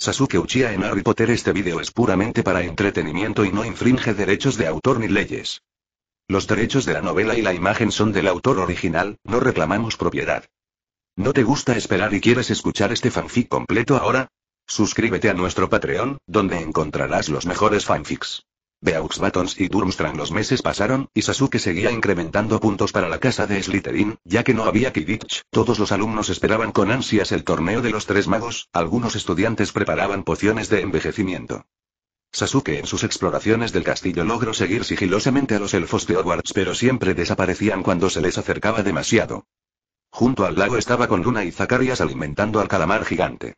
Sasuke Uchiha en Harry Potter Este vídeo es puramente para entretenimiento y no infringe derechos de autor ni leyes. Los derechos de la novela y la imagen son del autor original, no reclamamos propiedad. ¿No te gusta esperar y quieres escuchar este fanfic completo ahora? Suscríbete a nuestro Patreon, donde encontrarás los mejores fanfics. Beaux Batons y Durmstrang los meses pasaron, y Sasuke seguía incrementando puntos para la casa de Slytherin, ya que no había Kidditch, todos los alumnos esperaban con ansias el torneo de los tres magos, algunos estudiantes preparaban pociones de envejecimiento. Sasuke en sus exploraciones del castillo logró seguir sigilosamente a los elfos de Hogwarts pero siempre desaparecían cuando se les acercaba demasiado. Junto al lago estaba con Luna y Zacarias alimentando al calamar gigante.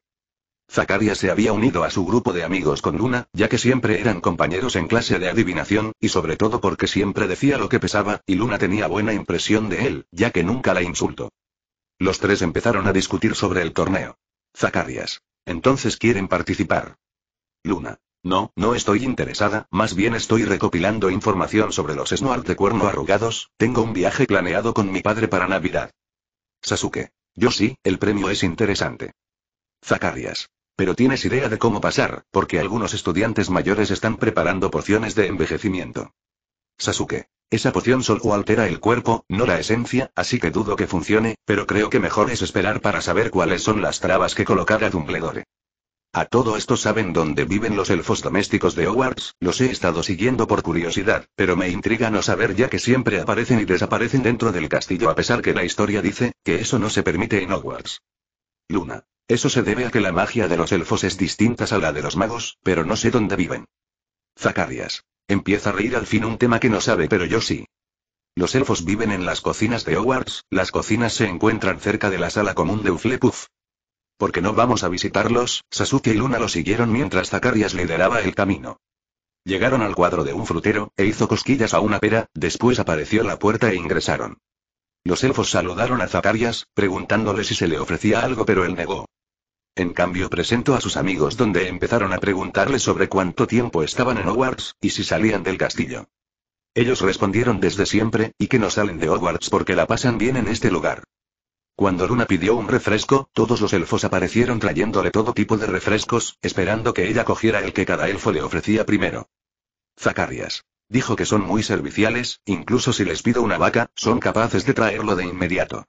Zacarias se había unido a su grupo de amigos con Luna, ya que siempre eran compañeros en clase de adivinación, y sobre todo porque siempre decía lo que pesaba, y Luna tenía buena impresión de él, ya que nunca la insultó. Los tres empezaron a discutir sobre el torneo. Zacarias. Entonces quieren participar. Luna. No, no estoy interesada, más bien estoy recopilando información sobre los Snoart de cuerno arrugados, tengo un viaje planeado con mi padre para Navidad. Sasuke. Yo sí, el premio es interesante. Zacarias. Pero tienes idea de cómo pasar, porque algunos estudiantes mayores están preparando pociones de envejecimiento. Sasuke. Esa poción solo altera el cuerpo, no la esencia, así que dudo que funcione, pero creo que mejor es esperar para saber cuáles son las trabas que colocar a Dumbledore. A todo esto saben dónde viven los elfos domésticos de Hogwarts, los he estado siguiendo por curiosidad, pero me intriga no saber ya que siempre aparecen y desaparecen dentro del castillo a pesar que la historia dice, que eso no se permite en Hogwarts. Luna. Eso se debe a que la magia de los elfos es distinta a la de los magos, pero no sé dónde viven. Zacarias. Empieza a reír al fin un tema que no sabe, pero yo sí. Los elfos viven en las cocinas de Hogwarts, las cocinas se encuentran cerca de la sala común de Uflepuff. ¿Por qué no vamos a visitarlos? Sasuke y Luna lo siguieron mientras Zacarias lideraba el camino. Llegaron al cuadro de un frutero, e hizo cosquillas a una pera, después apareció la puerta e ingresaron. Los elfos saludaron a Zacarias, preguntándole si se le ofrecía algo pero él negó. En cambio presentó a sus amigos donde empezaron a preguntarle sobre cuánto tiempo estaban en Hogwarts, y si salían del castillo. Ellos respondieron desde siempre, y que no salen de Hogwarts porque la pasan bien en este lugar. Cuando Luna pidió un refresco, todos los elfos aparecieron trayéndole todo tipo de refrescos, esperando que ella cogiera el que cada elfo le ofrecía primero. Zacarias. Dijo que son muy serviciales, incluso si les pido una vaca, son capaces de traerlo de inmediato.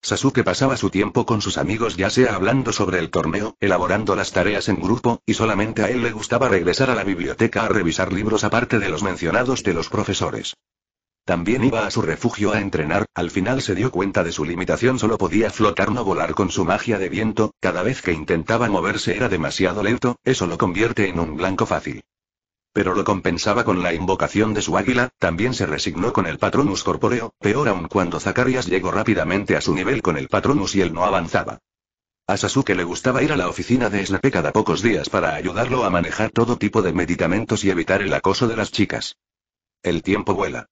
Sasuke pasaba su tiempo con sus amigos ya sea hablando sobre el torneo, elaborando las tareas en grupo, y solamente a él le gustaba regresar a la biblioteca a revisar libros aparte de los mencionados de los profesores. También iba a su refugio a entrenar, al final se dio cuenta de su limitación, solo podía flotar no volar con su magia de viento, cada vez que intentaba moverse era demasiado lento, eso lo convierte en un blanco fácil. Pero lo compensaba con la invocación de su águila, también se resignó con el Patronus corpóreo, peor aún cuando Zacarias llegó rápidamente a su nivel con el Patronus y él no avanzaba. A Sasuke le gustaba ir a la oficina de Snape cada pocos días para ayudarlo a manejar todo tipo de medicamentos y evitar el acoso de las chicas. El tiempo vuela.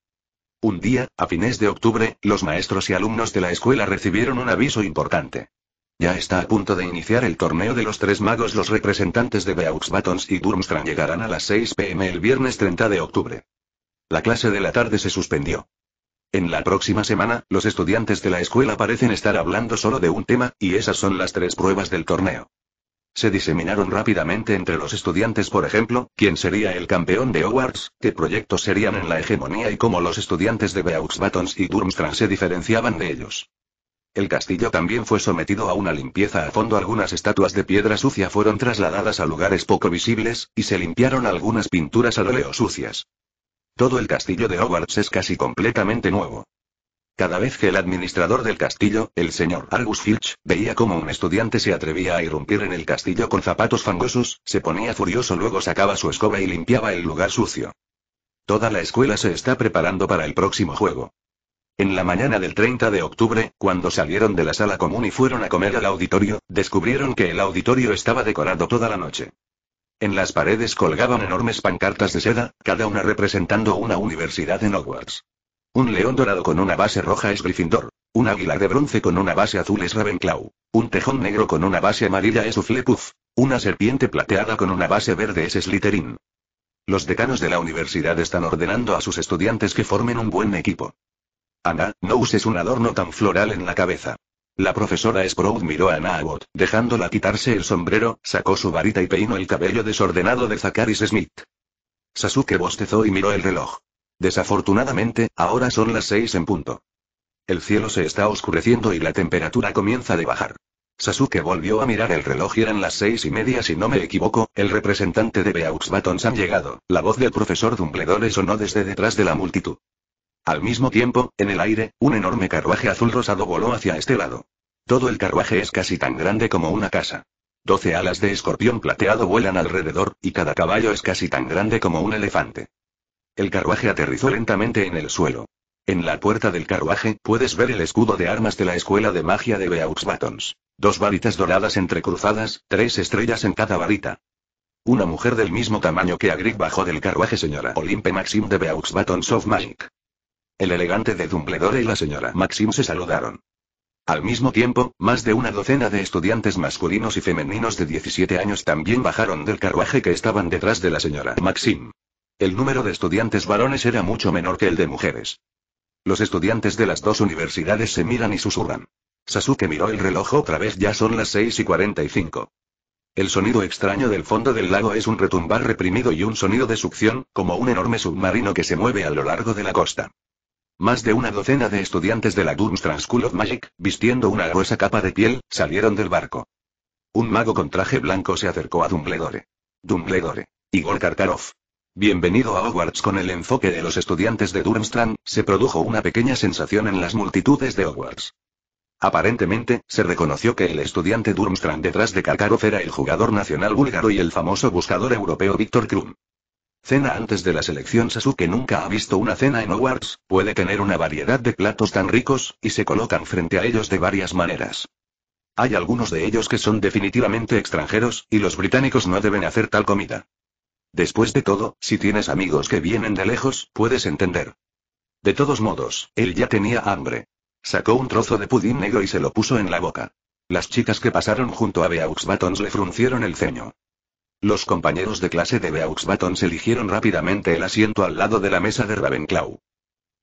Un día, a fines de octubre, los maestros y alumnos de la escuela recibieron un aviso importante. Ya está a punto de iniciar el torneo de los tres magos. Los representantes de Beaux Batons y Durmstrang llegarán a las 6 pm el viernes 30 de octubre. La clase de la tarde se suspendió. En la próxima semana, los estudiantes de la escuela parecen estar hablando solo de un tema, y esas son las tres pruebas del torneo. Se diseminaron rápidamente entre los estudiantes, por ejemplo, quién sería el campeón de Hogwarts, qué proyectos serían en la hegemonía y cómo los estudiantes de Beaux Batons y Durmstrang se diferenciaban de ellos. El castillo también fue sometido a una limpieza a fondo. Algunas estatuas de piedra sucia fueron trasladadas a lugares poco visibles, y se limpiaron algunas pinturas al óleo sucias. Todo el castillo de Hogwarts es casi completamente nuevo. Cada vez que el administrador del castillo, el señor Argus Filch, veía cómo un estudiante se atrevía a irrumpir en el castillo con zapatos fangosos, se ponía furioso, luego sacaba su escoba y limpiaba el lugar sucio. Toda la escuela se está preparando para el próximo juego. En la mañana del 30 de octubre, cuando salieron de la sala común y fueron a comer al auditorio, descubrieron que el auditorio estaba decorado toda la noche. En las paredes colgaban enormes pancartas de seda, cada una representando una universidad en Hogwarts. Un león dorado con una base roja es Gryffindor. Un águila de bronce con una base azul es Ravenclaw. Un tejón negro con una base amarilla es Hufflepuff. Una serpiente plateada con una base verde es Slytherin. Los decanos de la universidad están ordenando a sus estudiantes que formen un buen equipo. Ana, no uses un adorno tan floral en la cabeza. La profesora Sprout miró a Naabot, dejándola quitarse el sombrero, sacó su varita y peinó el cabello desordenado de Zacharis Smith. Sasuke bostezó y miró el reloj. Desafortunadamente, ahora son las seis en punto. El cielo se está oscureciendo y la temperatura comienza a bajar. Sasuke volvió a mirar el reloj y eran las seis y media si no me equivoco, el representante de Beaux Batons han llegado, la voz del profesor Dumbledore sonó desde detrás de la multitud. Al mismo tiempo, en el aire, un enorme carruaje azul rosado voló hacia este lado. Todo el carruaje es casi tan grande como una casa. Doce alas de escorpión plateado vuelan alrededor, y cada caballo es casi tan grande como un elefante. El carruaje aterrizó lentamente en el suelo. En la puerta del carruaje puedes ver el escudo de armas de la escuela de magia de Beaux Batons. Dos varitas doradas entrecruzadas, tres estrellas en cada varita. Una mujer del mismo tamaño que Agric bajó del carruaje señora Olympe Maxim de Beaux Batons of Magic. El elegante de Dumbledore y la señora Maxim se saludaron. Al mismo tiempo, más de una docena de estudiantes masculinos y femeninos de 17 años también bajaron del carruaje que estaban detrás de la señora Maxim. El número de estudiantes varones era mucho menor que el de mujeres. Los estudiantes de las dos universidades se miran y susurran. Sasuke miró el reloj otra vez, ya son las 6 y 45. El sonido extraño del fondo del lago es un retumbar reprimido y un sonido de succión, como un enorme submarino que se mueve a lo largo de la costa. Más de una docena de estudiantes de la Durmstrang School of Magic, vistiendo una gruesa capa de piel, salieron del barco. Un mago con traje blanco se acercó a Dumbledore. Dumbledore. Igor Karkarov. Bienvenido a Hogwarts con el enfoque de los estudiantes de Durmstrang, se produjo una pequeña sensación en las multitudes de Hogwarts. Aparentemente, se reconoció que el estudiante Durmstrang detrás de Karkarov era el jugador nacional búlgaro y el famoso buscador europeo Víctor Krum. Cena antes de la selección Sasuke nunca ha visto una cena en Hogwarts, puede tener una variedad de platos tan ricos, y se colocan frente a ellos de varias maneras. Hay algunos de ellos que son definitivamente extranjeros, y los británicos no deben hacer tal comida. Después de todo, si tienes amigos que vienen de lejos, puedes entender. De todos modos, él ya tenía hambre. Sacó un trozo de pudín negro y se lo puso en la boca. Las chicas que pasaron junto a Beaux Batons le fruncieron el ceño. Los compañeros de clase de Beaux Batons eligieron rápidamente el asiento al lado de la mesa de Ravenclaw.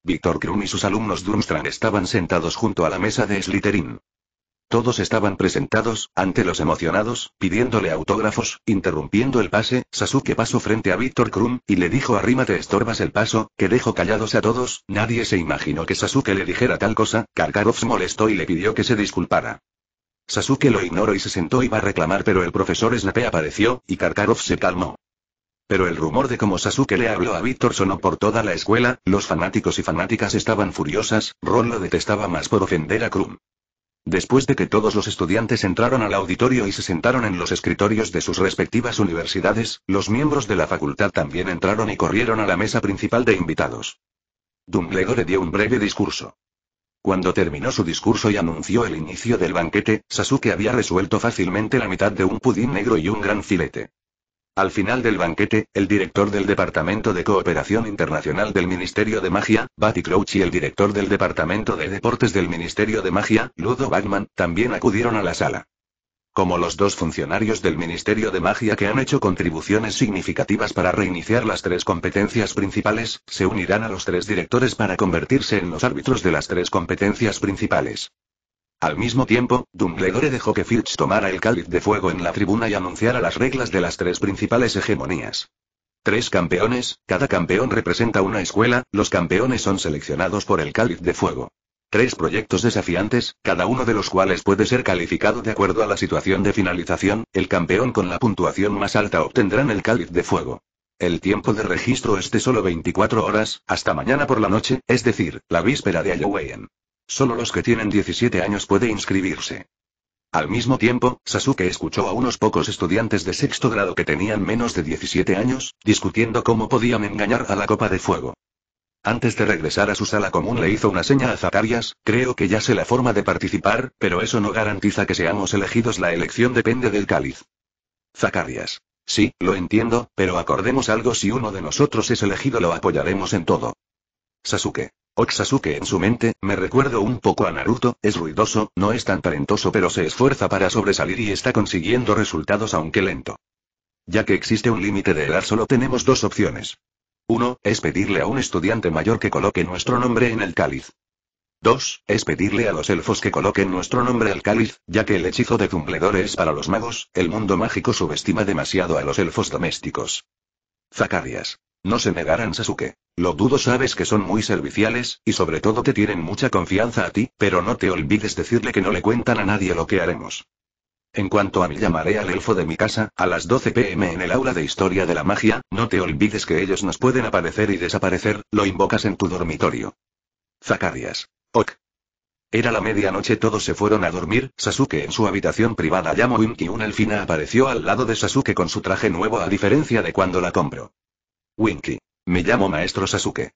Víctor Krum y sus alumnos Durmstrang estaban sentados junto a la mesa de Slytherin. Todos estaban presentados, ante los emocionados, pidiéndole autógrafos, interrumpiendo el pase, Sasuke pasó frente a Víctor Krum, y le dijo te estorbas el paso, que dejo callados a todos, nadie se imaginó que Sasuke le dijera tal cosa, Karkaroff se molestó y le pidió que se disculpara. Sasuke lo ignoró y se sentó y va a reclamar pero el profesor Snape apareció, y Karkaroff se calmó. Pero el rumor de cómo Sasuke le habló a Víctor sonó por toda la escuela, los fanáticos y fanáticas estaban furiosas, Ron lo detestaba más por ofender a Krum. Después de que todos los estudiantes entraron al auditorio y se sentaron en los escritorios de sus respectivas universidades, los miembros de la facultad también entraron y corrieron a la mesa principal de invitados. Dumbledore dio un breve discurso. Cuando terminó su discurso y anunció el inicio del banquete, Sasuke había resuelto fácilmente la mitad de un pudín negro y un gran filete. Al final del banquete, el director del Departamento de Cooperación Internacional del Ministerio de Magia, Batty Crouch y el director del Departamento de Deportes del Ministerio de Magia, Ludo Bagman, también acudieron a la sala. Como los dos funcionarios del Ministerio de Magia que han hecho contribuciones significativas para reiniciar las tres competencias principales, se unirán a los tres directores para convertirse en los árbitros de las tres competencias principales. Al mismo tiempo, Dumbledore dejó que Filch tomara el cáliz de fuego en la tribuna y anunciara las reglas de las tres principales hegemonías. Tres campeones, cada campeón representa una escuela, los campeones son seleccionados por el cáliz de fuego. Tres proyectos desafiantes, cada uno de los cuales puede ser calificado de acuerdo a la situación de finalización, el campeón con la puntuación más alta obtendrán el cáliz de fuego. El tiempo de registro es de solo 24 horas, hasta mañana por la noche, es decir, la víspera de Halloween. Solo los que tienen 17 años puede inscribirse. Al mismo tiempo, Sasuke escuchó a unos pocos estudiantes de sexto grado que tenían menos de 17 años, discutiendo cómo podían engañar a la copa de fuego. Antes de regresar a su sala común le hizo una seña a Zacarias, creo que ya sé la forma de participar, pero eso no garantiza que seamos elegidos, la elección depende del cáliz. Zacarias. Sí, lo entiendo, pero acordemos algo, si uno de nosotros es elegido lo apoyaremos en todo. Sasuke. Ok Sasuke en su mente, me recuerdo un poco a Naruto, es ruidoso, no es tan talentoso pero se esfuerza para sobresalir y está consiguiendo resultados aunque lento. Ya que existe un límite de edad solo tenemos dos opciones. Uno, es pedirle a un estudiante mayor que coloque nuestro nombre en el cáliz. Dos, es pedirle a los elfos que coloquen nuestro nombre al cáliz, ya que el hechizo de Dumbledore es para los magos, el mundo mágico subestima demasiado a los elfos domésticos. Zacarias. No se negarán Sasuke. Lo dudo sabes que son muy serviciales, y sobre todo te tienen mucha confianza a ti, pero no te olvides decirle que no le cuentan a nadie lo que haremos. En cuanto a mí llamaré al elfo de mi casa, a las 12 pm en el aula de historia de la magia, no te olvides que ellos nos pueden aparecer y desaparecer, lo invocas en tu dormitorio. Zacarias. Ok. Era la medianoche todos se fueron a dormir, Sasuke en su habitación privada llamó Winky una elfina apareció al lado de Sasuke con su traje nuevo a diferencia de cuando la compró. Winky. Me llamo maestro Sasuke.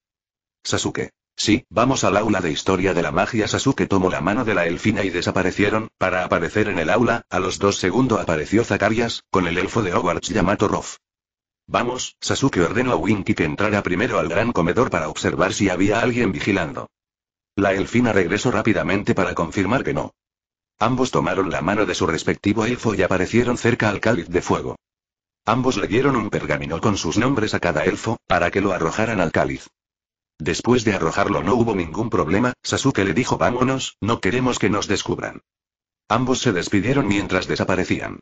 Sasuke. Sí, vamos al aula de historia de la magia. Sasuke tomó la mano de la elfina y desaparecieron, para aparecer en el aula, a los dos segundos apareció Zacarias, con el elfo de Hogwarts Yamato Roth. Vamos, Sasuke ordenó a Winky que entrara primero al gran comedor para observar si había alguien vigilando. La elfina regresó rápidamente para confirmar que no. Ambos tomaron la mano de su respectivo elfo y aparecieron cerca al cáliz de fuego. Ambos le dieron un pergamino con sus nombres a cada elfo, para que lo arrojaran al cáliz. Después de arrojarlo no hubo ningún problema, Sasuke le dijo vámonos, no queremos que nos descubran. Ambos se despidieron mientras desaparecían.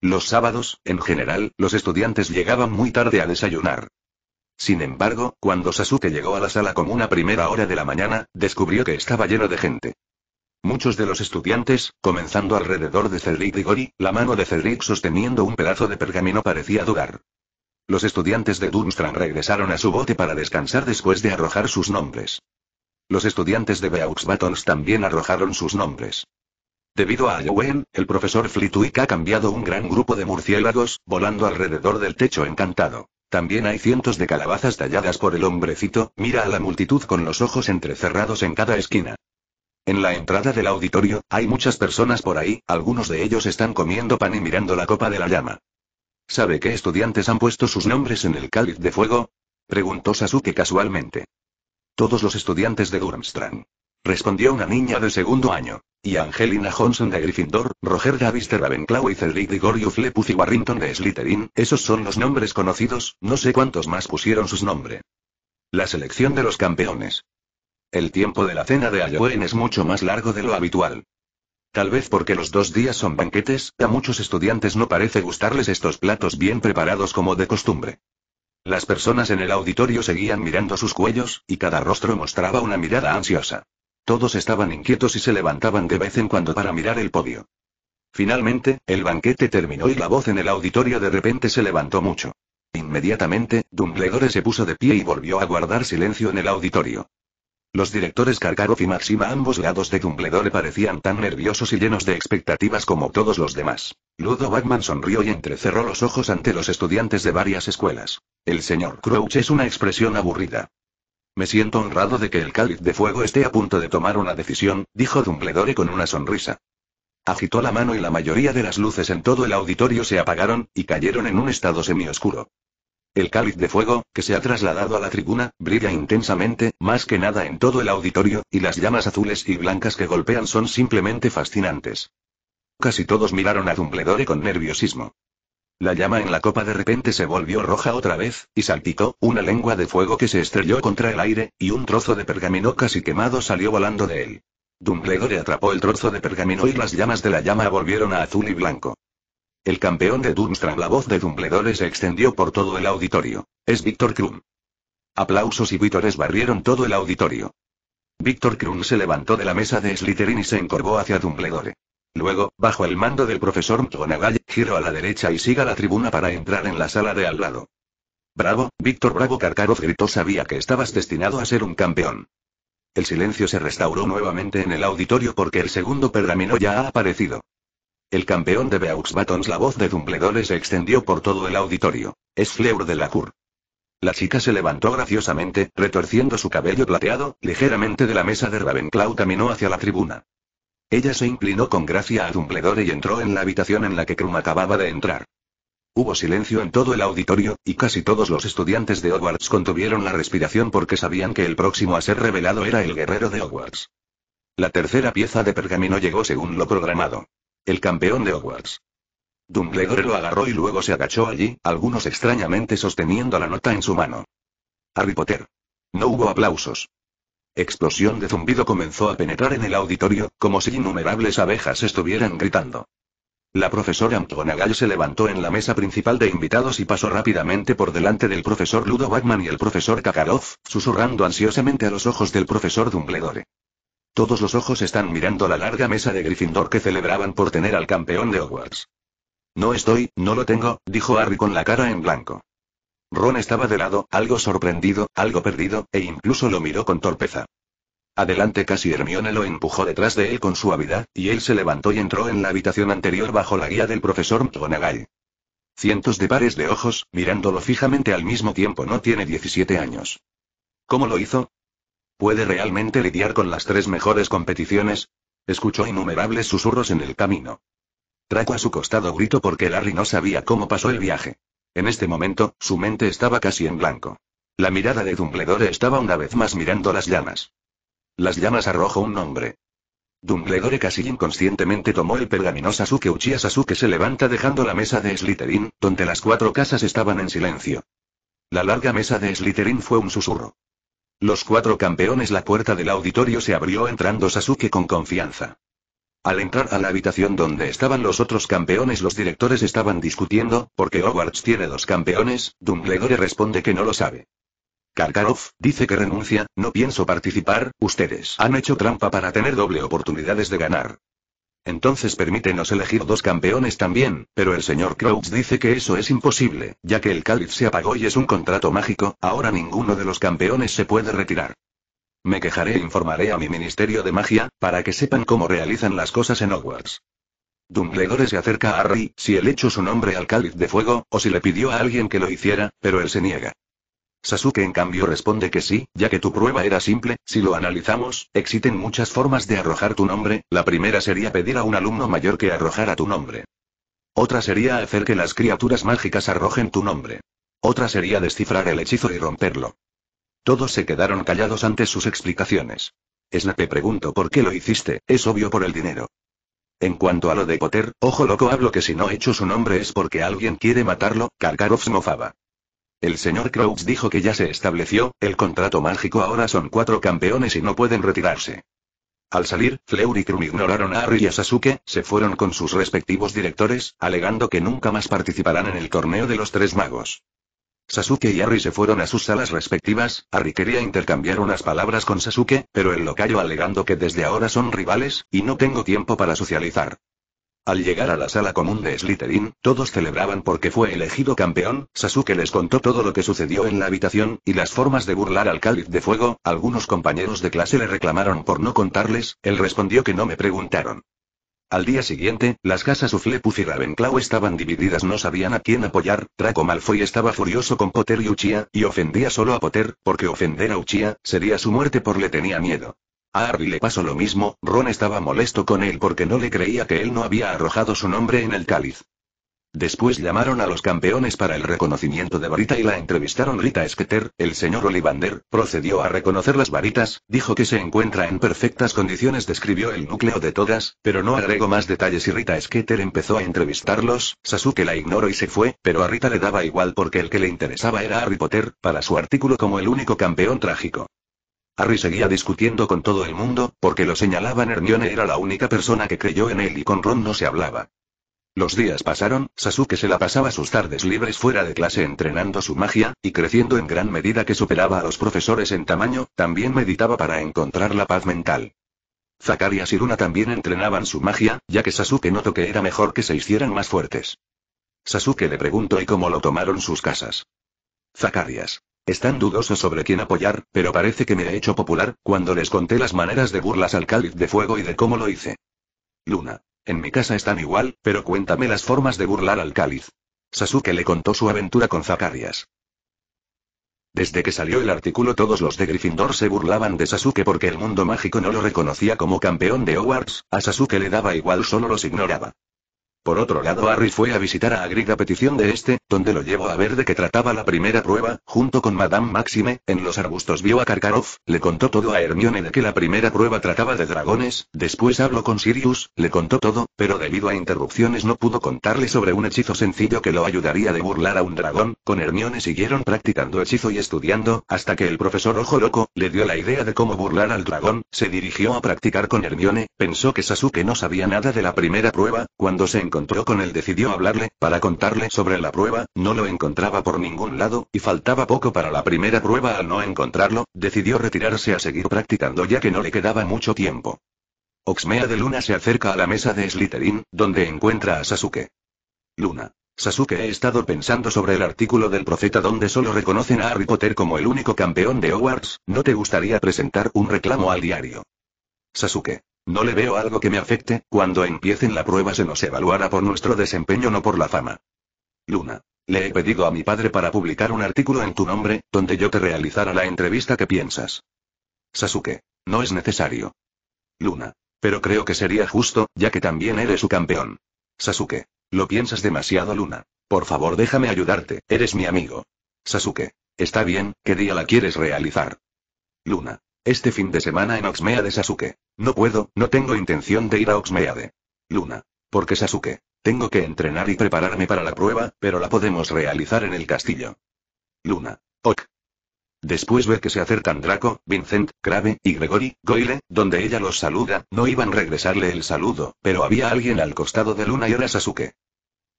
Los sábados, en general, los estudiantes llegaban muy tarde a desayunar. Sin embargo, cuando Sasuke llegó a la sala como una primera hora de la mañana, descubrió que estaba lleno de gente. Muchos de los estudiantes, comenzando alrededor de Cedric Diggory, la mano de Cedric sosteniendo un pedazo de pergamino parecía dudar. Los estudiantes de Dunstrand regresaron a su bote para descansar después de arrojar sus nombres. Los estudiantes de Beaux Batons también arrojaron sus nombres. Debido a Halloween, el profesor Flitwick ha cambiado un gran grupo de murciélagos, volando alrededor del techo encantado. También hay cientos de calabazas talladas por el hombrecito, mira a la multitud con los ojos entrecerrados en cada esquina. En la entrada del auditorio, hay muchas personas por ahí, algunos de ellos están comiendo pan y mirando la copa de la llama. ¿Sabe qué estudiantes han puesto sus nombres en el cáliz de fuego? Preguntó Sasuke casualmente. Todos los estudiantes de Durmstrang. Respondió una niña de segundo año. Y Angelina Johnson de Gryffindor, Roger Davis de Ravenclaw y Cedric Diggory Flepus y Warrington de Slytherin, esos son los nombres conocidos, no sé cuántos más pusieron sus nombres. La selección de los campeones. El tiempo de la cena de Halloween es mucho más largo de lo habitual. Tal vez porque los dos días son banquetes, a muchos estudiantes no parece gustarles estos platos bien preparados como de costumbre. Las personas en el auditorio seguían mirando sus cuellos, y cada rostro mostraba una mirada ansiosa. Todos estaban inquietos y se levantaban de vez en cuando para mirar el podio. Finalmente, el banquete terminó y la voz en el auditorio de repente se levantó mucho. Inmediatamente, Dumbledore se puso de pie y volvió a guardar silencio en el auditorio. Los directores Karkaroff y Maxima ambos lados de Dumbledore parecían tan nerviosos y llenos de expectativas como todos los demás. Ludo Bagman sonrió y entrecerró los ojos ante los estudiantes de varias escuelas. El señor Crouch es una expresión aburrida. Me siento honrado de que el cáliz de fuego esté a punto de tomar una decisión, dijo Dumbledore con una sonrisa. Agitó la mano y la mayoría de las luces en todo el auditorio se apagaron, y cayeron en un estado semioscuro. El cáliz de fuego, que se ha trasladado a la tribuna, brilla intensamente, más que nada en todo el auditorio, y las llamas azules y blancas que golpean son simplemente fascinantes. Casi todos miraron a Dumbledore con nerviosismo. La llama en la copa de repente se volvió roja otra vez, y saltitó, una lengua de fuego que se estrelló contra el aire, y un trozo de pergamino casi quemado salió volando de él. Dumbledore atrapó el trozo de pergamino y las llamas de la llama volvieron a azul y blanco. El campeón de Durmstrang. La voz de Dumbledore se extendió por todo el auditorio. Es Víctor Krum. Aplausos y vítores barrieron todo el auditorio. Víctor Krum se levantó de la mesa de Slytherin y se encorvó hacia Dumbledore. Luego, bajo el mando del profesor McGonagall, giró a la derecha y siga la tribuna para entrar en la sala de al lado. Bravo, Víctor Bravo Karkaroff gritó sabía que estabas destinado a ser un campeón. El silencio se restauró nuevamente en el auditorio porque el segundo pergamino ya ha aparecido. El campeón de Beaux Batons la voz de Dumbledore se extendió por todo el auditorio. Es Fleur de la Cour. La chica se levantó graciosamente, retorciendo su cabello plateado, ligeramente de la mesa de Ravenclaw caminó hacia la tribuna. Ella se inclinó con gracia a Dumbledore y entró en la habitación en la que Krum acababa de entrar. Hubo silencio en todo el auditorio, y casi todos los estudiantes de Hogwarts contuvieron la respiración porque sabían que el próximo a ser revelado era el guerrero de Hogwarts. La tercera pieza de pergamino llegó según lo programado. El campeón de Hogwarts. Dumbledore lo agarró y luego se agachó allí, algunos extrañamente sosteniendo la nota en su mano. Harry Potter. No hubo aplausos. Explosión de zumbido comenzó a penetrar en el auditorio, como si innumerables abejas estuvieran gritando. La profesora McGonagall se levantó en la mesa principal de invitados y pasó rápidamente por delante del profesor Ludo Bagman y el profesor Kakarov, susurrando ansiosamente a los ojos del profesor Dumbledore. Todos los ojos están mirando la larga mesa de Gryffindor que celebraban por tener al campeón de Hogwarts. No estoy, no lo tengo, dijo Harry con la cara en blanco. Ron estaba de lado, algo sorprendido, algo perdido, e incluso lo miró con torpeza. Adelante casi Hermione lo empujó detrás de él con suavidad, y él se levantó y entró en la habitación anterior bajo la guía del profesor McGonagall. Cientos de pares de ojos, mirándolo fijamente al mismo tiempo, no tiene 17 años. ¿Cómo lo hizo? ¿Puede realmente lidiar con las tres mejores competiciones? Escuchó innumerables susurros en el camino. Traco a su costado gritó porque Larry no sabía cómo pasó el viaje. En este momento, su mente estaba casi en blanco. La mirada de Dumbledore estaba una vez más mirando las llamas. Las llamas arrojó un nombre. Dumbledore casi inconscientemente tomó el pergamino Sasuke Uchiha Sasuke se levanta dejando la mesa de Slytherin, donde las cuatro casas estaban en silencio. La larga mesa de Slytherin fue un susurro. Los cuatro campeones la puerta del auditorio se abrió entrando Sasuke con confianza. Al entrar a la habitación donde estaban los otros campeones, los directores estaban discutiendo, porque Hogwarts tiene dos campeones, Dumbledore responde que no lo sabe. Karkaroff, dice que renuncia, no pienso participar, ustedes han hecho trampa para tener doble oportunidades de ganar. Entonces permítenos elegir dos campeones también, pero el señor Crouch dice que eso es imposible, ya que el cáliz se apagó y es un contrato mágico, ahora ninguno de los campeones se puede retirar. Me quejaré e informaré a mi Ministerio de Magia, para que sepan cómo realizan las cosas en Hogwarts. Dumbledore se acerca a Harry, si él echó su nombre al cáliz de fuego, o si le pidió a alguien que lo hiciera, pero él se niega. Sasuke en cambio responde que sí, ya que tu prueba era simple, si lo analizamos, existen muchas formas de arrojar tu nombre, la primera sería pedir a un alumno mayor que arrojara tu nombre. Otra sería hacer que las criaturas mágicas arrojen tu nombre. Otra sería descifrar el hechizo y romperlo. Todos se quedaron callados ante sus explicaciones. Snape preguntó por qué lo hiciste, es obvio por el dinero. En cuanto a lo de Potter, ojo loco hablo que si no echo su nombre es porque alguien quiere matarlo, Karkaroff mofaba. El señor Crouch dijo que ya se estableció, el contrato mágico ahora son cuatro campeones y no pueden retirarse. Al salir, Fleur y Krum ignoraron a Harry y a Sasuke, se fueron con sus respectivos directores, alegando que nunca más participarán en el torneo de los tres magos. Sasuke y Harry se fueron a sus salas respectivas, Harry quería intercambiar unas palabras con Sasuke, pero el locayo alegando que desde ahora son rivales, y no tengo tiempo para socializar. Al llegar a la sala común de Slytherin, todos celebraban porque fue elegido campeón, Sasuke les contó todo lo que sucedió en la habitación, y las formas de burlar al cáliz de fuego, algunos compañeros de clase le reclamaron por no contarles, él respondió que no me preguntaron. Al día siguiente, las casas Uflepuff y Ravenclaw estaban divididas, no sabían a quién apoyar. Draco Malfoy estaba furioso con Potter y Uchiha, y ofendía solo a Potter, porque ofender a Uchiha sería su muerte por le tenía miedo. A Harry le pasó lo mismo, Ron estaba molesto con él porque no le creía que él no había arrojado su nombre en el cáliz. Después llamaron a los campeones para el reconocimiento de varita y la entrevistaron Rita Sketer, el señor Olivander, procedió a reconocer las varitas, dijo que se encuentra en perfectas condiciones, describió el núcleo de todas, pero no agregó más detalles y Rita Sketer empezó a entrevistarlos, Sasuke la ignoró y se fue, pero a Rita le daba igual porque el que le interesaba era Harry Potter, para su artículo como el único campeón trágico. Harry seguía discutiendo con todo el mundo, porque lo señalaban Hermione era la única persona que creyó en él y con Ron no se hablaba. Los días pasaron, Sasuke se la pasaba sus tardes libres fuera de clase entrenando su magia, y creciendo en gran medida que superaba a los profesores en tamaño, también meditaba para encontrar la paz mental. Zacarias y Luna también entrenaban su magia, ya que Sasuke notó que era mejor que se hicieran más fuertes. Sasuke le preguntó y cómo lo tomaron sus casas. Zacarias. Están dudosos sobre quién apoyar, pero parece que me he hecho popular, cuando les conté las maneras de burlas al cáliz de fuego y de cómo lo hice. Luna. En mi casa están igual, pero cuéntame las formas de burlar al cáliz. Sasuke le contó su aventura con Zacarias. Desde que salió el artículo todos los de Gryffindor se burlaban de Sasuke porque el mundo mágico no lo reconocía como campeón de Hogwarts, a Sasuke le daba igual solo los ignoraba. Por otro lado, Harry fue a visitar a Hagrid a petición de este, donde lo llevó a ver de qué trataba la primera prueba, junto con Madame Maxime, en los arbustos. Vio a Karkaroff, le contó todo a Hermione de que la primera prueba trataba de dragones, después habló con Sirius, le contó todo, pero debido a interrupciones no pudo contarle sobre un hechizo sencillo que lo ayudaría de burlar a un dragón, con Hermione siguieron practicando hechizo y estudiando, hasta que el profesor Ojo Loco, le dio la idea de cómo burlar al dragón, se dirigió a practicar con Hermione, pensó que Sasuke no sabía nada de la primera prueba, cuando se encontró con él decidió hablarle, para contarle sobre la prueba, no lo encontraba por ningún lado, y faltaba poco para la primera prueba al no encontrarlo, decidió retirarse a seguir practicando ya que no le quedaba mucho tiempo. Oxmea de Luna se acerca a la mesa de Slytherin, donde encuentra a Sasuke. Luna. Sasuke he estado pensando sobre el artículo del profeta donde solo reconocen a Harry Potter como el único campeón de Hogwarts, ¿no te gustaría presentar un reclamo al diario? Sasuke. No le veo algo que me afecte, cuando empiecen la prueba se nos evaluará por nuestro desempeño no por la fama. Luna. Le he pedido a mi padre para publicar un artículo en tu nombre, donde yo te realizara la entrevista que piensas. Sasuke. No es necesario. Luna. Pero creo que sería justo, ya que también eres su campeón. Sasuke. Lo piensas demasiado, Luna. Por favor, déjame ayudarte, eres mi amigo. Sasuke. Está bien, ¿qué día la quieres realizar? Luna. Este fin de semana en Oxmeade Sasuke. No puedo, no tengo intención de ir a Oxmeade. Luna. Porque Sasuke. Tengo que entrenar y prepararme para la prueba, pero la podemos realizar en el castillo. Luna. Ok. Después ve que se acercan Draco, Vincent, Crave, y Gregory, Goyle, donde ella los saluda, no iban a regresarle el saludo, pero había alguien al costado de Luna y era Sasuke.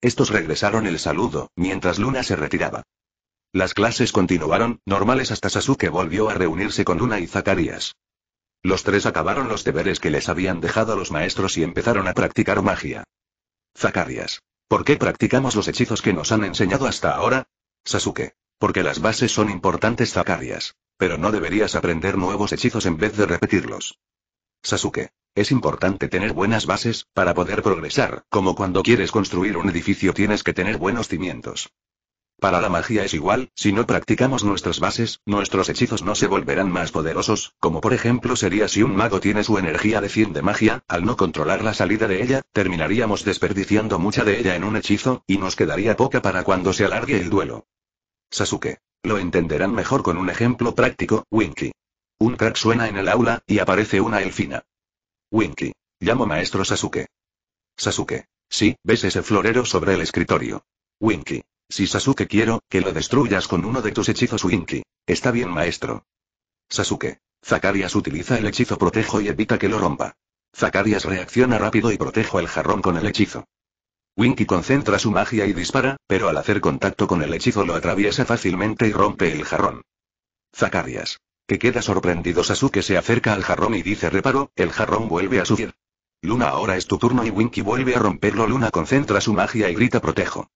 Estos regresaron el saludo, mientras Luna se retiraba. Las clases continuaron, normales hasta Sasuke volvió a reunirse con Luna y Zacarias. Los tres acabaron los deberes que les habían dejado los maestros y empezaron a practicar magia. Zacarias. ¿Por qué practicamos los hechizos que nos han enseñado hasta ahora? Sasuke. Porque las bases son importantes, Zacarias. Pero no deberías aprender nuevos hechizos en vez de repetirlos. Sasuke. Es importante tener buenas bases, para poder progresar, como cuando quieres construir un edificio tienes que tener buenos cimientos. Para la magia es igual, si no practicamos nuestras bases, nuestros hechizos no se volverán más poderosos, como por ejemplo sería si un mago tiene su energía de 100 de magia, al no controlar la salida de ella, terminaríamos desperdiciando mucha de ella en un hechizo, y nos quedaría poca para cuando se alargue el duelo. Sasuke. Lo entenderán mejor con un ejemplo práctico, Winky. Un crack suena en el aula, y aparece una elfina. Winky. Llamo maestro Sasuke. Sasuke. Sí, ves ese florero sobre el escritorio. Winky. Si Sasuke quiero, que lo destruyas con uno de tus hechizos Winky. Está bien maestro. Sasuke. Zacarias utiliza el hechizo protejo y evita que lo rompa. Zacarias reacciona rápido y protejo el jarrón con el hechizo. Winky concentra su magia y dispara, pero al hacer contacto con el hechizo lo atraviesa fácilmente y rompe el jarrón. Zacarias. Que queda sorprendido Sasuke se acerca al jarrón y dice reparo, el jarrón vuelve a subir. Luna ahora es tu turno y Winky vuelve a romperlo. Luna concentra su magia y grita protejo.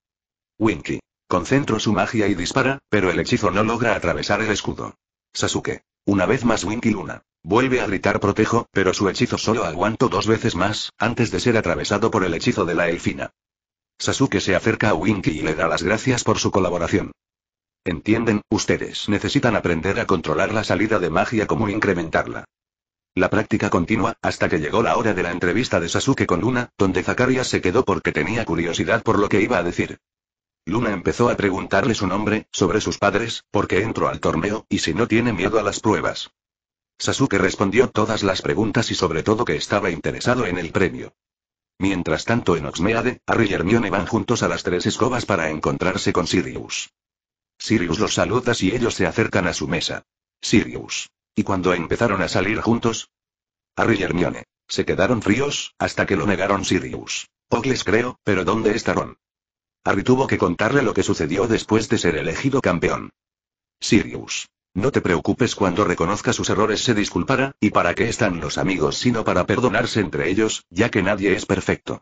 Winky. Concentro su magia y dispara, pero el hechizo no logra atravesar el escudo. Sasuke. Una vez más Winky Luna. Vuelve a gritar protejo, pero su hechizo solo aguantó dos veces más, antes de ser atravesado por el hechizo de la elfina. Sasuke se acerca a Winky y le da las gracias por su colaboración. Entienden, ustedes necesitan aprender a controlar la salida de magia como incrementarla. La práctica continua, hasta que llegó la hora de la entrevista de Sasuke con Luna, donde Zacarias se quedó porque tenía curiosidad por lo que iba a decir. Luna empezó a preguntarle su nombre, sobre sus padres, por qué entró al torneo, y si no tiene miedo a las pruebas. Sasuke respondió todas las preguntas y sobre todo que estaba interesado en el premio. Mientras tanto en Oxmeade, Harry y Hermione van juntos a las tres escobas para encontrarse con Sirius. Sirius los saluda y ellos se acercan a su mesa. Sirius. ¿Y cuando empezaron a salir juntos? Harry y Hermione. Se quedaron fríos, hasta que lo negaron Sirius. les creo, pero ¿dónde estaron? Harry tuvo que contarle lo que sucedió después de ser elegido campeón. Sirius. No te preocupes cuando reconozca sus errores se disculpará, y para qué están los amigos sino para perdonarse entre ellos, ya que nadie es perfecto.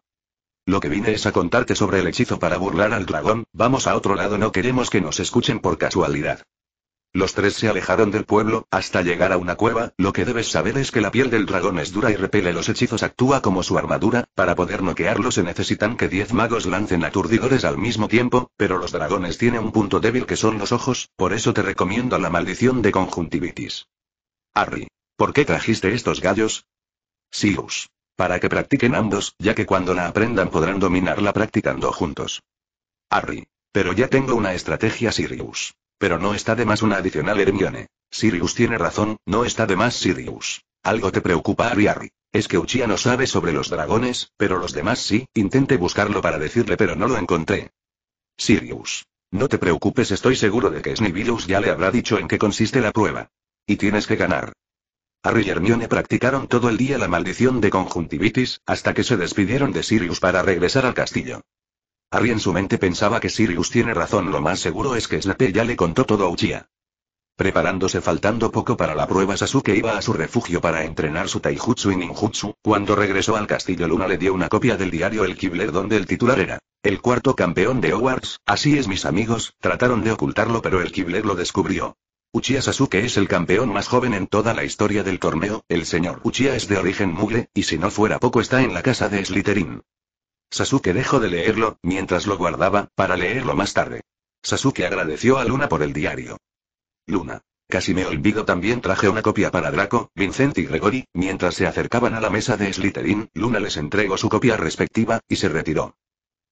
Lo que vine es a contarte sobre el hechizo para burlar al dragón, vamos a otro lado no queremos que nos escuchen por casualidad. Los tres se alejaron del pueblo, hasta llegar a una cueva, lo que debes saber es que la piel del dragón es dura y repele los hechizos actúa como su armadura, para poder noquearlo se necesitan que diez magos lancen aturdidores al mismo tiempo, pero los dragones tienen un punto débil que son los ojos, por eso te recomiendo la maldición de conjuntivitis. Harry. ¿Por qué trajiste estos gallos? Sius. Para que practiquen ambos, ya que cuando la aprendan podrán dominarla practicando juntos. Harry. Pero ya tengo una estrategia Sirius. Pero no está de más una adicional Hermione. Sirius tiene razón, no está de más Sirius. Algo te preocupa Harry Harry. Es que Uchiha no sabe sobre los dragones, pero los demás sí, intenté buscarlo para decirle pero no lo encontré. Sirius. No te preocupes, estoy seguro de que Snivilus ya le habrá dicho en qué consiste la prueba. Y tienes que ganar. Harry y Hermione practicaron todo el día la maldición de conjuntivitis, hasta que se despidieron de Sirius para regresar al castillo. Harry en su mente pensaba que Sirius tiene razón, lo más seguro es que Snape ya le contó todo a Uchiha. Preparándose faltando poco para la prueba Sasuke iba a su refugio para entrenar su taijutsu y ninjutsu, cuando regresó al castillo Luna le dio una copia del diario El Kibler donde el titular era, el cuarto campeón de Hogwarts, así es mis amigos, trataron de ocultarlo pero el Kibler lo descubrió. Uchiha Sasuke es el campeón más joven en toda la historia del torneo, el señor Uchiha es de origen mugre, y si no fuera poco está en la casa de Slytherin. Sasuke dejó de leerlo, mientras lo guardaba, para leerlo más tarde. Sasuke agradeció a Luna por el diario. Luna. Casi me olvido también traje una copia para Draco, Vincent y Gregory, mientras se acercaban a la mesa de Slytherin, Luna les entregó su copia respectiva, y se retiró.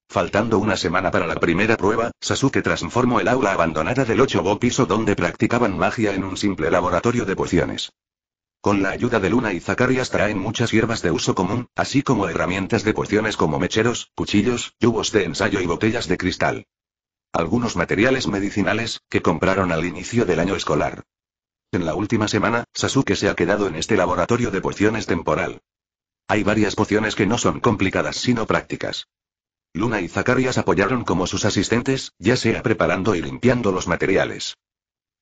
Faltando una semana para la primera prueba, Sasuke transformó el aula abandonada del 8 piso donde practicaban magia en un simple laboratorio de pociones. Con la ayuda de Luna y Zacarias traen muchas hierbas de uso común, así como herramientas de pociones como mecheros, cuchillos, tubos de ensayo y botellas de cristal. Algunos materiales medicinales, que compraron al inicio del año escolar. En la última semana, Sasuke se ha quedado en este laboratorio de pociones temporal. Hay varias pociones que no son complicadas sino prácticas. Luna y Zacarias apoyaron como sus asistentes, ya sea preparando y limpiando los materiales.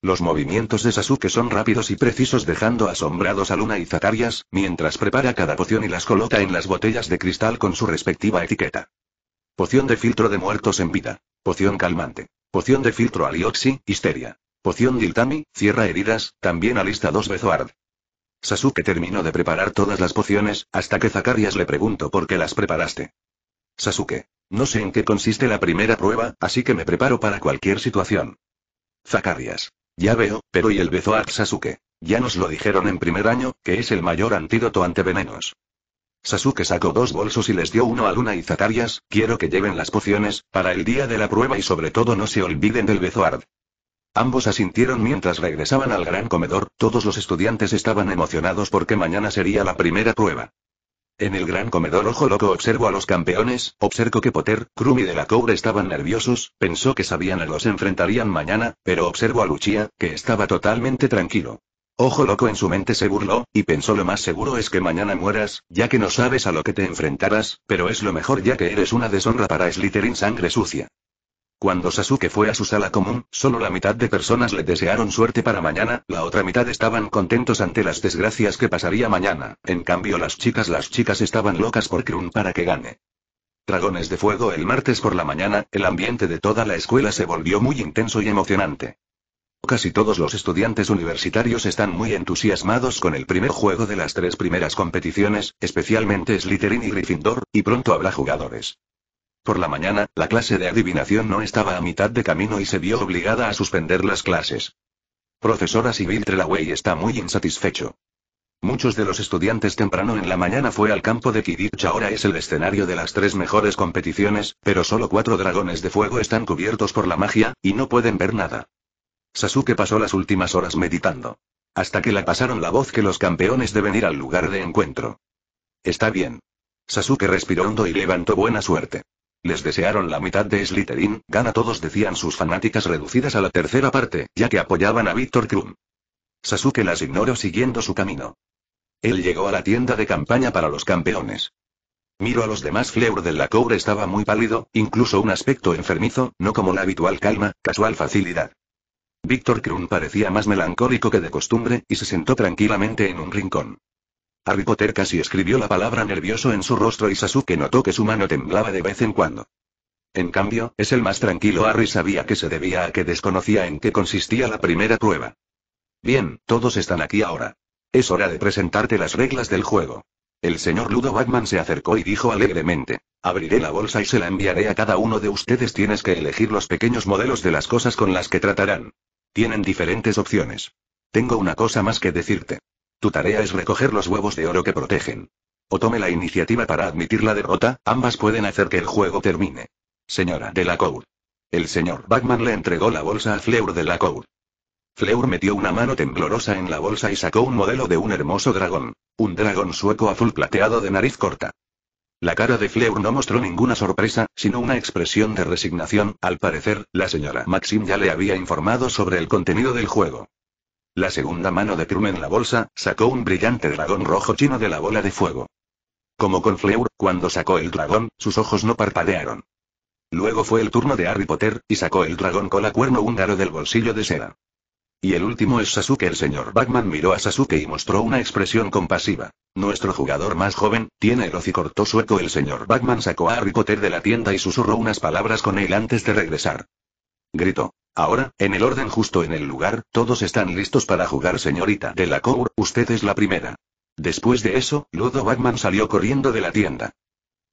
Los movimientos de Sasuke son rápidos y precisos dejando asombrados a Luna y Zacarias, mientras prepara cada poción y las coloca en las botellas de cristal con su respectiva etiqueta. Poción de filtro de muertos en vida. Poción calmante. Poción de filtro alioxi, histeria. Poción Diltami, cierra heridas, también alista dos Bezoard. Sasuke terminó de preparar todas las pociones, hasta que Zacarias le preguntó por qué las preparaste. Sasuke. No sé en qué consiste la primera prueba, así que me preparo para cualquier situación. Zacarias. Ya veo, pero ¿y el Bezoar Sasuke? Ya nos lo dijeron en primer año, que es el mayor antídoto ante venenos. Sasuke sacó dos bolsos y les dio uno a Luna y Zacarias, quiero que lleven las pociones, para el día de la prueba y sobre todo no se olviden del Bezoard. Ambos asintieron mientras regresaban al gran comedor, todos los estudiantes estaban emocionados porque mañana sería la primera prueba. En el gran comedor ojo loco observo a los campeones, observo que Potter, Krum y de la Cobre estaban nerviosos, pensó que sabían a los enfrentarían mañana, pero observo a Lucia, que estaba totalmente tranquilo. Ojo loco en su mente se burló, y pensó lo más seguro es que mañana mueras, ya que no sabes a lo que te enfrentarás, pero es lo mejor ya que eres una deshonra para Slytherin sangre sucia. Cuando Sasuke fue a su sala común, solo la mitad de personas le desearon suerte para mañana, la otra mitad estaban contentos ante las desgracias que pasaría mañana, en cambio las chicas las chicas estaban locas por Krun para que gane. Dragones de fuego el martes por la mañana, el ambiente de toda la escuela se volvió muy intenso y emocionante. Casi todos los estudiantes universitarios están muy entusiasmados con el primer juego de las tres primeras competiciones, especialmente Slytherin y Gryffindor, y pronto habrá jugadores. Por la mañana, la clase de adivinación no estaba a mitad de camino y se vio obligada a suspender las clases. Profesora Sibyl Trelaway está muy insatisfecho. Muchos de los estudiantes temprano en la mañana fue al campo de Kidditch ahora es el escenario de las tres mejores competiciones, pero solo cuatro dragones de fuego están cubiertos por la magia, y no pueden ver nada. Sasuke pasó las últimas horas meditando. Hasta que la pasaron la voz que los campeones deben ir al lugar de encuentro. Está bien. Sasuke respiró hondo y levantó buena suerte. Les desearon la mitad de Slytherin, gana todos decían sus fanáticas reducidas a la tercera parte, ya que apoyaban a Víctor Krum. Sasuke las ignoró siguiendo su camino. Él llegó a la tienda de campaña para los campeones. Miro a los demás Fleur del Lacour estaba muy pálido, incluso un aspecto enfermizo, no como la habitual calma, casual facilidad. Víctor Krum parecía más melancólico que de costumbre, y se sentó tranquilamente en un rincón. Harry Potter casi escribió la palabra nervioso en su rostro y Sasuke notó que su mano temblaba de vez en cuando. En cambio, es el más tranquilo. Harry sabía que se debía a que desconocía en qué consistía la primera prueba. Bien, todos están aquí ahora. Es hora de presentarte las reglas del juego. El señor Ludo Batman se acercó y dijo alegremente. Abriré la bolsa y se la enviaré a cada uno de ustedes. Tienes que elegir los pequeños modelos de las cosas con las que tratarán. Tienen diferentes opciones. Tengo una cosa más que decirte. Tu tarea es recoger los huevos de oro que protegen. O tome la iniciativa para admitir la derrota, ambas pueden hacer que el juego termine. Señora de la Cour. El señor Batman le entregó la bolsa a Fleur de la Cour. Fleur metió una mano temblorosa en la bolsa y sacó un modelo de un hermoso dragón. Un dragón sueco azul plateado de nariz corta. La cara de Fleur no mostró ninguna sorpresa, sino una expresión de resignación. Al parecer, la señora Maxim ya le había informado sobre el contenido del juego. La segunda mano de Krum en la bolsa, sacó un brillante dragón rojo chino de la bola de fuego. Como con Fleur, cuando sacó el dragón, sus ojos no parpadearon. Luego fue el turno de Harry Potter, y sacó el dragón cola cuerno húngaro del bolsillo de seda. Y el último es Sasuke. El señor Batman miró a Sasuke y mostró una expresión compasiva. Nuestro jugador más joven, tiene el hocicorto sueco. El señor Batman sacó a Harry Potter de la tienda y susurró unas palabras con él antes de regresar. Gritó. Ahora, en el orden justo en el lugar, todos están listos para jugar, señorita de la Cour, usted es la primera. Después de eso, Ludo Batman salió corriendo de la tienda.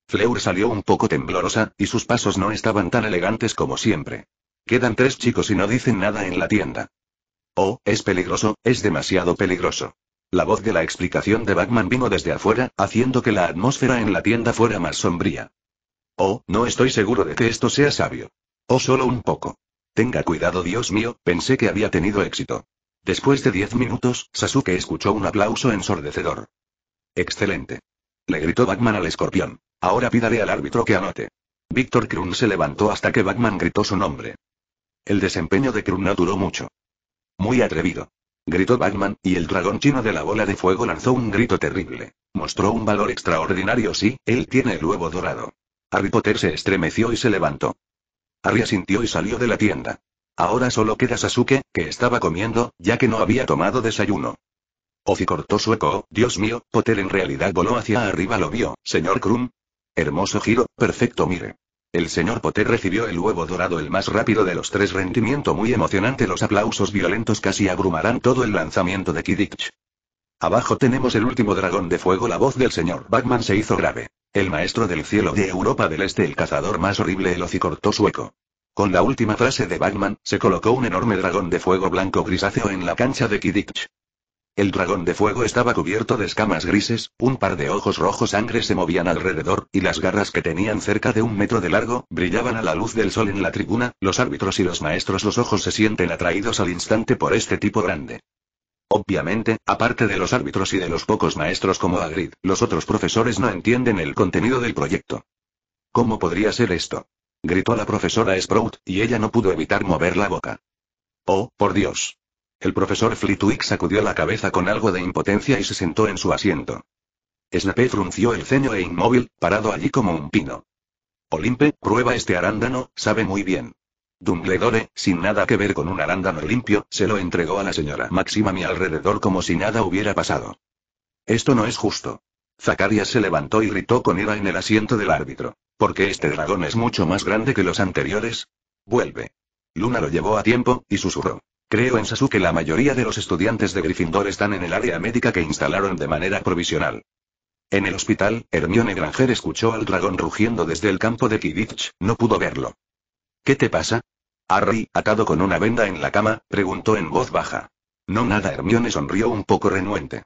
Fleur salió un poco temblorosa, y sus pasos no estaban tan elegantes como siempre. Quedan tres chicos y no dicen nada en la tienda. Oh, es peligroso, es demasiado peligroso. La voz de la explicación de Batman vino desde afuera, haciendo que la atmósfera en la tienda fuera más sombría. Oh, no estoy seguro de que esto sea sabio. Oh, solo un poco. Tenga cuidado, Dios mío, pensé que había tenido éxito. Después de diez minutos, Sasuke escuchó un aplauso ensordecedor. Excelente. Le gritó Batman al escorpión. Ahora pídale al árbitro que anote. Víctor Krum se levantó hasta que Batman gritó su nombre. El desempeño de Krum no duró mucho. Muy atrevido. Gritó Batman, y el dragón chino de la bola de fuego lanzó un grito terrible. Mostró un valor extraordinario, sí, él tiene el huevo dorado. Harry Potter se estremeció y se levantó. Harry asintió y salió de la tienda. Ahora solo queda Sasuke, que estaba comiendo, ya que no había tomado desayuno. Ozzy cortó sueco, Dios mío, Potter en realidad voló hacia arriba, lo vio, señor Krum. Hermoso giro, perfecto, mire. El señor Potter recibió el huevo dorado el más rápido de los tres rendimiento muy emocionante los aplausos violentos casi abrumarán todo el lanzamiento de Kidditch. Abajo tenemos el último dragón de fuego la voz del señor Batman se hizo grave. El maestro del cielo de Europa del Este el cazador más horrible el hocicortó sueco. Con la última frase de Batman, se colocó un enorme dragón de fuego blanco grisáceo en la cancha de Kidditch. El dragón de fuego estaba cubierto de escamas grises, un par de ojos rojos sangre se movían alrededor, y las garras que tenían cerca de un metro de largo, brillaban a la luz del sol en la tribuna, los árbitros y los maestros los ojos se sienten atraídos al instante por este tipo grande. Obviamente, aparte de los árbitros y de los pocos maestros como Agrid, los otros profesores no entienden el contenido del proyecto. ¿Cómo podría ser esto? Gritó la profesora Sprout, y ella no pudo evitar mover la boca. Oh, por Dios. El profesor Flitwick sacudió la cabeza con algo de impotencia y se sentó en su asiento. Snape frunció el ceño e inmóvil, parado allí como un pino. Olimpe, prueba este arándano, sabe muy bien. Dumbledore, sin nada que ver con un arándano limpio, se lo entregó a la señora Máxima a mi alrededor como si nada hubiera pasado. Esto no es justo. Zacarias se levantó y gritó con ira en el asiento del árbitro. Porque este dragón es mucho más grande que los anteriores? Vuelve. Luna lo llevó a tiempo, y susurró. Creo en Sasuke la mayoría de los estudiantes de Gryffindor están en el área médica que instalaron de manera provisional. En el hospital, Hermione Granger escuchó al dragón rugiendo desde el campo de Kidditch, no pudo verlo. ¿Qué te pasa? Harry, atado con una venda en la cama, preguntó en voz baja. No nada, Hermione sonrió un poco renuente.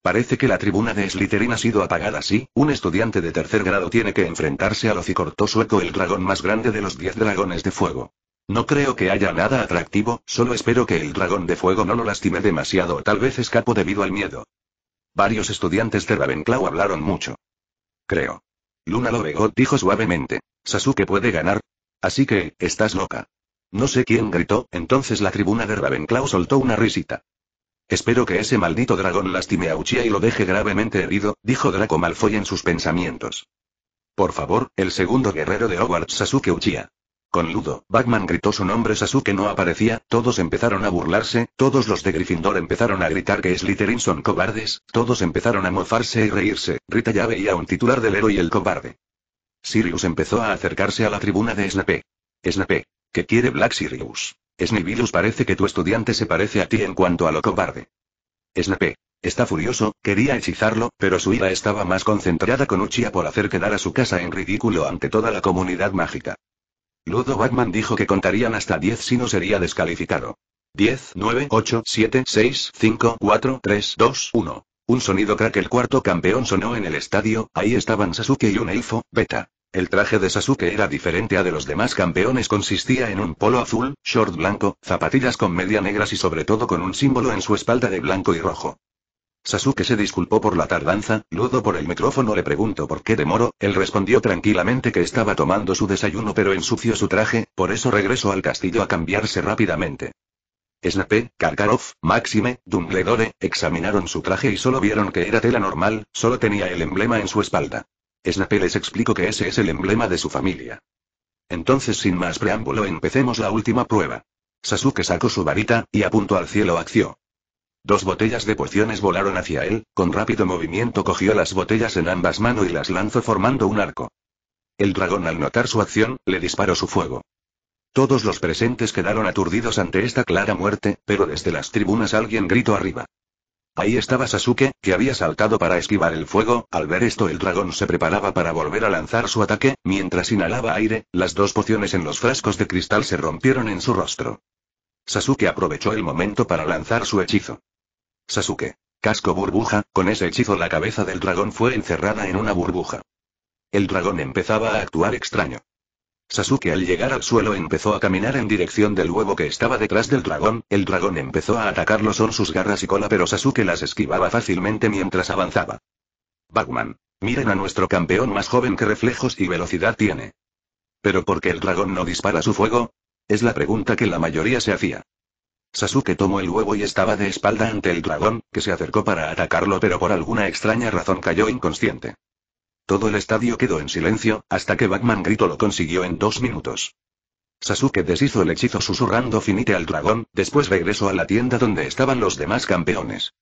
Parece que la tribuna de Slytherin ha sido apagada, sí, un estudiante de tercer grado tiene que enfrentarse al hocicorto sueco el dragón más grande de los diez dragones de fuego. No creo que haya nada atractivo, solo espero que el dragón de fuego no lo lastime demasiado o tal vez escapo debido al miedo. Varios estudiantes de Ravenclaw hablaron mucho. Creo. Luna Lovegot dijo suavemente. Sasuke puede ganar. Así que, estás loca. No sé quién gritó, entonces la tribuna de Ravenclaw soltó una risita. Espero que ese maldito dragón lastime a Uchiha y lo deje gravemente herido, dijo Draco Malfoy en sus pensamientos. Por favor, el segundo guerrero de Hogwarts Sasuke Uchiha. Con Ludo, Batman gritó su nombre Sasuke no aparecía, todos empezaron a burlarse, todos los de Gryffindor empezaron a gritar que Slytherin son cobardes, todos empezaron a mofarse y reírse, Rita ya veía un titular del héroe y el cobarde. Sirius empezó a acercarse a la tribuna de Snape. Snape. ¿Qué quiere Black Sirius? Snivilus parece que tu estudiante se parece a ti en cuanto a lo cobarde. Snape. Está furioso, quería hechizarlo, pero su ira estaba más concentrada con Uchiha por hacer quedar a su casa en ridículo ante toda la comunidad mágica. Ludo Batman dijo que contarían hasta 10 si no sería descalificado. 10, 9, 8, 7, 6, 5, 4, 3, 2, 1. Un sonido crack el cuarto campeón sonó en el estadio, ahí estaban Sasuke y un elfo, Beta. El traje de Sasuke era diferente a de los demás campeones, consistía en un polo azul, short blanco, zapatillas con media negras y sobre todo con un símbolo en su espalda de blanco y rojo. Sasuke se disculpó por la tardanza, ludo por el micrófono le preguntó por qué demoró, él respondió tranquilamente que estaba tomando su desayuno pero ensució su traje, por eso regresó al castillo a cambiarse rápidamente. Snape, Karkarov, Maxime, Dumbledore, examinaron su traje y solo vieron que era tela normal, solo tenía el emblema en su espalda. Snape les explicó que ese es el emblema de su familia. Entonces sin más preámbulo empecemos la última prueba. Sasuke sacó su varita, y apuntó al cielo acción. Dos botellas de pociones volaron hacia él, con rápido movimiento cogió las botellas en ambas manos y las lanzó formando un arco. El dragón al notar su acción, le disparó su fuego. Todos los presentes quedaron aturdidos ante esta clara muerte, pero desde las tribunas alguien gritó arriba. Ahí estaba Sasuke, que había saltado para esquivar el fuego, al ver esto el dragón se preparaba para volver a lanzar su ataque, mientras inhalaba aire, las dos pociones en los frascos de cristal se rompieron en su rostro. Sasuke aprovechó el momento para lanzar su hechizo. Sasuke. Casco burbuja, con ese hechizo la cabeza del dragón fue encerrada en una burbuja. El dragón empezaba a actuar extraño. Sasuke al llegar al suelo empezó a caminar en dirección del huevo que estaba detrás del dragón, el dragón empezó a atacarlo son sus garras y cola pero Sasuke las esquivaba fácilmente mientras avanzaba. Bagman. Miren a nuestro campeón más joven que reflejos y velocidad tiene. ¿Pero por qué el dragón no dispara su fuego? Es la pregunta que la mayoría se hacía. Sasuke tomó el huevo y estaba de espalda ante el dragón, que se acercó para atacarlo pero por alguna extraña razón cayó inconsciente. Todo el estadio quedó en silencio, hasta que Batman gritó lo consiguió en dos minutos. Sasuke deshizo el hechizo susurrando finite al dragón, después regresó a la tienda donde estaban los demás campeones.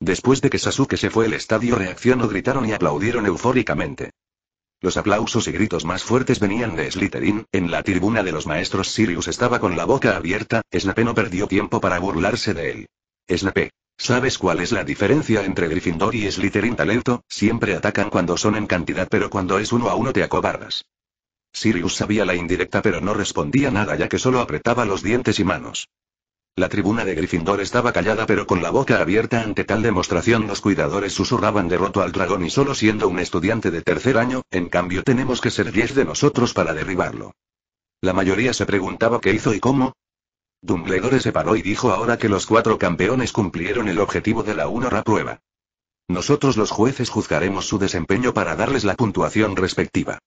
Después de que Sasuke se fue el estadio reaccionó gritaron y aplaudieron eufóricamente. Los aplausos y gritos más fuertes venían de Slytherin, en la tribuna de los maestros Sirius estaba con la boca abierta, Snape no perdió tiempo para burlarse de él. Snape. ¿Sabes cuál es la diferencia entre Gryffindor y Slytherin talento? Siempre atacan cuando son en cantidad pero cuando es uno a uno te acobardas. Sirius sabía la indirecta pero no respondía nada ya que solo apretaba los dientes y manos. La tribuna de Gryffindor estaba callada pero con la boca abierta ante tal demostración los cuidadores susurraban derroto al dragón y solo siendo un estudiante de tercer año, en cambio tenemos que ser diez de nosotros para derribarlo. La mayoría se preguntaba qué hizo y cómo. Dumbledore se paró y dijo ahora que los cuatro campeones cumplieron el objetivo de la una prueba. Nosotros los jueces juzgaremos su desempeño para darles la puntuación respectiva.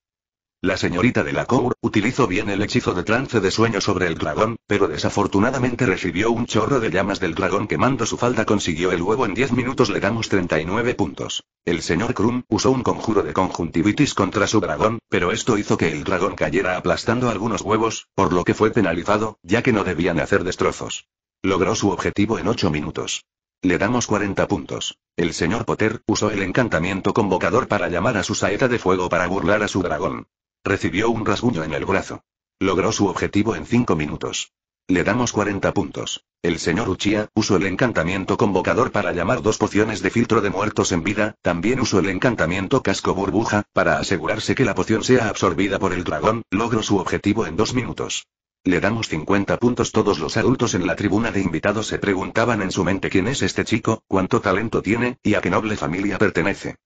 La señorita de la Cour utilizó bien el hechizo de trance de sueño sobre el dragón, pero desafortunadamente recibió un chorro de llamas del dragón quemando su falda. Consiguió el huevo en 10 minutos, le damos 39 puntos. El señor Krum usó un conjuro de conjuntivitis contra su dragón, pero esto hizo que el dragón cayera aplastando algunos huevos, por lo que fue penalizado, ya que no debían hacer destrozos. Logró su objetivo en 8 minutos. Le damos 40 puntos. El señor Potter usó el encantamiento convocador para llamar a su saeta de fuego para burlar a su dragón. Recibió un rasguño en el brazo. Logró su objetivo en 5 minutos. Le damos 40 puntos. El señor Uchiha usó el encantamiento convocador para llamar dos pociones de filtro de muertos en vida, también usó el encantamiento casco burbuja, para asegurarse que la poción sea absorbida por el dragón, logró su objetivo en 2 minutos. Le damos 50 puntos. Todos los adultos en la tribuna de invitados se preguntaban en su mente quién es este chico, cuánto talento tiene, y a qué noble familia pertenece.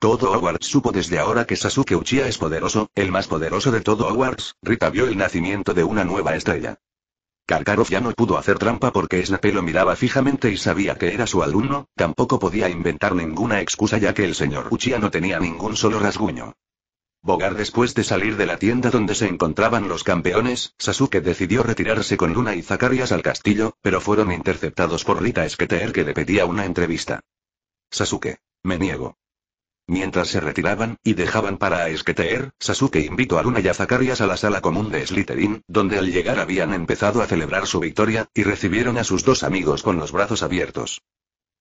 Todo Hogwarts supo desde ahora que Sasuke Uchiha es poderoso, el más poderoso de todo Hogwarts. Rita vio el nacimiento de una nueva estrella. Karkaroff ya no pudo hacer trampa porque Snape lo miraba fijamente y sabía que era su alumno, tampoco podía inventar ninguna excusa ya que el señor Uchiha no tenía ningún solo rasguño. Bogar después de salir de la tienda donde se encontraban los campeones, Sasuke decidió retirarse con Luna y Zacarias al castillo, pero fueron interceptados por Rita Skeeter que le pedía una entrevista. Sasuke. Me niego. Mientras se retiraban, y dejaban para Esqueteer, Sasuke invitó a Luna y a Zacarias a la sala común de Slytherin, donde al llegar habían empezado a celebrar su victoria, y recibieron a sus dos amigos con los brazos abiertos.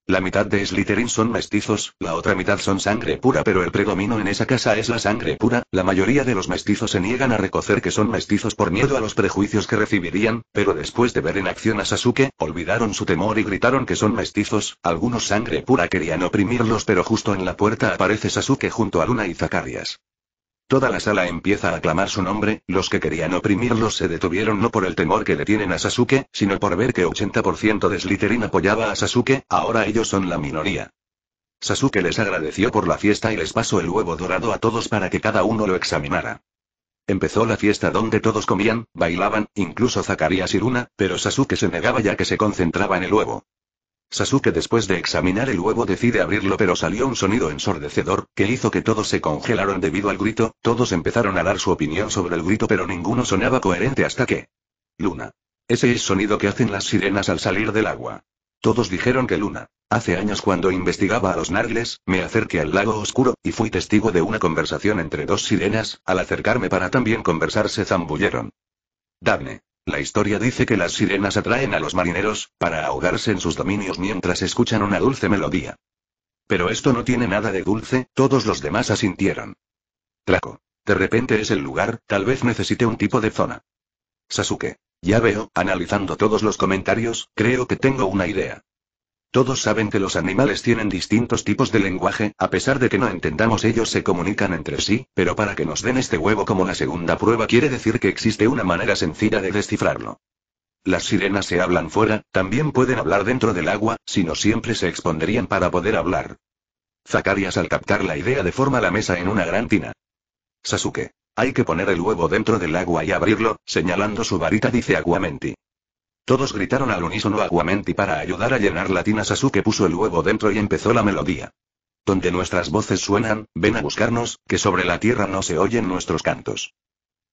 La mitad de Slytherin son mestizos, la otra mitad son sangre pura, pero el predomino en esa casa es la sangre pura. La mayoría de los mestizos se niegan a reconocer que son mestizos por miedo a los prejuicios que recibirían, pero después de ver en acción a Sasuke, olvidaron su temor y gritaron que son mestizos. Algunos sangre pura querían oprimirlos, pero justo en la puerta aparece Sasuke junto a Luna y Zacarias. Toda la sala empieza a aclamar su nombre, los que querían oprimirlos se detuvieron no por el temor que le tienen a Sasuke, sino por ver que 80% de Slytherin apoyaba a Sasuke, ahora ellos son la minoría. Sasuke les agradeció por la fiesta y les pasó el huevo dorado a todos para que cada uno lo examinara. Empezó la fiesta donde todos comían, bailaban, incluso Zacarías y Luna, pero Sasuke se negaba ya que se concentraba en el huevo. Sasuke después de examinar el huevo decide abrirlo pero salió un sonido ensordecedor, que hizo que todos se congelaron debido al grito, todos empezaron a dar su opinión sobre el grito pero ninguno sonaba coherente hasta que... Luna. Ese es sonido que hacen las sirenas al salir del agua. Todos dijeron que Luna. Hace años cuando investigaba a los Narles, me acerqué al lago oscuro, y fui testigo de una conversación entre dos sirenas, al acercarme para también conversar se zambulleron. Daphne. La historia dice que las sirenas atraen a los marineros, para ahogarse en sus dominios mientras escuchan una dulce melodía. Pero esto no tiene nada de dulce, todos los demás asintieron. Traco. De repente es el lugar, tal vez necesite un tipo de zona. Sasuke. Ya veo, analizando todos los comentarios, creo que tengo una idea. Todos saben que los animales tienen distintos tipos de lenguaje, a pesar de que no entendamos ellos se comunican entre sí, pero para que nos den este huevo como la segunda prueba quiere decir que existe una manera sencilla de descifrarlo. Las sirenas se hablan fuera, también pueden hablar dentro del agua, si no siempre se expondrían para poder hablar. Zacarias al captar la idea deforma la mesa en una gran tina. Sasuke. Hay que poner el huevo dentro del agua y abrirlo, señalando su varita dice Aguamenti. Todos gritaron al unísono Aguamenti para ayudar a llenar la tina. Sasuke puso el huevo dentro y empezó la melodía. Donde nuestras voces suenan, ven a buscarnos, que sobre la tierra no se oyen nuestros cantos.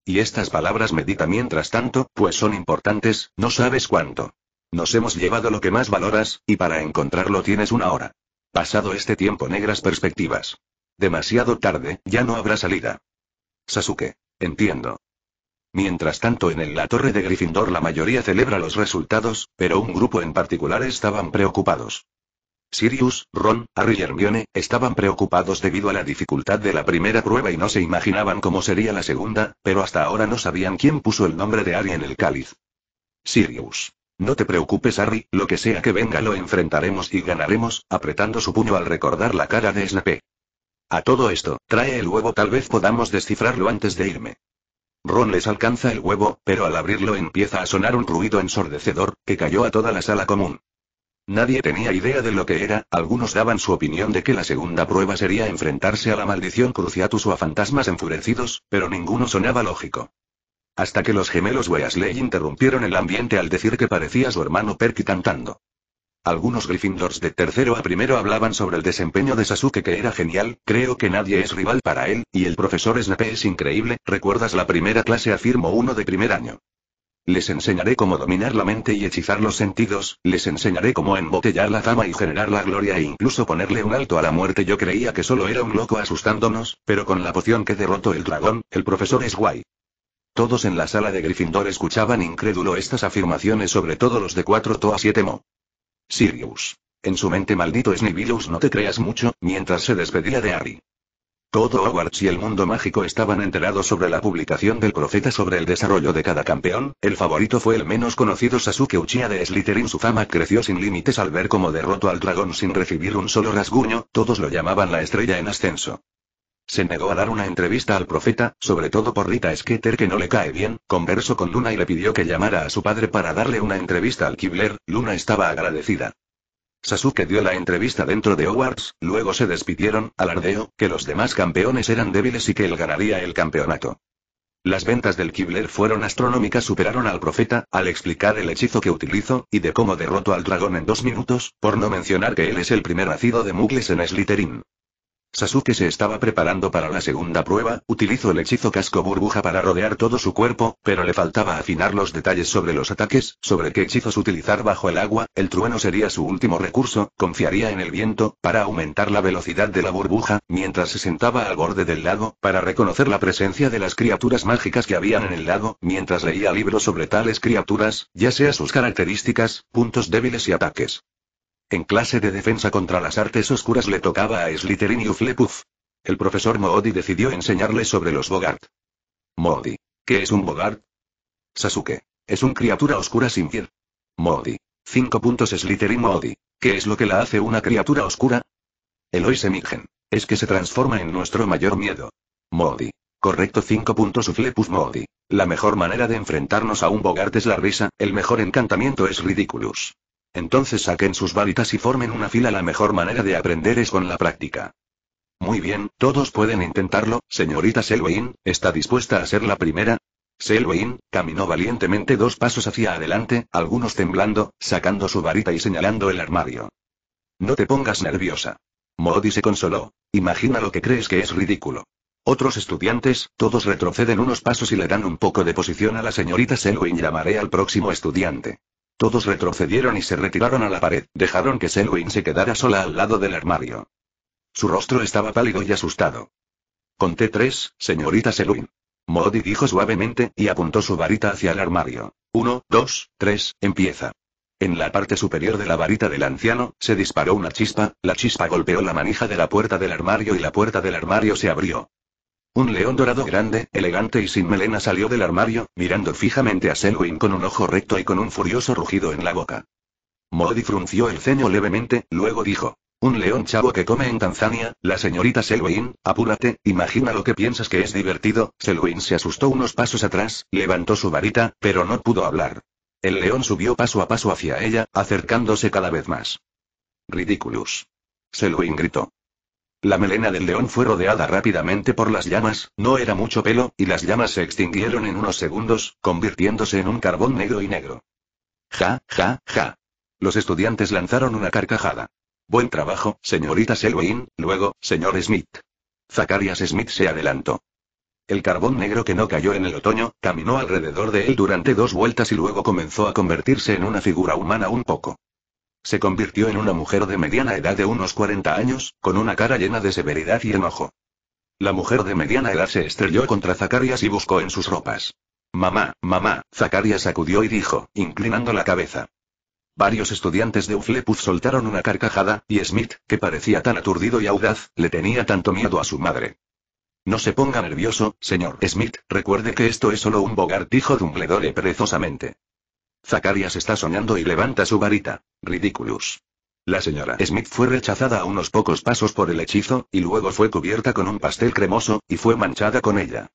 Y estas palabras medita mientras tanto, pues son importantes, no sabes cuánto. Nos hemos llevado lo que más valoras, y para encontrarlo tienes una hora. Pasado este tiempo negras perspectivas. Demasiado tarde, ya no habrá salida. Sasuke. Entiendo. Mientras tanto en la torre de Gryffindor la mayoría celebra los resultados, pero un grupo en particular estaban preocupados. Sirius, Ron, Harry y Hermione, estaban preocupados debido a la dificultad de la primera prueba y no se imaginaban cómo sería la segunda, pero hasta ahora no sabían quién puso el nombre de Harry en el cáliz. Sirius. No te preocupes Harry, lo que sea que venga lo enfrentaremos y ganaremos, apretando su puño al recordar la cara de Snape. A todo esto, trae el huevo tal vez podamos descifrarlo antes de irme. Ron les alcanza el huevo, pero al abrirlo empieza a sonar un ruido ensordecedor, que cayó a toda la sala común. Nadie tenía idea de lo que era, algunos daban su opinión de que la segunda prueba sería enfrentarse a la maldición cruciatus o a fantasmas enfurecidos, pero ninguno sonaba lógico. Hasta que los gemelos Weasley interrumpieron el ambiente al decir que parecía su hermano Perky cantando. Algunos Gryffindors de tercero a primero hablaban sobre el desempeño de Sasuke que era genial, creo que nadie es rival para él, y el profesor Snape es increíble, ¿recuerdas la primera clase? afirmó uno de primer año. Les enseñaré cómo dominar la mente y hechizar los sentidos, les enseñaré cómo embotellar la fama y generar la gloria e incluso ponerle un alto a la muerte. Yo creía que solo era un loco asustándonos, pero con la poción que derrotó el dragón, el profesor es guay. Todos en la sala de Gryffindor escuchaban incrédulo estas afirmaciones sobre todo los de 4 to a 7 mo. Sirius. En su mente maldito Snivilus no te creas mucho, mientras se despedía de Harry. Todo Hogwarts y el mundo mágico estaban enterados sobre la publicación del profeta sobre el desarrollo de cada campeón, el favorito fue el menos conocido Sasuke Uchiha de Slytherin su fama creció sin límites al ver cómo derrotó al dragón sin recibir un solo rasguño, todos lo llamaban la estrella en ascenso. Se negó a dar una entrevista al profeta, sobre todo por Rita Skeeter que no le cae bien, conversó con Luna y le pidió que llamara a su padre para darle una entrevista al Kibler, Luna estaba agradecida. Sasuke dio la entrevista dentro de Hogwarts, luego se despidieron, alardeó, que los demás campeones eran débiles y que él ganaría el campeonato. Las ventas del Kibler fueron astronómicas, superaron al profeta, al explicar el hechizo que utilizó, y de cómo derrotó al dragón en dos minutos, por no mencionar que él es el primer nacido de Mugles en Slytherin. Sasuke se estaba preparando para la segunda prueba, utilizó el hechizo casco burbuja para rodear todo su cuerpo, pero le faltaba afinar los detalles sobre los ataques, sobre qué hechizos utilizar bajo el agua, el trueno sería su último recurso, confiaría en el viento, para aumentar la velocidad de la burbuja, mientras se sentaba al borde del lago, para reconocer la presencia de las criaturas mágicas que habían en el lago, mientras leía libros sobre tales criaturas, ya sea sus características, puntos débiles y ataques. En clase de defensa contra las artes oscuras le tocaba a Slytherin y Uflepuff. El profesor Moody decidió enseñarle sobre los Bogart. Moody. ¿Qué es un Bogart? Sasuke. Es un criatura oscura sin piel. Moody. 5 puntos Slytherin Moody. ¿Qué es lo que la hace una criatura oscura? Eloy Semigen. Es que se transforma en nuestro mayor miedo. Moody. Correcto 5 puntos Uflepuff Moody. La mejor manera de enfrentarnos a un Bogart es la risa, el mejor encantamiento es Ridiculous. Entonces saquen sus varitas y formen una fila. La mejor manera de aprender es con la práctica. Muy bien, todos pueden intentarlo, señorita Selwyn, ¿está dispuesta a ser la primera? Selwyn, caminó valientemente dos pasos hacia adelante, algunos temblando, sacando su varita y señalando el armario. No te pongas nerviosa. Modi se consoló. Imagina lo que crees que es ridículo. Otros estudiantes, todos retroceden unos pasos y le dan un poco de posición a la señorita Selwyn. Llamaré al próximo estudiante. Todos retrocedieron y se retiraron a la pared, dejaron que Selwyn se quedara sola al lado del armario. Su rostro estaba pálido y asustado. Conté tres, señorita Selwyn. Modi dijo suavemente, y apuntó su varita hacia el armario. Uno, dos, tres, empieza. En la parte superior de la varita del anciano, se disparó una chispa, la chispa golpeó la manija de la puerta del armario y la puerta del armario se abrió. Un león dorado grande, elegante y sin melena salió del armario, mirando fijamente a Selwyn con un ojo recto y con un furioso rugido en la boca. Modi frunció el ceño levemente, luego dijo. Un león chavo que come en Tanzania, la señorita Selwyn, apúrate, imagina lo que piensas que es divertido. Selwyn se asustó unos pasos atrás, levantó su varita, pero no pudo hablar. El león subió paso a paso hacia ella, acercándose cada vez más. Ridiculous. Selwyn gritó. La melena del león fue rodeada rápidamente por las llamas, no era mucho pelo, y las llamas se extinguieron en unos segundos, convirtiéndose en un carbón negro y negro. Ja, ja, ja. Los estudiantes lanzaron una carcajada. Buen trabajo, señorita Selwyn, luego, señor Smith. Zacarias Smith se adelantó. El carbón negro que no cayó en el otoño, caminó alrededor de él durante dos vueltas y luego comenzó a convertirse en una figura humana un poco. Se convirtió en una mujer de mediana edad de unos 40 años, con una cara llena de severidad y enojo. La mujer de mediana edad se estrelló contra Zacarias y buscó en sus ropas. Mamá, mamá, Zacarias sacudió y dijo, inclinando la cabeza. Varios estudiantes de Uflepuz soltaron una carcajada, y Smith, que parecía tan aturdido y audaz, le tenía tanto miedo a su madre. No se ponga nervioso, señor Smith, recuerde que esto es solo un bogar, dijo Dumbledore perezosamente. Zacarias está soñando y levanta su varita. Ridiculous. La señora Smith fue rechazada a unos pocos pasos por el hechizo, y luego fue cubierta con un pastel cremoso, y fue manchada con ella.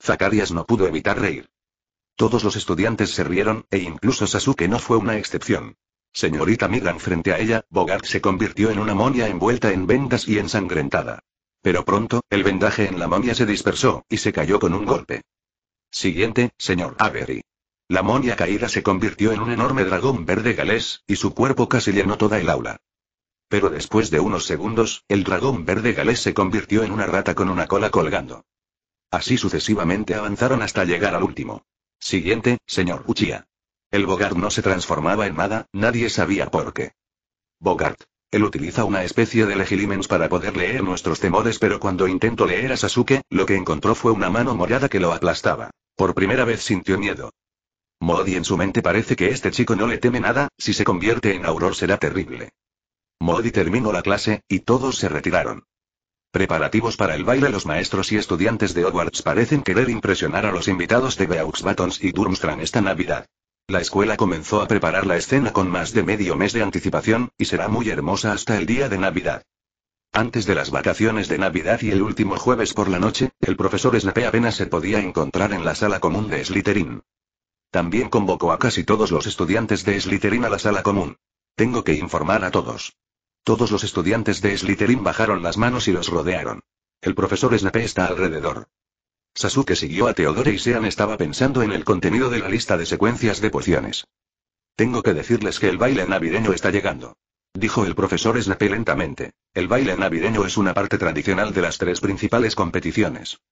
Zacarias no pudo evitar reír. Todos los estudiantes se rieron, e incluso Sasuke no fue una excepción. Señorita Migan frente a ella, Bogart se convirtió en una momia envuelta en vendas y ensangrentada. Pero pronto, el vendaje en la momia se dispersó, y se cayó con un golpe. Siguiente, señor Avery. La monia caída se convirtió en un enorme dragón verde galés, y su cuerpo casi llenó toda el aula. Pero después de unos segundos, el dragón verde galés se convirtió en una rata con una cola colgando. Así sucesivamente avanzaron hasta llegar al último. Siguiente, señor Uchiha. El Bogart no se transformaba en nada, nadie sabía por qué. Bogart. Él utiliza una especie de legilimens para poder leer nuestros temores, pero cuando intentó leer a Sasuke, lo que encontró fue una mano morada que lo aplastaba. Por primera vez sintió miedo. Modi en su mente parece que este chico no le teme nada, si se convierte en Auror será terrible. Modi terminó la clase, y todos se retiraron. Preparativos para el baile Los maestros y estudiantes de Hogwarts parecen querer impresionar a los invitados de Beaux Batons y Durmstrang esta Navidad. La escuela comenzó a preparar la escena con más de medio mes de anticipación, y será muy hermosa hasta el día de Navidad. Antes de las vacaciones de Navidad y el último jueves por la noche, el profesor Snape apenas se podía encontrar en la sala común de Slytherin. También convocó a casi todos los estudiantes de Slytherin a la sala común. Tengo que informar a todos. Todos los estudiantes de Slytherin bajaron las manos y los rodearon. El profesor Snape está alrededor. Sasuke siguió a Teodore y Sean estaba pensando en el contenido de la lista de secuencias de pociones. Tengo que decirles que el baile navideño está llegando. Dijo el profesor Snape lentamente. El baile navideño es una parte tradicional de las tres principales competiciones.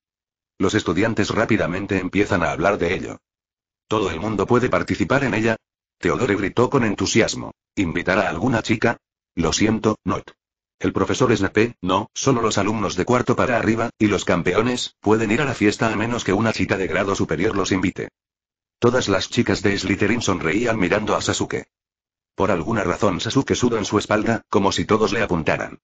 Los estudiantes rápidamente empiezan a hablar de ello. ¿Todo el mundo puede participar en ella? Teodore gritó con entusiasmo. ¿Invitar a alguna chica? Lo siento, Not. El profesor Snape, no, solo los alumnos de cuarto para arriba, y los campeones, pueden ir a la fiesta a menos que una chica de grado superior los invite. Todas las chicas de Slytherin sonreían mirando a Sasuke. Por alguna razón Sasuke sudó en su espalda, como si todos le apuntaran.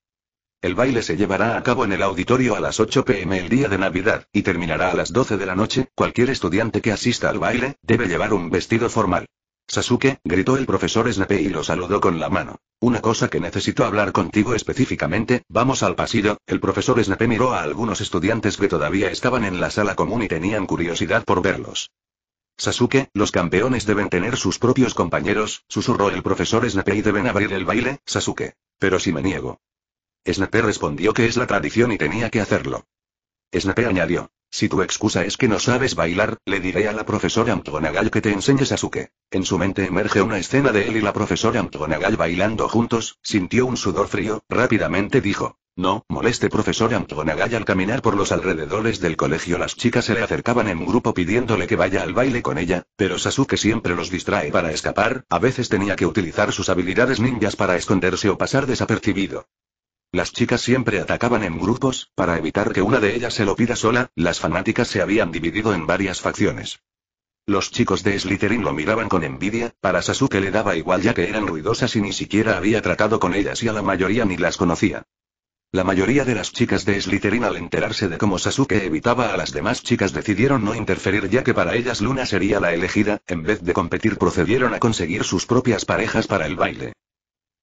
El baile se llevará a cabo en el auditorio a las 8 pm el día de Navidad, y terminará a las 12 de la noche. Cualquier estudiante que asista al baile, debe llevar un vestido formal. Sasuke, gritó el profesor Snape y lo saludó con la mano. Una cosa que necesito hablar contigo específicamente, vamos al pasillo. El profesor Snape miró a algunos estudiantes que todavía estaban en la sala común y tenían curiosidad por verlos. Sasuke, los campeones deben tener sus propios compañeros, susurró el profesor Snape y deben abrir el baile, Sasuke. Pero si me niego. Snape respondió que es la tradición y tenía que hacerlo. Snape añadió. Si tu excusa es que no sabes bailar, le diré a la profesora McGonagall que te enseñe Sasuke. En su mente emerge una escena de él y la profesora McGonagall bailando juntos, sintió un sudor frío, rápidamente dijo. No, moleste profesora McGonagall al caminar por los alrededores del colegio las chicas se le acercaban en grupo pidiéndole que vaya al baile con ella, pero Sasuke siempre los distrae para escapar, a veces tenía que utilizar sus habilidades ninjas para esconderse o pasar desapercibido. Las chicas siempre atacaban en grupos, para evitar que una de ellas se lo pida sola, las fanáticas se habían dividido en varias facciones. Los chicos de Slytherin lo miraban con envidia, para Sasuke le daba igual ya que eran ruidosas y ni siquiera había tratado con ellas y a la mayoría ni las conocía. La mayoría de las chicas de Slytherin al enterarse de cómo Sasuke evitaba a las demás chicas decidieron no interferir ya que para ellas Luna sería la elegida, en vez de competir procedieron a conseguir sus propias parejas para el baile.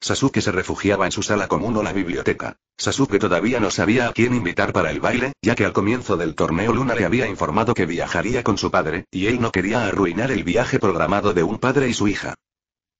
Sasuke se refugiaba en su sala común o la biblioteca. Sasuke todavía no sabía a quién invitar para el baile, ya que al comienzo del torneo Luna le había informado que viajaría con su padre, y él no quería arruinar el viaje programado de un padre y su hija.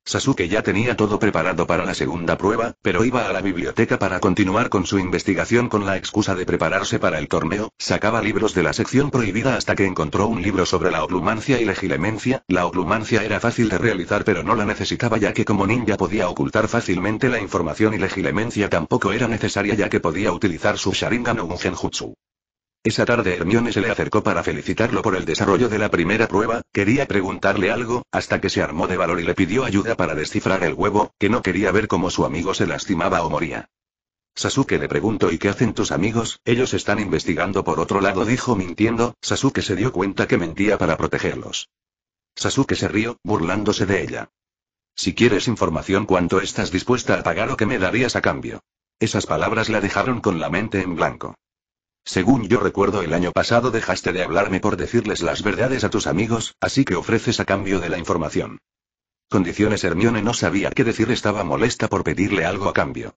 Sasuke ya tenía todo preparado para la segunda prueba, pero iba a la biblioteca para continuar con su investigación con la excusa de prepararse para el torneo, sacaba libros de la sección prohibida hasta que encontró un libro sobre la oglumancia y legilemencia, la oglumancia era fácil de realizar pero no la necesitaba ya que como ninja podía ocultar fácilmente la información y legilemencia tampoco era necesaria ya que podía utilizar su Sharingan o un Genjutsu. Esa tarde Hermione se le acercó para felicitarlo por el desarrollo de la primera prueba, quería preguntarle algo, hasta que se armó de valor y le pidió ayuda para descifrar el huevo, que no quería ver cómo su amigo se lastimaba o moría. Sasuke le preguntó ¿y qué hacen tus amigos? Ellos están investigando por otro lado dijo mintiendo, Sasuke se dio cuenta que mentía para protegerlos. Sasuke se rió, burlándose de ella. Si quieres información ¿cuánto estás dispuesta a pagar o qué me darías a cambio? Esas palabras la dejaron con la mente en blanco. Según yo recuerdo el año pasado dejaste de hablarme por decirles las verdades a tus amigos, así que ofreces a cambio de la información. Condiciones Hermione no sabía qué decir, estaba molesta por pedirle algo a cambio.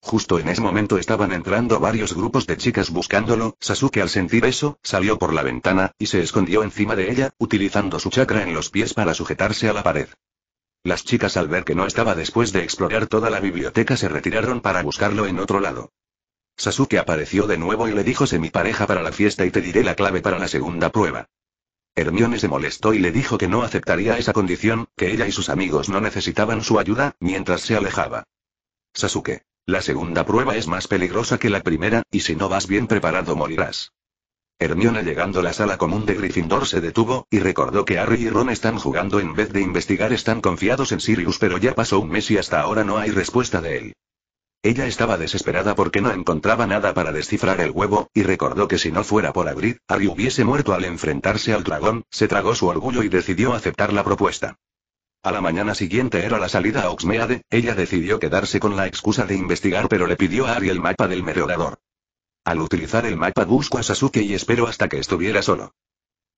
Justo en ese momento estaban entrando varios grupos de chicas buscándolo, Sasuke al sentir eso, salió por la ventana, y se escondió encima de ella, utilizando su chakra en los pies para sujetarse a la pared. Las chicas al ver que no estaba después de explorar toda la biblioteca se retiraron para buscarlo en otro lado. Sasuke apareció de nuevo y le dijo sé mi pareja para la fiesta y te diré la clave para la segunda prueba. Hermione se molestó y le dijo que no aceptaría esa condición, que ella y sus amigos no necesitaban su ayuda, mientras se alejaba. Sasuke. La segunda prueba es más peligrosa que la primera, y si no vas bien preparado morirás. Hermione llegando a la sala común de Gryffindor se detuvo, y recordó que Harry y Ron están jugando en vez de investigar están confiados en Sirius pero ya pasó un mes y hasta ahora no hay respuesta de él. Ella estaba desesperada porque no encontraba nada para descifrar el huevo, y recordó que si no fuera por abrir, Harry hubiese muerto al enfrentarse al dragón, se tragó su orgullo y decidió aceptar la propuesta. A la mañana siguiente era la salida a Oxmeade, ella decidió quedarse con la excusa de investigar pero le pidió a Harry el mapa del merodeador. Al utilizar el mapa busco a Sasuke y esperó hasta que estuviera solo.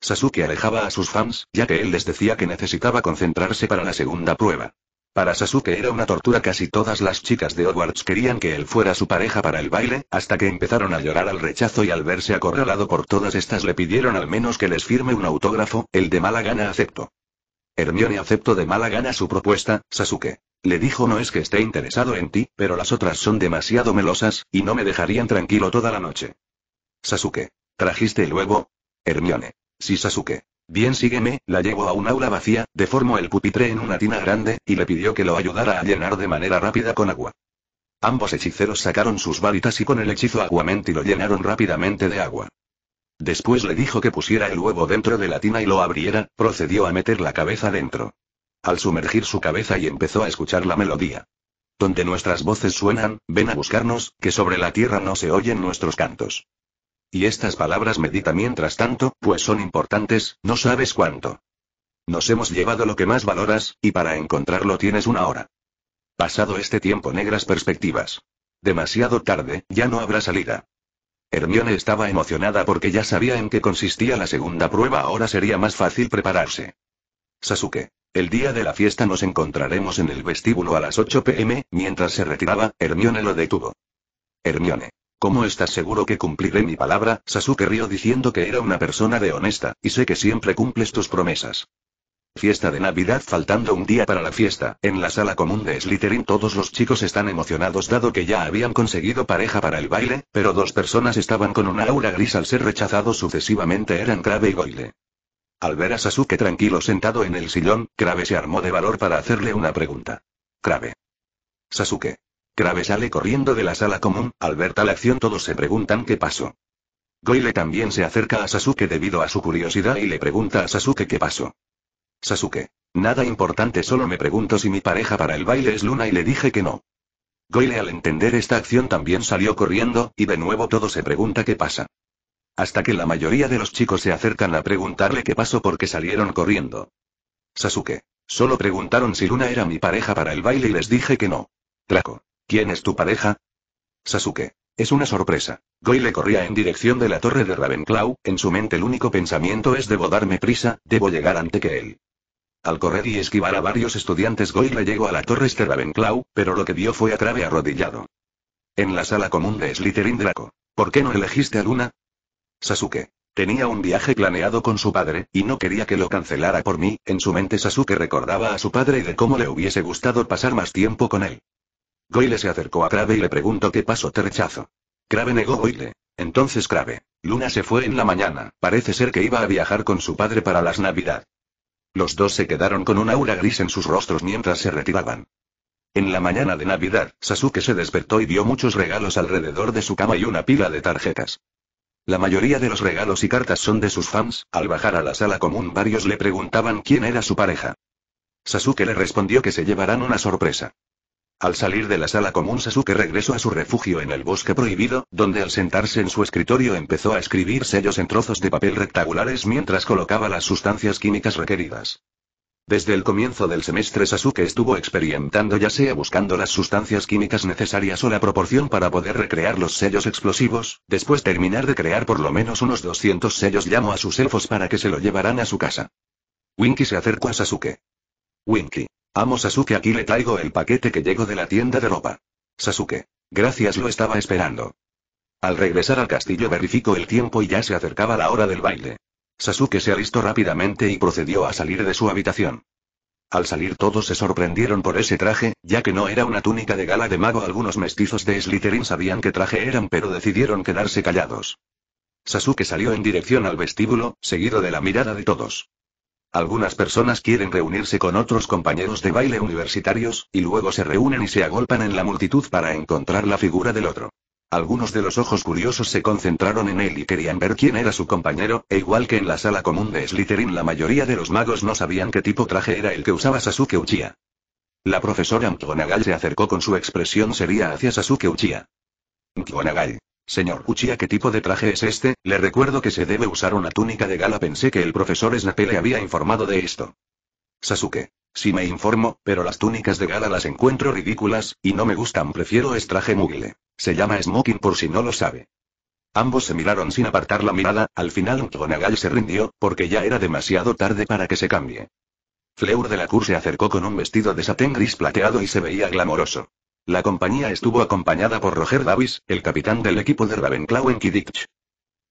Sasuke alejaba a sus fans, ya que él les decía que necesitaba concentrarse para la segunda prueba. Para Sasuke era una tortura casi todas las chicas de Hogwarts querían que él fuera su pareja para el baile, hasta que empezaron a llorar al rechazo y al verse acorralado por todas estas le pidieron al menos que les firme un autógrafo, el de mala gana aceptó. Hermione aceptó de mala gana su propuesta, Sasuke. Le dijo no es que esté interesado en ti, pero las otras son demasiado melosas, y no me dejarían tranquilo toda la noche. Sasuke. ¿Trajiste el huevo? Hermione. Sí Sasuke. Bien sígueme, la llevo a un aula vacía, deformó el pupitre en una tina grande, y le pidió que lo ayudara a llenar de manera rápida con agua. Ambos hechiceros sacaron sus varitas y con el hechizo aguamenti lo llenaron rápidamente de agua. Después le dijo que pusiera el huevo dentro de la tina y lo abriera, procedió a meter la cabeza dentro. Al sumergir su cabeza y empezó a escuchar la melodía. Donde nuestras voces suenan, ven a buscarnos, que sobre la tierra no se oyen nuestros cantos. Y estas palabras medita mientras tanto, pues son importantes, no sabes cuánto. Nos hemos llevado lo que más valoras, y para encontrarlo tienes una hora. Pasado este tiempo negras perspectivas. Demasiado tarde, ya no habrá salida. Hermione estaba emocionada porque ya sabía en qué consistía la segunda prueba, ahora sería más fácil prepararse. Sasuke. El día de la fiesta nos encontraremos en el vestíbulo a las 8 pm, mientras se retiraba, Hermione lo detuvo. Hermione. ¿Cómo estás seguro que cumpliré mi palabra? Sasuke rió diciendo que era una persona de honesta, y sé que siempre cumples tus promesas. Fiesta de Navidad faltando un día para la fiesta. En la sala común de Slytherin todos los chicos están emocionados dado que ya habían conseguido pareja para el baile, pero dos personas estaban con una aura gris al ser rechazados sucesivamente eran Krabe y Goyle. Al ver a Sasuke tranquilo sentado en el sillón, Krabe se armó de valor para hacerle una pregunta. Krabe. Sasuke. Krabe sale corriendo de la sala común, al ver tal acción todos se preguntan qué pasó. Goyle también se acerca a Sasuke debido a su curiosidad y le pregunta a Sasuke qué pasó. Sasuke. Nada importante, solo me pregunto si mi pareja para el baile es Luna y le dije que no. Goyle al entender esta acción también salió corriendo, y de nuevo todo se pregunta qué pasa. Hasta que la mayoría de los chicos se acercan a preguntarle qué pasó porque salieron corriendo. Sasuke. Solo preguntaron si Luna era mi pareja para el baile y les dije que no. Draco. ¿Quién es tu pareja? Sasuke. Es una sorpresa. Goyle corría en dirección de la torre de Ravenclaw, en su mente el único pensamiento es debo darme prisa, debo llegar ante que él. Al correr y esquivar a varios estudiantes Goyle llegó a la torre de Ravenclaw, pero lo que vio fue a Crave arrodillado. En la sala común de Slytherin Draco. ¿Por qué no elegiste a Luna? Sasuke. Tenía un viaje planeado con su padre, y no quería que lo cancelara por mí, en su mente Sasuke recordaba a su padre y de cómo le hubiese gustado pasar más tiempo con él. Goyle se acercó a Crave y le preguntó qué pasó te rechazo. Crave negó Goyle. Entonces Crave. Luna se fue en la mañana, parece ser que iba a viajar con su padre para las Navidad. Los dos se quedaron con un aura gris en sus rostros mientras se retiraban. En la mañana de Navidad, Sasuke se despertó y vio muchos regalos alrededor de su cama y una pila de tarjetas. La mayoría de los regalos y cartas son de sus fans, al bajar a la sala común varios le preguntaban quién era su pareja. Sasuke le respondió que se llevarán una sorpresa. Al salir de la sala común Sasuke regresó a su refugio en el bosque prohibido, donde al sentarse en su escritorio empezó a escribir sellos en trozos de papel rectangulares mientras colocaba las sustancias químicas requeridas. Desde el comienzo del semestre Sasuke estuvo experimentando ya sea buscando las sustancias químicas necesarias o la proporción para poder recrear los sellos explosivos, después terminar de crear por lo menos unos 200 sellos llamó a sus elfos para que se lo llevaran a su casa. Winky se acercó a Sasuke. Winky. Amo Sasuke, aquí le traigo el paquete que llegó de la tienda de ropa. Sasuke. Gracias, lo estaba esperando. Al regresar al castillo verificó el tiempo y ya se acercaba la hora del baile. Sasuke se alistó rápidamente y procedió a salir de su habitación. Al salir todos se sorprendieron por ese traje, ya que no era una túnica de gala de mago. Algunos mestizos de Slytherin sabían qué traje eran pero decidieron quedarse callados. Sasuke salió en dirección al vestíbulo, seguido de la mirada de todos. Algunas personas quieren reunirse con otros compañeros de baile universitarios, y luego se reúnen y se agolpan en la multitud para encontrar la figura del otro. Algunos de los ojos curiosos se concentraron en él y querían ver quién era su compañero, e igual que en la sala común de Slytherin la mayoría de los magos no sabían qué tipo traje era el que usaba Sasuke Uchiha. La profesora McGonagall se acercó con su expresión seria hacia Sasuke Uchiha. McGonagall. Señor Uchiha, ¿qué tipo de traje es este? Le recuerdo que se debe usar una túnica de gala. Pensé que el profesor Snape le había informado de esto. Sasuke. Sí me informo, pero las túnicas de gala las encuentro ridículas, y no me gustan. Prefiero es traje mugle. Se llama smoking por si no lo sabe. Ambos se miraron sin apartar la mirada, al final McGonagall se rindió, porque ya era demasiado tarde para que se cambie. Fleur de la Cour se acercó con un vestido de satén gris plateado y se veía glamoroso. La compañía estuvo acompañada por Roger Davis, el capitán del equipo de Ravenclaw en Kidditch.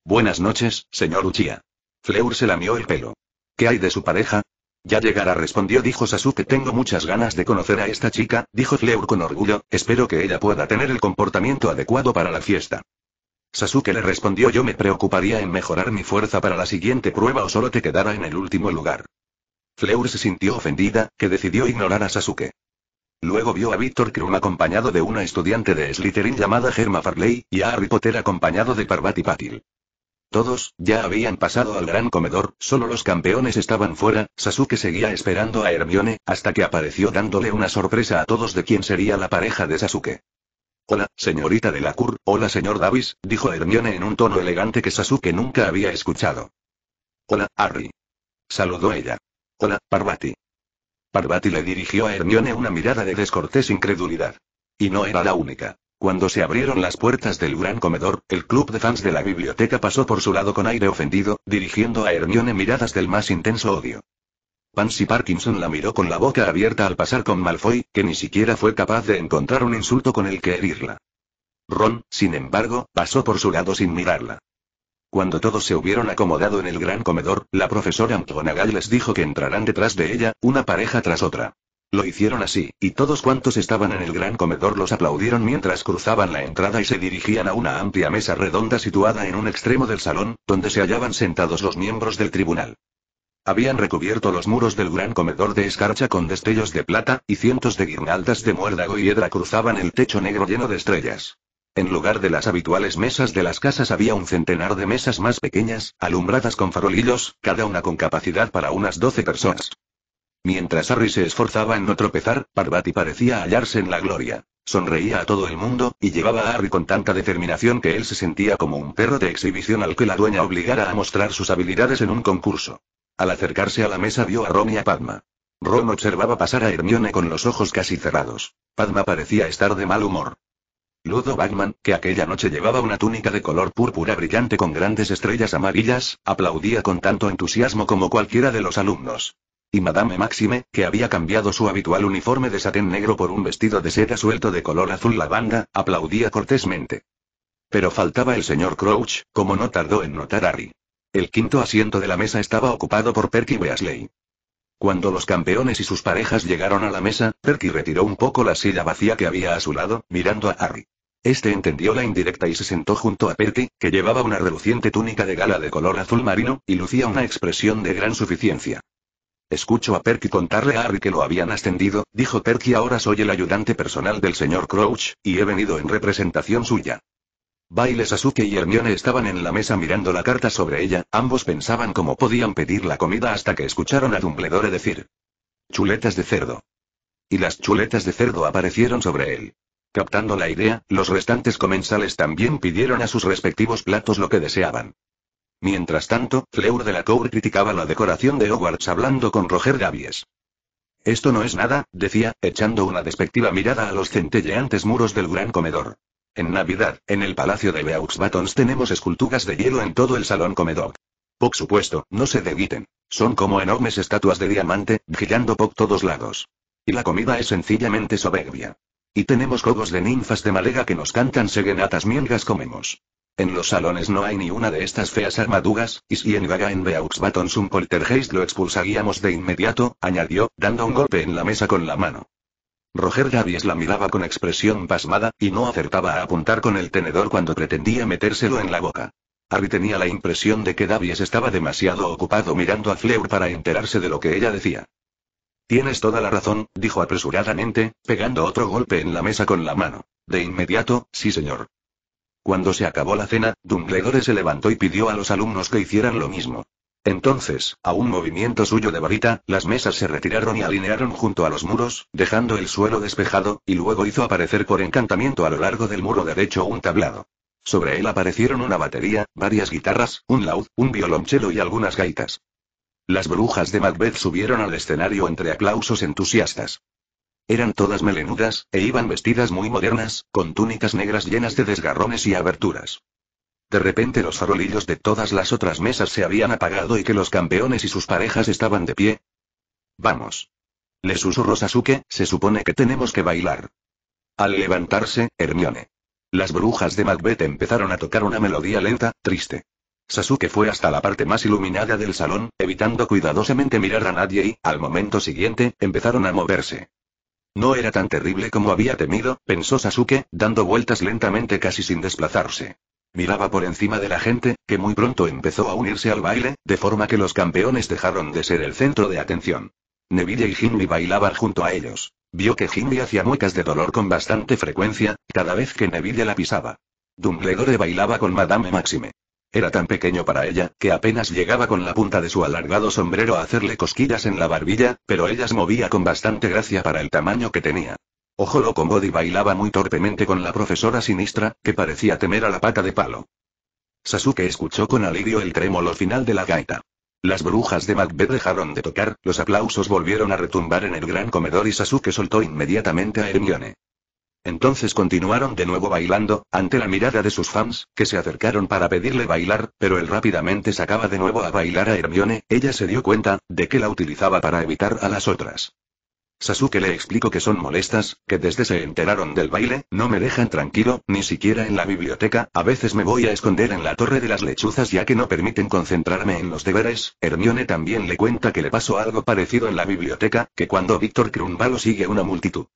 Buenas noches, señor Uchiha. Fleur se lamió el pelo. ¿Qué hay de su pareja? Ya llegará, respondió, dijo Sasuke. Tengo muchas ganas de conocer a esta chica, dijo Fleur con orgullo. Espero que ella pueda tener el comportamiento adecuado para la fiesta. Sasuke le respondió: Yo me preocuparía en mejorar mi fuerza para la siguiente prueba o solo te quedara en el último lugar. Fleur se sintió ofendida, que decidió ignorar a Sasuke. Luego vio a Víctor Krum acompañado de una estudiante de Slytherin llamada Germa Farley, y a Harry Potter acompañado de Parvati Patil. Todos, ya habían pasado al gran comedor, solo los campeones estaban fuera, Sasuke seguía esperando a Hermione, hasta que apareció dándole una sorpresa a todos de quién sería la pareja de Sasuke. Hola, señorita de la Cur, hola señor Davis, dijo Hermione en un tono elegante que Sasuke nunca había escuchado. Hola, Harry. Saludó ella. Hola, Parvati. Parvati le dirigió a Hermione una mirada de descortés incredulidad. Y no era la única. Cuando se abrieron las puertas del gran comedor, el club de fans de la biblioteca pasó por su lado con aire ofendido, dirigiendo a Hermione miradas del más intenso odio. Pansy Parkinson la miró con la boca abierta al pasar con Malfoy, que ni siquiera fue capaz de encontrar un insulto con el que herirla. Ron, sin embargo, pasó por su lado sin mirarla. Cuando todos se hubieron acomodado en el gran comedor, la profesora McGonagall les dijo que entrarán detrás de ella, una pareja tras otra. Lo hicieron así, y todos cuantos estaban en el gran comedor los aplaudieron mientras cruzaban la entrada y se dirigían a una amplia mesa redonda situada en un extremo del salón, donde se hallaban sentados los miembros del tribunal. Habían recubierto los muros del gran comedor de escarcha con destellos de plata, y cientos de guirnaldas de muérdago y hiedra cruzaban el techo negro lleno de estrellas. En lugar de las habituales mesas de las casas había un centenar de mesas más pequeñas, alumbradas con farolillos, cada una con capacidad para unas doce personas. Mientras Harry se esforzaba en no tropezar, Parvati parecía hallarse en la gloria. Sonreía a todo el mundo, y llevaba a Harry con tanta determinación que él se sentía como un perro de exhibición al que la dueña obligara a mostrar sus habilidades en un concurso. Al acercarse a la mesa vio a Ron y a Padma. Ron observaba pasar a Hermione con los ojos casi cerrados. Padma parecía estar de mal humor. Ludo Bagman, que aquella noche llevaba una túnica de color púrpura brillante con grandes estrellas amarillas, aplaudía con tanto entusiasmo como cualquiera de los alumnos. Y Madame Maxime, que había cambiado su habitual uniforme de satén negro por un vestido de seda suelto de color azul lavanda, aplaudía cortésmente. Pero faltaba el señor Crouch, como no tardó en notar Harry. El quinto asiento de la mesa estaba ocupado por Perky Weasley. Cuando los campeones y sus parejas llegaron a la mesa, Perky retiró un poco la silla vacía que había a su lado, mirando a Harry. Este entendió la indirecta y se sentó junto a Perky, que llevaba una reluciente túnica de gala de color azul marino, y lucía una expresión de gran suficiencia. Escucho a Perky contarle a Harry que lo habían ascendido, dijo Perky ahora soy el ayudante personal del señor Crouch, y he venido en representación suya. Baile Sasuke y Hermione estaban en la mesa mirando la carta sobre ella, ambos pensaban cómo podían pedir la comida hasta que escucharon a Dumbledore decir. Chuletas de cerdo. Y las chuletas de cerdo aparecieron sobre él. Captando la idea, los restantes comensales también pidieron a sus respectivos platos lo que deseaban. Mientras tanto, Fleur de la Cour criticaba la decoración de Hogwarts hablando con Roger Davies. Esto no es nada, decía, echando una despectiva mirada a los centelleantes muros del gran comedor. En Navidad, en el Palacio de Beaux Batons tenemos esculturas de hielo en todo el salón comedor. Por supuesto, no se debiten. Son como enormes estatuas de diamante, brillando por todos lados. Y la comida es sencillamente soberbia. Y tenemos cogos de ninfas de malega que nos cantan seguenatas mientras comemos. En los salones no hay ni una de estas feas armaduras, y si en Gaga en Beaux Batons un poltergeist lo expulsaríamos de inmediato, añadió, dando un golpe en la mesa con la mano. Roger Davies la miraba con expresión pasmada, y no acertaba a apuntar con el tenedor cuando pretendía metérselo en la boca. Harry tenía la impresión de que Davies estaba demasiado ocupado mirando a Fleur para enterarse de lo que ella decía. Tienes toda la razón, dijo apresuradamente, pegando otro golpe en la mesa con la mano. De inmediato, sí señor. Cuando se acabó la cena, Dumbledore se levantó y pidió a los alumnos que hicieran lo mismo. Entonces, a un movimiento suyo de varita, las mesas se retiraron y alinearon junto a los muros, dejando el suelo despejado, y luego hizo aparecer por encantamiento a lo largo del muro derecho un tablado. Sobre él aparecieron una batería, varias guitarras, un laúd, un violonchelo y algunas gaitas. Las brujas de Macbeth subieron al escenario entre aplausos entusiastas. Eran todas melenudas, e iban vestidas muy modernas, con túnicas negras llenas de desgarrones y aberturas. De repente los farolillos de todas las otras mesas se habían apagado y que los campeones y sus parejas estaban de pie. Vamos. Le susurró Sasuke, se supone que tenemos que bailar. Al levantarse, Hermione. Las brujas de Macbeth empezaron a tocar una melodía lenta, triste. Sasuke fue hasta la parte más iluminada del salón, evitando cuidadosamente mirar a nadie y, al momento siguiente, empezaron a moverse. No era tan terrible como había temido, pensó Sasuke, dando vueltas lentamente casi sin desplazarse. Miraba por encima de la gente, que muy pronto empezó a unirse al baile, de forma que los campeones dejaron de ser el centro de atención. Neville y Jimmy bailaban junto a ellos. Vio que Jimmy hacía muecas de dolor con bastante frecuencia, cada vez que Neville la pisaba. Dumbledore bailaba con Madame Maxime. Era tan pequeño para ella, que apenas llegaba con la punta de su alargado sombrero a hacerle cosquillas en la barbilla, pero ella se movía con bastante gracia para el tamaño que tenía. Ojo loco Body bailaba muy torpemente con la profesora sinistra, que parecía temer a la pata de palo. Sasuke escuchó con alivio el trémolo final de la gaita. Las brujas de Macbeth dejaron de tocar, los aplausos volvieron a retumbar en el gran comedor y Sasuke soltó inmediatamente a Hermione. Entonces continuaron de nuevo bailando, ante la mirada de sus fans, que se acercaron para pedirle bailar, pero él rápidamente sacaba de nuevo a bailar a Hermione, ella se dio cuenta, de que la utilizaba para evitar a las otras. Sasuke le explico que son molestas, que desde se enteraron del baile, no me dejan tranquilo, ni siquiera en la biblioteca, a veces me voy a esconder en la torre de las lechuzas ya que no permiten concentrarme en los deberes. Hermione también le cuenta que le pasó algo parecido en la biblioteca, que cuando Víctor Krum va lo sigue una multitud.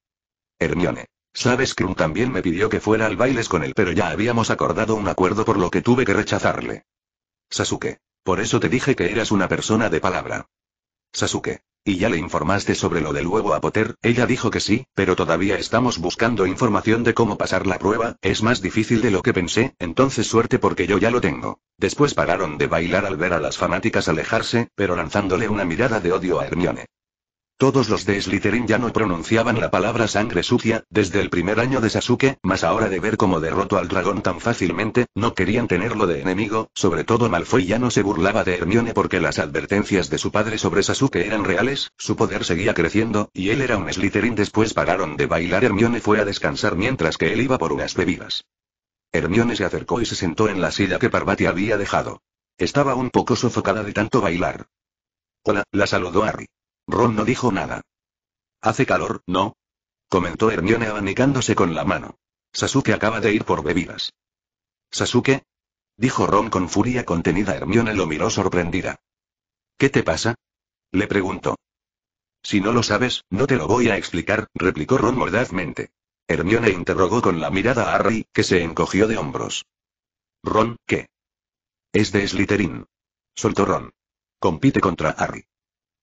Hermione. Sabes, Krum también me pidió que fuera al bailes con él, pero ya habíamos acordado un acuerdo por lo que tuve que rechazarle. Sasuke. Por eso te dije que eras una persona de palabra. Sasuke. ¿Y ya le informaste sobre lo del huevo a Potter? Ella dijo que sí, pero todavía estamos buscando información de cómo pasar la prueba, es más difícil de lo que pensé, entonces suerte porque yo ya lo tengo. Después pararon de bailar al ver a las fanáticas alejarse, pero lanzándole una mirada de odio a Hermione. Todos los de Slytherin ya no pronunciaban la palabra sangre sucia, desde el primer año de Sasuke, más ahora de ver cómo derrotó al dragón tan fácilmente, no querían tenerlo de enemigo, sobre todo Malfoy ya no se burlaba de Hermione porque las advertencias de su padre sobre Sasuke eran reales, su poder seguía creciendo, y él era un Slytherin después pararon de bailar Hermione fue a descansar mientras que él iba por unas bebidas. Hermione se acercó y se sentó en la silla que Parvati había dejado. Estaba un poco sofocada de tanto bailar. Hola, la saludó Harry. Ron no dijo nada. Hace calor, ¿no? comentó Hermione abanicándose con la mano. Sasuke acaba de ir por bebidas. ¿Sasuke? dijo Ron con furia contenida. Hermione lo miró sorprendida. ¿Qué te pasa? le preguntó. Si no lo sabes, no te lo voy a explicar, replicó Ron mordazmente. Hermione interrogó con la mirada a Harry, que se encogió de hombros. Ron, ¿qué? Es de Slytherin. Soltó Ron. Compite contra Harry.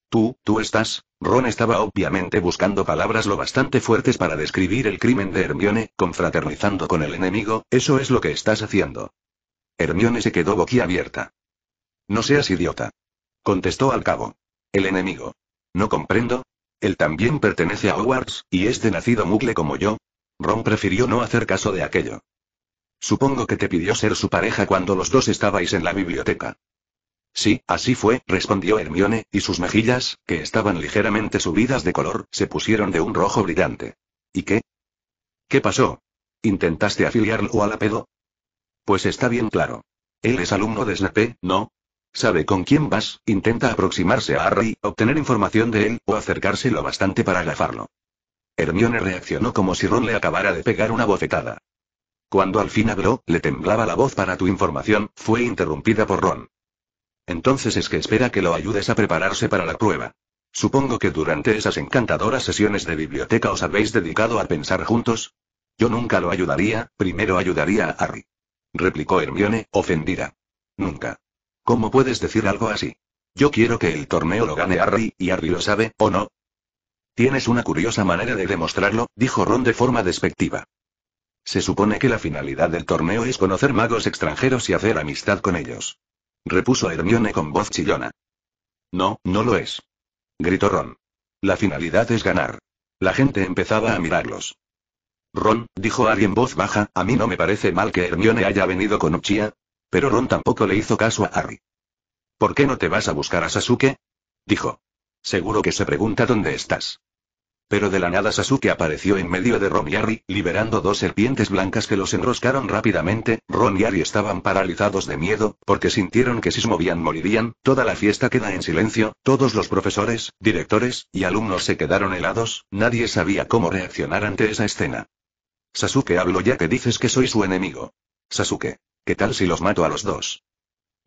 Tú, tú estás. Ron estaba obviamente buscando palabras lo bastante fuertes para describir el crimen de Hermione, confraternizando con el enemigo, eso es lo que estás haciendo. Hermione se quedó boquiabierta. No seas idiota. Contestó al cabo. El enemigo. No comprendo. Él también pertenece a Hogwarts, y es de nacido mugle como yo. Ron prefirió no hacer caso de aquello. Supongo que te pidió ser su pareja cuando los dos estabais en la biblioteca. Sí, así fue, respondió Hermione, y sus mejillas, que estaban ligeramente subidas de color, se pusieron de un rojo brillante. ¿Y qué? ¿Qué pasó? ¿Intentaste afiliarlo a la pedo? Pues está bien claro. Él es alumno de Snape, ¿no? Sabe con quién vas, intenta aproximarse a Harry, obtener información de él, o acercarse lo bastante para agafarlo. Hermione reaccionó como si Ron le acabara de pegar una bofetada. Cuando al fin habló, le temblaba la voz para tu información, fue interrumpida por Ron. Entonces es que espera que lo ayudes a prepararse para la prueba. Supongo que durante esas encantadoras sesiones de biblioteca os habéis dedicado a pensar juntos. Yo nunca lo ayudaría, primero ayudaría a Harry. Replicó Hermione, ofendida. Nunca. ¿Cómo puedes decir algo así? Yo quiero que el torneo lo gane Harry, y Harry lo sabe, ¿o no? Tienes una curiosa manera de demostrarlo, dijo Ron de forma despectiva. Se supone que la finalidad del torneo es conocer magos extranjeros y hacer amistad con ellos repuso Hermione con voz chillona. No, no lo es. Gritó Ron. La finalidad es ganar. La gente empezaba a mirarlos. Ron, dijo Harry en voz baja, a mí no me parece mal que Hermione haya venido con Uchia. Pero Ron tampoco le hizo caso a Harry. ¿Por qué no te vas a buscar a Sasuke? dijo. Seguro que se pregunta dónde estás. Pero de la nada Sasuke apareció en medio de Ron y Harry, liberando dos serpientes blancas que los enroscaron rápidamente. Ron y Harry estaban paralizados de miedo, porque sintieron que si se movían morirían. Toda la fiesta queda en silencio, todos los profesores, directores y alumnos se quedaron helados, nadie sabía cómo reaccionar ante esa escena. Sasuke hablo ya que dices que soy su enemigo. Sasuke. ¿Qué tal si los mato a los dos?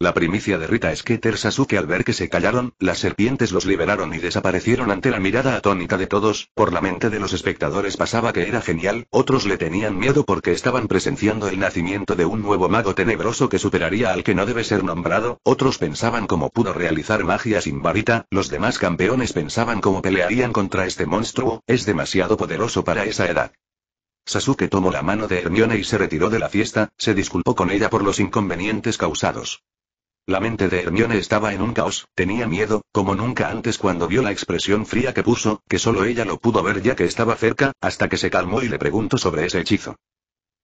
La primicia de Rita Skeeter Sasuke al ver que se callaron, las serpientes los liberaron y desaparecieron ante la mirada atónita de todos, por la mente de los espectadores pasaba que era genial, otros le tenían miedo porque estaban presenciando el nacimiento de un nuevo mago tenebroso que superaría al que no debe ser nombrado, otros pensaban cómo pudo realizar magia sin varita, los demás campeones pensaban cómo pelearían contra este monstruo, es demasiado poderoso para esa edad. Sasuke tomó la mano de Hermione y se retiró de la fiesta, se disculpó con ella por los inconvenientes causados. La mente de Hermione estaba en un caos, tenía miedo, como nunca antes cuando vio la expresión fría que puso, que solo ella lo pudo ver ya que estaba cerca, hasta que se calmó y le preguntó sobre ese hechizo.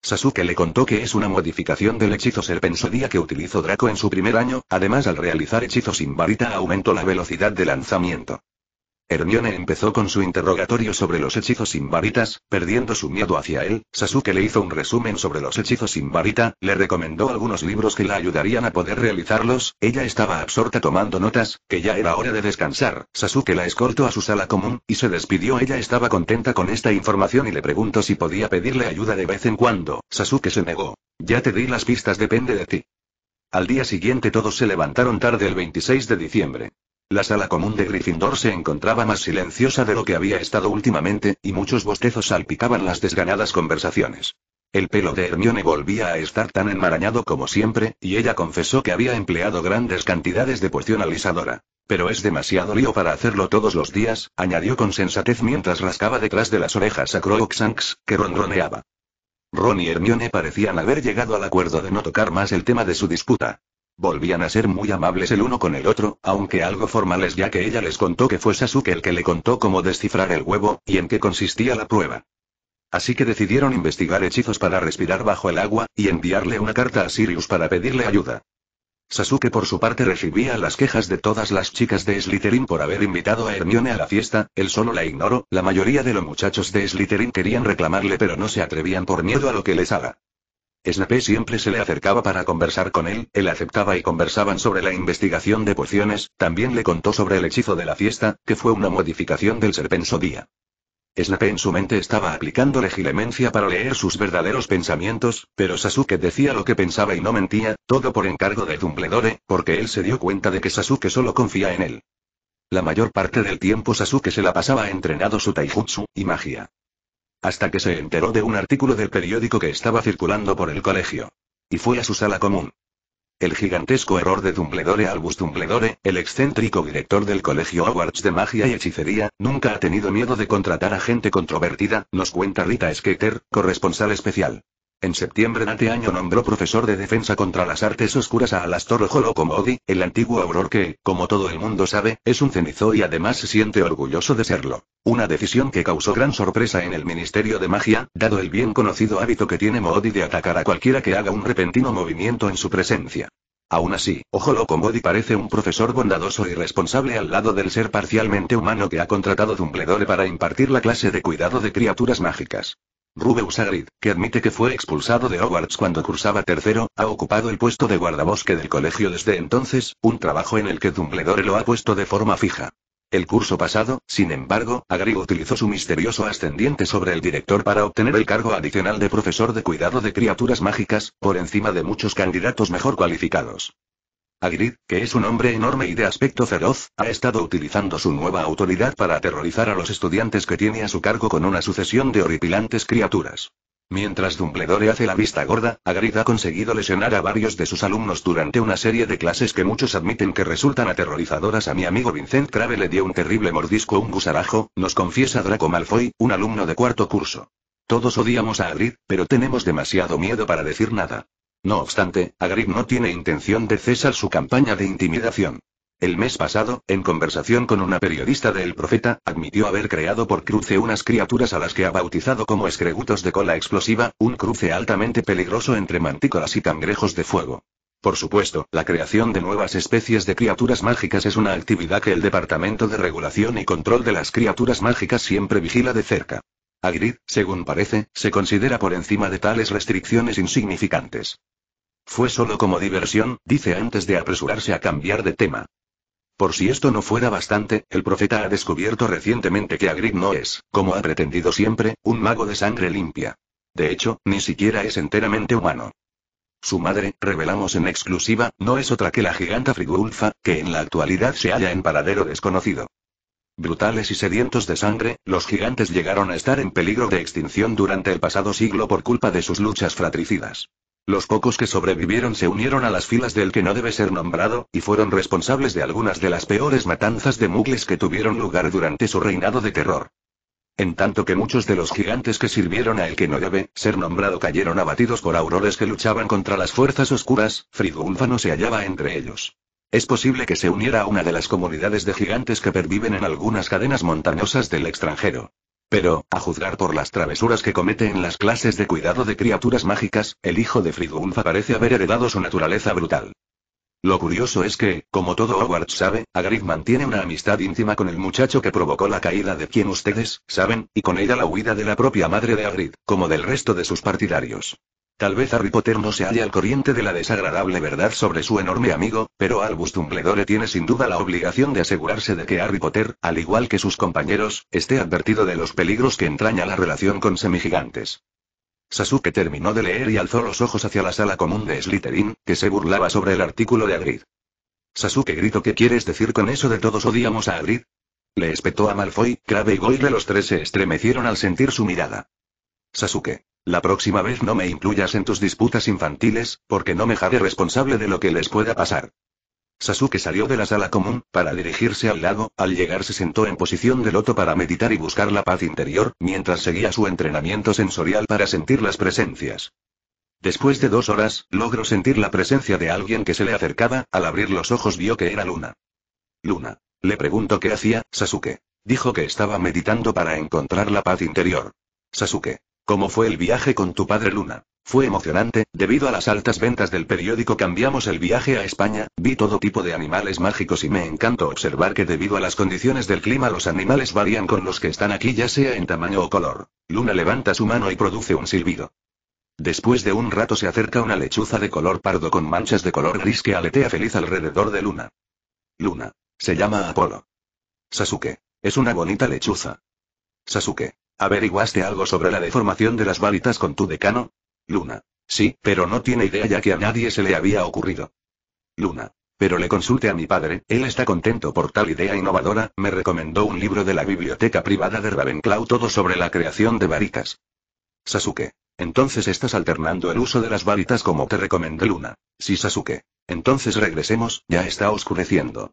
Sasuke le contó que es una modificación del hechizo Serpensodía que utilizó Draco en su primer año, además al realizar hechizos sin varita aumentó la velocidad de lanzamiento. Hermione empezó con su interrogatorio sobre los hechizos sin varitas, perdiendo su miedo hacia él. Sasuke le hizo un resumen sobre los hechizos sin varita, le recomendó algunos libros que la ayudarían a poder realizarlos. Ella estaba absorta tomando notas, que ya era hora de descansar. Sasuke la escoltó a su sala común, y se despidió. Ella estaba contenta con esta información y le preguntó si podía pedirle ayuda de vez en cuando. Sasuke se negó. Ya te di las pistas, depende de ti. Al día siguiente todos se levantaron tarde el 26 de diciembre. La sala común de Gryffindor se encontraba más silenciosa de lo que había estado últimamente, y muchos bostezos salpicaban las desganadas conversaciones. El pelo de Hermione volvía a estar tan enmarañado como siempre, y ella confesó que había empleado grandes cantidades de poción alisadora. Pero es demasiado lío para hacerlo todos los días, añadió con sensatez mientras rascaba detrás de las orejas a Crookshanks, que ronroneaba. Ron y Hermione parecían haber llegado al acuerdo de no tocar más el tema de su disputa. Volvían a ser muy amables el uno con el otro, aunque algo formales ya que ella les contó que fue Sasuke el que le contó cómo descifrar el huevo, y en qué consistía la prueba. Así que decidieron investigar hechizos para respirar bajo el agua, y enviarle una carta a Sirius para pedirle ayuda. Sasuke por su parte recibía las quejas de todas las chicas de Slytherin por haber invitado a Hermione a la fiesta, él solo la ignoró, la mayoría de los muchachos de Slytherin querían reclamarle pero no se atrevían por miedo a lo que les haga. Snape siempre se le acercaba para conversar con él, él aceptaba y conversaban sobre la investigación de pociones, también le contó sobre el hechizo de la fiesta, que fue una modificación del serpensodía. Snape en su mente estaba aplicando legilemencia para leer sus verdaderos pensamientos, pero Sasuke decía lo que pensaba y no mentía, todo por encargo de Dumbledore, porque él se dio cuenta de que Sasuke solo confía en él. La mayor parte del tiempo Sasuke se la pasaba entrenado su taijutsu, y magia. Hasta que se enteró de un artículo del periódico que estaba circulando por el colegio. Y fue a su sala común. El gigantesco error de Dumbledore Albus Dumbledore, el excéntrico director del colegio Hogwarts de magia y hechicería, nunca ha tenido miedo de contratar a gente controvertida, nos cuenta Rita Skeeter, corresponsal especial. En septiembre de este año nombró profesor de defensa contra las artes oscuras a Alastor Holocomodi, el antiguo auror que, como todo el mundo sabe, es un cenizo y además se siente orgulloso de serlo. Una decisión que causó gran sorpresa en el Ministerio de Magia, dado el bien conocido hábito que tiene Moody de atacar a cualquiera que haga un repentino movimiento en su presencia. Aún así, Ojo Modi parece un profesor bondadoso y responsable al lado del ser parcialmente humano que ha contratado Dumbledore para impartir la clase de cuidado de criaturas mágicas. Rubeus Hagrid, que admite que fue expulsado de Hogwarts cuando cursaba tercero, ha ocupado el puesto de guardabosque del colegio desde entonces, un trabajo en el que Dumbledore lo ha puesto de forma fija. El curso pasado, sin embargo, Hagrid utilizó su misterioso ascendiente sobre el director para obtener el cargo adicional de profesor de cuidado de criaturas mágicas, por encima de muchos candidatos mejor cualificados. Hagrid, que es un hombre enorme y de aspecto feroz, ha estado utilizando su nueva autoridad para aterrorizar a los estudiantes que tiene a su cargo con una sucesión de horripilantes criaturas. Mientras Dumbledore hace la vista gorda, Hagrid ha conseguido lesionar a varios de sus alumnos durante una serie de clases que muchos admiten que resultan aterrorizadoras. A mi amigo Vincent Crave le dio un terrible mordisco un gusarajo, nos confiesa Draco Malfoy, un alumno de cuarto curso. Todos odiamos a Hagrid, pero tenemos demasiado miedo para decir nada. No obstante, Hagrid no tiene intención de cesar su campaña de intimidación. El mes pasado, en conversación con una periodista de El Profeta, admitió haber creado por cruce unas criaturas a las que ha bautizado como escregutos de cola explosiva, un cruce altamente peligroso entre mantícolas y cangrejos de fuego. Por supuesto, la creación de nuevas especies de criaturas mágicas es una actividad que el Departamento de Regulación y Control de las Criaturas Mágicas siempre vigila de cerca. Hagrid, según parece, se considera por encima de tales restricciones insignificantes. Fue solo como diversión, dice antes de apresurarse a cambiar de tema. Por si esto no fuera bastante, el profeta ha descubierto recientemente que Hagrid no es, como ha pretendido siempre, un mago de sangre limpia. De hecho, ni siquiera es enteramente humano. Su madre, revelamos en exclusiva, no es otra que la giganta Frigulfa, que en la actualidad se halla en paradero desconocido. Brutales y sedientos de sangre, los gigantes llegaron a estar en peligro de extinción durante el pasado siglo por culpa de sus luchas fratricidas. Los pocos que sobrevivieron se unieron a las filas del que no debe ser nombrado, y fueron responsables de algunas de las peores matanzas de mugles que tuvieron lugar durante su reinado de terror. En tanto que muchos de los gigantes que sirvieron a el que no debe ser nombrado cayeron abatidos por aurores que luchaban contra las fuerzas oscuras, Fridulfa no se hallaba entre ellos. Es posible que se uniera a una de las comunidades de gigantes que perviven en algunas cadenas montañosas del extranjero. Pero, a juzgar por las travesuras que comete en las clases de cuidado de criaturas mágicas, el hijo de Fridulfa parece haber heredado su naturaleza brutal. Lo curioso es que, como todo Hogwarts sabe, Hagrid mantiene una amistad íntima con el muchacho que provocó la caída de quien ustedes saben, y con ella la huida de la propia madre de Hagrid, como del resto de sus partidarios. Tal vez Harry Potter no se halla al corriente de la desagradable verdad sobre su enorme amigo, pero Albus Dumbledore tiene sin duda la obligación de asegurarse de que Harry Potter, al igual que sus compañeros, esté advertido de los peligros que entraña la relación con semigigantes. Sasuke terminó de leer y alzó los ojos hacia la sala común de Slytherin, que se burlaba sobre el artículo de Hagrid. Sasuke gritó ¿qué quieres decir con eso de todos odiamos a Hagrid? Le espetó a Malfoy, Crabbe y Goyle los tres se estremecieron al sentir su mirada. Sasuke. La próxima vez no me incluyas en tus disputas infantiles, porque no me haré responsable de lo que les pueda pasar. Sasuke salió de la sala común, para dirigirse al lago, al llegar se sentó en posición de loto para meditar y buscar la paz interior, mientras seguía su entrenamiento sensorial para sentir las presencias. Después de dos horas, logró sentir la presencia de alguien que se le acercaba, al abrir los ojos vio que era Luna. Luna. Le pregunto qué hacía, Sasuke. Dijo que estaba meditando para encontrar la paz interior. Sasuke. ¿Cómo fue el viaje con tu padre Luna? Fue emocionante, debido a las altas ventas del periódico cambiamos el viaje a España, vi todo tipo de animales mágicos y me encantó observar que debido a las condiciones del clima los animales varían con los que están aquí ya sea en tamaño o color. Luna levanta su mano y produce un silbido. Después de un rato se acerca una lechuza de color pardo con manchas de color gris que aletea feliz alrededor de Luna. Luna. Se llama Apolo. Sasuke. Es una bonita lechuza. Sasuke. ¿Averiguaste algo sobre la deformación de las varitas con tu decano? Luna. Sí, pero no tiene idea ya que a nadie se le había ocurrido. Luna. Pero le consulte a mi padre, él está contento por tal idea innovadora, me recomendó un libro de la biblioteca privada de Ravenclaw todo sobre la creación de varitas. Sasuke. Entonces estás alternando el uso de las varitas como te recomendé Luna. Sí Sasuke. Entonces regresemos, ya está oscureciendo.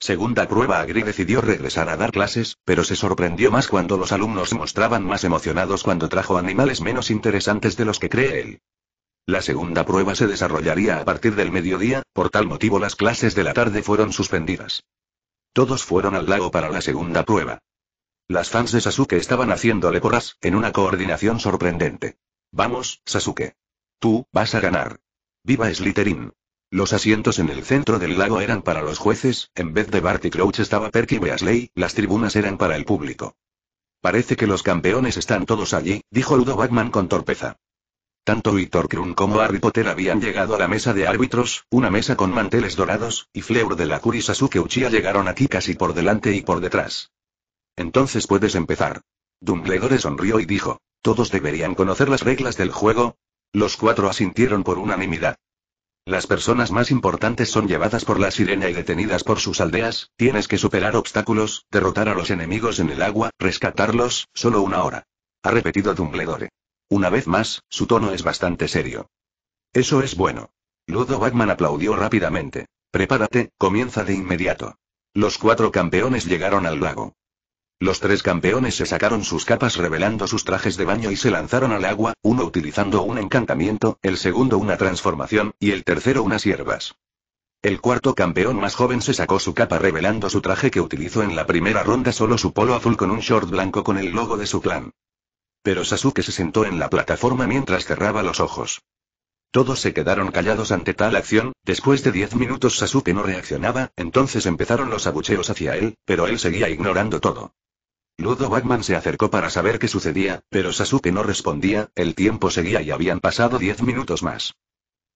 Segunda prueba Agri decidió regresar a dar clases, pero se sorprendió más cuando los alumnos se mostraban más emocionados cuando trajo animales menos interesantes de los que cree él. La segunda prueba se desarrollaría a partir del mediodía, por tal motivo las clases de la tarde fueron suspendidas. Todos fueron al lago para la segunda prueba. Las fans de Sasuke estaban haciéndole porras, en una coordinación sorprendente. Vamos, Sasuke. Tú, vas a ganar. Viva Slytherin. Los asientos en el centro del lago eran para los jueces, en vez de Barty Crouch estaba Perky Weasley, las tribunas eran para el público. Parece que los campeones están todos allí, dijo Ludo Bagman con torpeza. Tanto Victor Krum como Harry Potter habían llegado a la mesa de árbitros, una mesa con manteles dorados, y Fleur de la Cur y Sasuke Uchiha llegaron aquí casi por delante y por detrás. Entonces puedes empezar. Dumbledore sonrió y dijo, ¿todos deberían conocer las reglas del juego? Los cuatro asintieron por unanimidad. Las personas más importantes son llevadas por la sirena y detenidas por sus aldeas, tienes que superar obstáculos, derrotar a los enemigos en el agua, rescatarlos, solo una hora. Ha repetido Dumbledore. Una vez más, su tono es bastante serio. Eso es bueno. Ludo Bagman aplaudió rápidamente. Prepárate, comienza de inmediato. Los cuatro campeones llegaron al lago. Los tres campeones se sacaron sus capas revelando sus trajes de baño y se lanzaron al agua, uno utilizando un encantamiento, el segundo una transformación, y el tercero unas hierbas. El cuarto campeón más joven se sacó su capa revelando su traje que utilizó en la primera ronda solo su polo azul con un short blanco con el logo de su clan. Pero Sasuke se sentó en la plataforma mientras cerraba los ojos. Todos se quedaron callados ante tal acción, después de diez minutos Sasuke no reaccionaba, entonces empezaron los abucheos hacia él, pero él seguía ignorando todo. Ludo Bagman se acercó para saber qué sucedía, pero Sasuke no respondía, el tiempo seguía y habían pasado diez minutos más.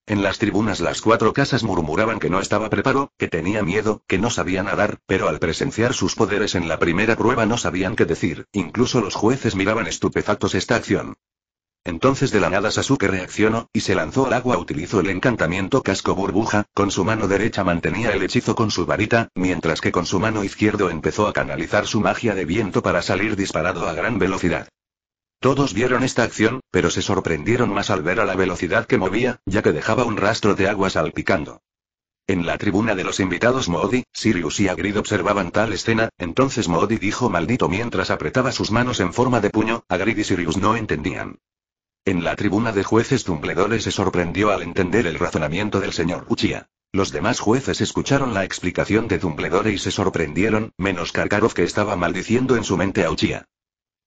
En las tribunas las cuatro casas murmuraban que no estaba preparado, que tenía miedo, que no sabía nadar, pero al presenciar sus poderes en la primera prueba no sabían qué decir, incluso los jueces miraban estupefactos esta acción. Entonces de la nada Sasuke reaccionó, y se lanzó al agua. Utilizó el encantamiento casco burbuja, con su mano derecha mantenía el hechizo con su varita, mientras que con su mano izquierdo empezó a canalizar su magia de viento para salir disparado a gran velocidad. Todos vieron esta acción, pero se sorprendieron más al ver a la velocidad que movía, ya que dejaba un rastro de agua salpicando. En la tribuna de los invitados Modi, Sirius y Agrid observaban tal escena, entonces Modi dijo maldito mientras apretaba sus manos en forma de puño, Agrid y Sirius no entendían. En la tribuna de jueces Dumbledore se sorprendió al entender el razonamiento del señor Uchiha. Los demás jueces escucharon la explicación de Dumbledore y se sorprendieron, menos Karkaroff que estaba maldiciendo en su mente a Uchiha.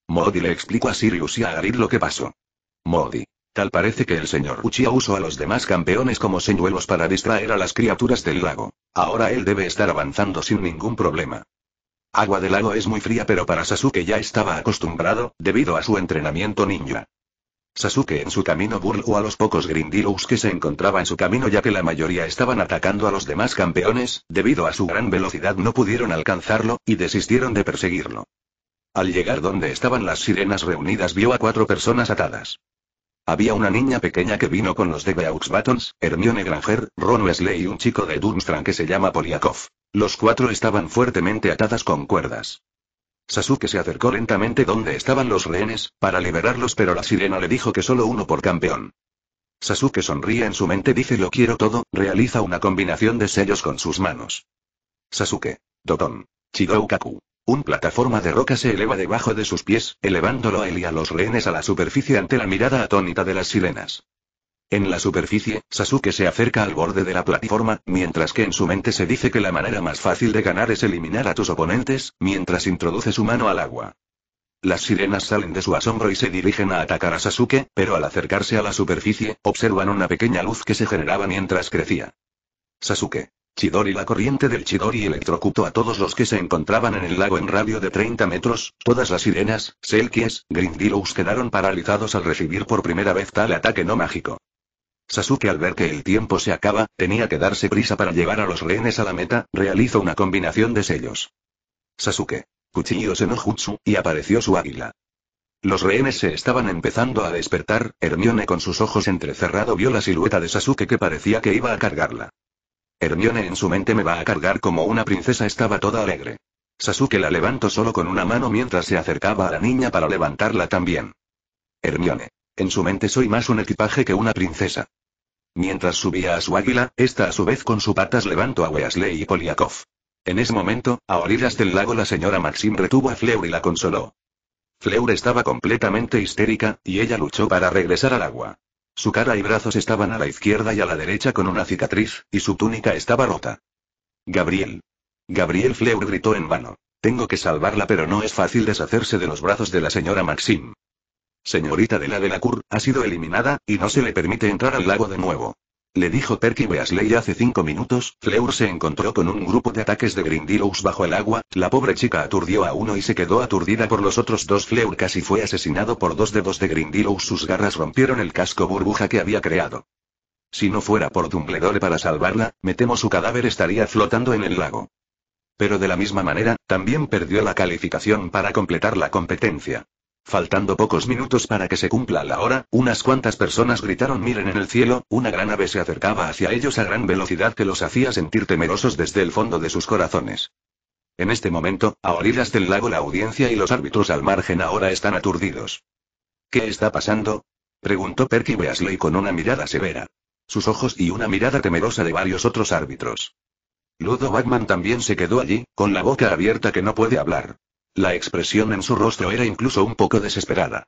Modi le explicó a Sirius y a Garid lo que pasó. Modi. Tal parece que el señor Uchiha usó a los demás campeones como señuelos para distraer a las criaturas del lago. Ahora él debe estar avanzando sin ningún problema. Agua del lago es muy fría pero para Sasuke ya estaba acostumbrado, debido a su entrenamiento ninja. Sasuke en su camino burló a los pocos Grindylows que se encontraban en su camino ya que la mayoría estaban atacando a los demás campeones, debido a su gran velocidad no pudieron alcanzarlo, y desistieron de perseguirlo. Al llegar donde estaban las sirenas reunidas vio a cuatro personas atadas. Había una niña pequeña que vino con los de Beaux Buttons, Hermione Granger, Ron Wesley y un chico de Dunstran que se llama Polyakov. Los cuatro estaban fuertemente atadas con cuerdas. Sasuke se acercó lentamente donde estaban los rehenes, para liberarlos pero la sirena le dijo que solo uno por campeón. Sasuke sonríe en su mente dice lo quiero todo, realiza una combinación de sellos con sus manos. Sasuke. Doton. Chidoukaku. Un plataforma de roca se eleva debajo de sus pies, elevándolo a él y a los rehenes a la superficie ante la mirada atónita de las sirenas. En la superficie, Sasuke se acerca al borde de la plataforma, mientras que en su mente se dice que la manera más fácil de ganar es eliminar a tus oponentes, mientras introduce su mano al agua. Las sirenas salen de su asombro y se dirigen a atacar a Sasuke, pero al acercarse a la superficie, observan una pequeña luz que se generaba mientras crecía. Sasuke. Chidori La corriente del Chidori electrocutó a todos los que se encontraban en el lago en radio de 30 metros, todas las sirenas, Selkies, Grindylows quedaron paralizados al recibir por primera vez tal ataque no mágico. Sasuke al ver que el tiempo se acaba, tenía que darse prisa para llevar a los rehenes a la meta, realizó una combinación de sellos. Sasuke. Cuchillo Senojutsu, y apareció su águila. Los rehenes se estaban empezando a despertar, Hermione con sus ojos entrecerrado vio la silueta de Sasuke que parecía que iba a cargarla. Hermione en su mente me va a cargar como una princesa estaba toda alegre. Sasuke la levantó solo con una mano mientras se acercaba a la niña para levantarla también. Hermione. En su mente soy más un equipaje que una princesa. Mientras subía a su águila, esta a su vez con sus patas levantó a Weasley y Poliakov. En ese momento, a orillas del lago la señora Maxim retuvo a Fleur y la consoló. Fleur estaba completamente histérica, y ella luchó para regresar al agua. Su cara y brazos estaban a la izquierda y a la derecha con una cicatriz, y su túnica estaba rota. Gabriel. Gabriel Fleur gritó en vano. Tengo que salvarla pero no es fácil deshacerse de los brazos de la señora Maxim. Señorita de la de la Cur, ha sido eliminada, y no se le permite entrar al lago de nuevo. Le dijo Perky Weasley hace cinco minutos, Fleur se encontró con un grupo de ataques de Grindylows bajo el agua, la pobre chica aturdió a uno y se quedó aturdida por los otros dos Fleur casi fue asesinado por dos dedos de Grindylows sus garras rompieron el casco burbuja que había creado. Si no fuera por Dumbledore para salvarla, me temo su cadáver estaría flotando en el lago. Pero de la misma manera, también perdió la calificación para completar la competencia. Faltando pocos minutos para que se cumpla la hora, unas cuantas personas gritaron miren en el cielo, una gran ave se acercaba hacia ellos a gran velocidad que los hacía sentir temerosos desde el fondo de sus corazones. En este momento, a orillas del lago la audiencia y los árbitros al margen ahora están aturdidos. ¿Qué está pasando? preguntó Perky Weasley con una mirada severa. Sus ojos y una mirada temerosa de varios otros árbitros. Ludo Bagman también se quedó allí, con la boca abierta que no puede hablar. La expresión en su rostro era incluso un poco desesperada.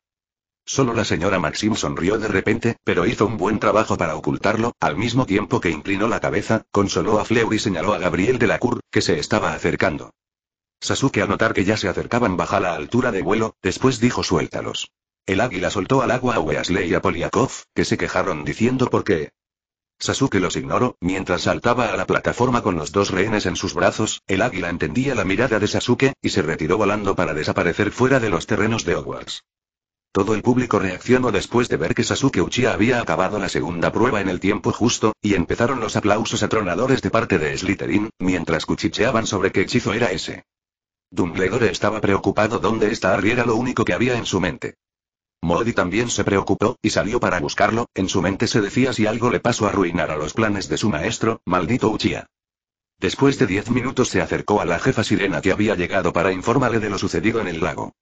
Solo la señora Maxim sonrió de repente, pero hizo un buen trabajo para ocultarlo, al mismo tiempo que inclinó la cabeza, consoló a Fleur y señaló a Gabriel de la Cour, que se estaba acercando. Sasuke al notar que ya se acercaban baja la altura de vuelo, después dijo suéltalos. El águila soltó al agua a Weasley y a Poliakov, que se quejaron diciendo por qué, Sasuke los ignoró, mientras saltaba a la plataforma con los dos rehenes en sus brazos, el águila entendía la mirada de Sasuke, y se retiró volando para desaparecer fuera de los terrenos de Hogwarts. Todo el público reaccionó después de ver que Sasuke Uchiha había acabado la segunda prueba en el tiempo justo, y empezaron los aplausos atronadores de parte de Slytherin, mientras cuchicheaban sobre qué hechizo era ese. Dumbledore estaba preocupado dónde está Harry era lo único que había en su mente. Modi también se preocupó, y salió para buscarlo, en su mente se decía si algo le pasó a arruinar a los planes de su maestro, maldito Uchiha. Después de diez minutos se acercó a la jefa Sirena que había llegado para informarle de lo sucedido en el lago.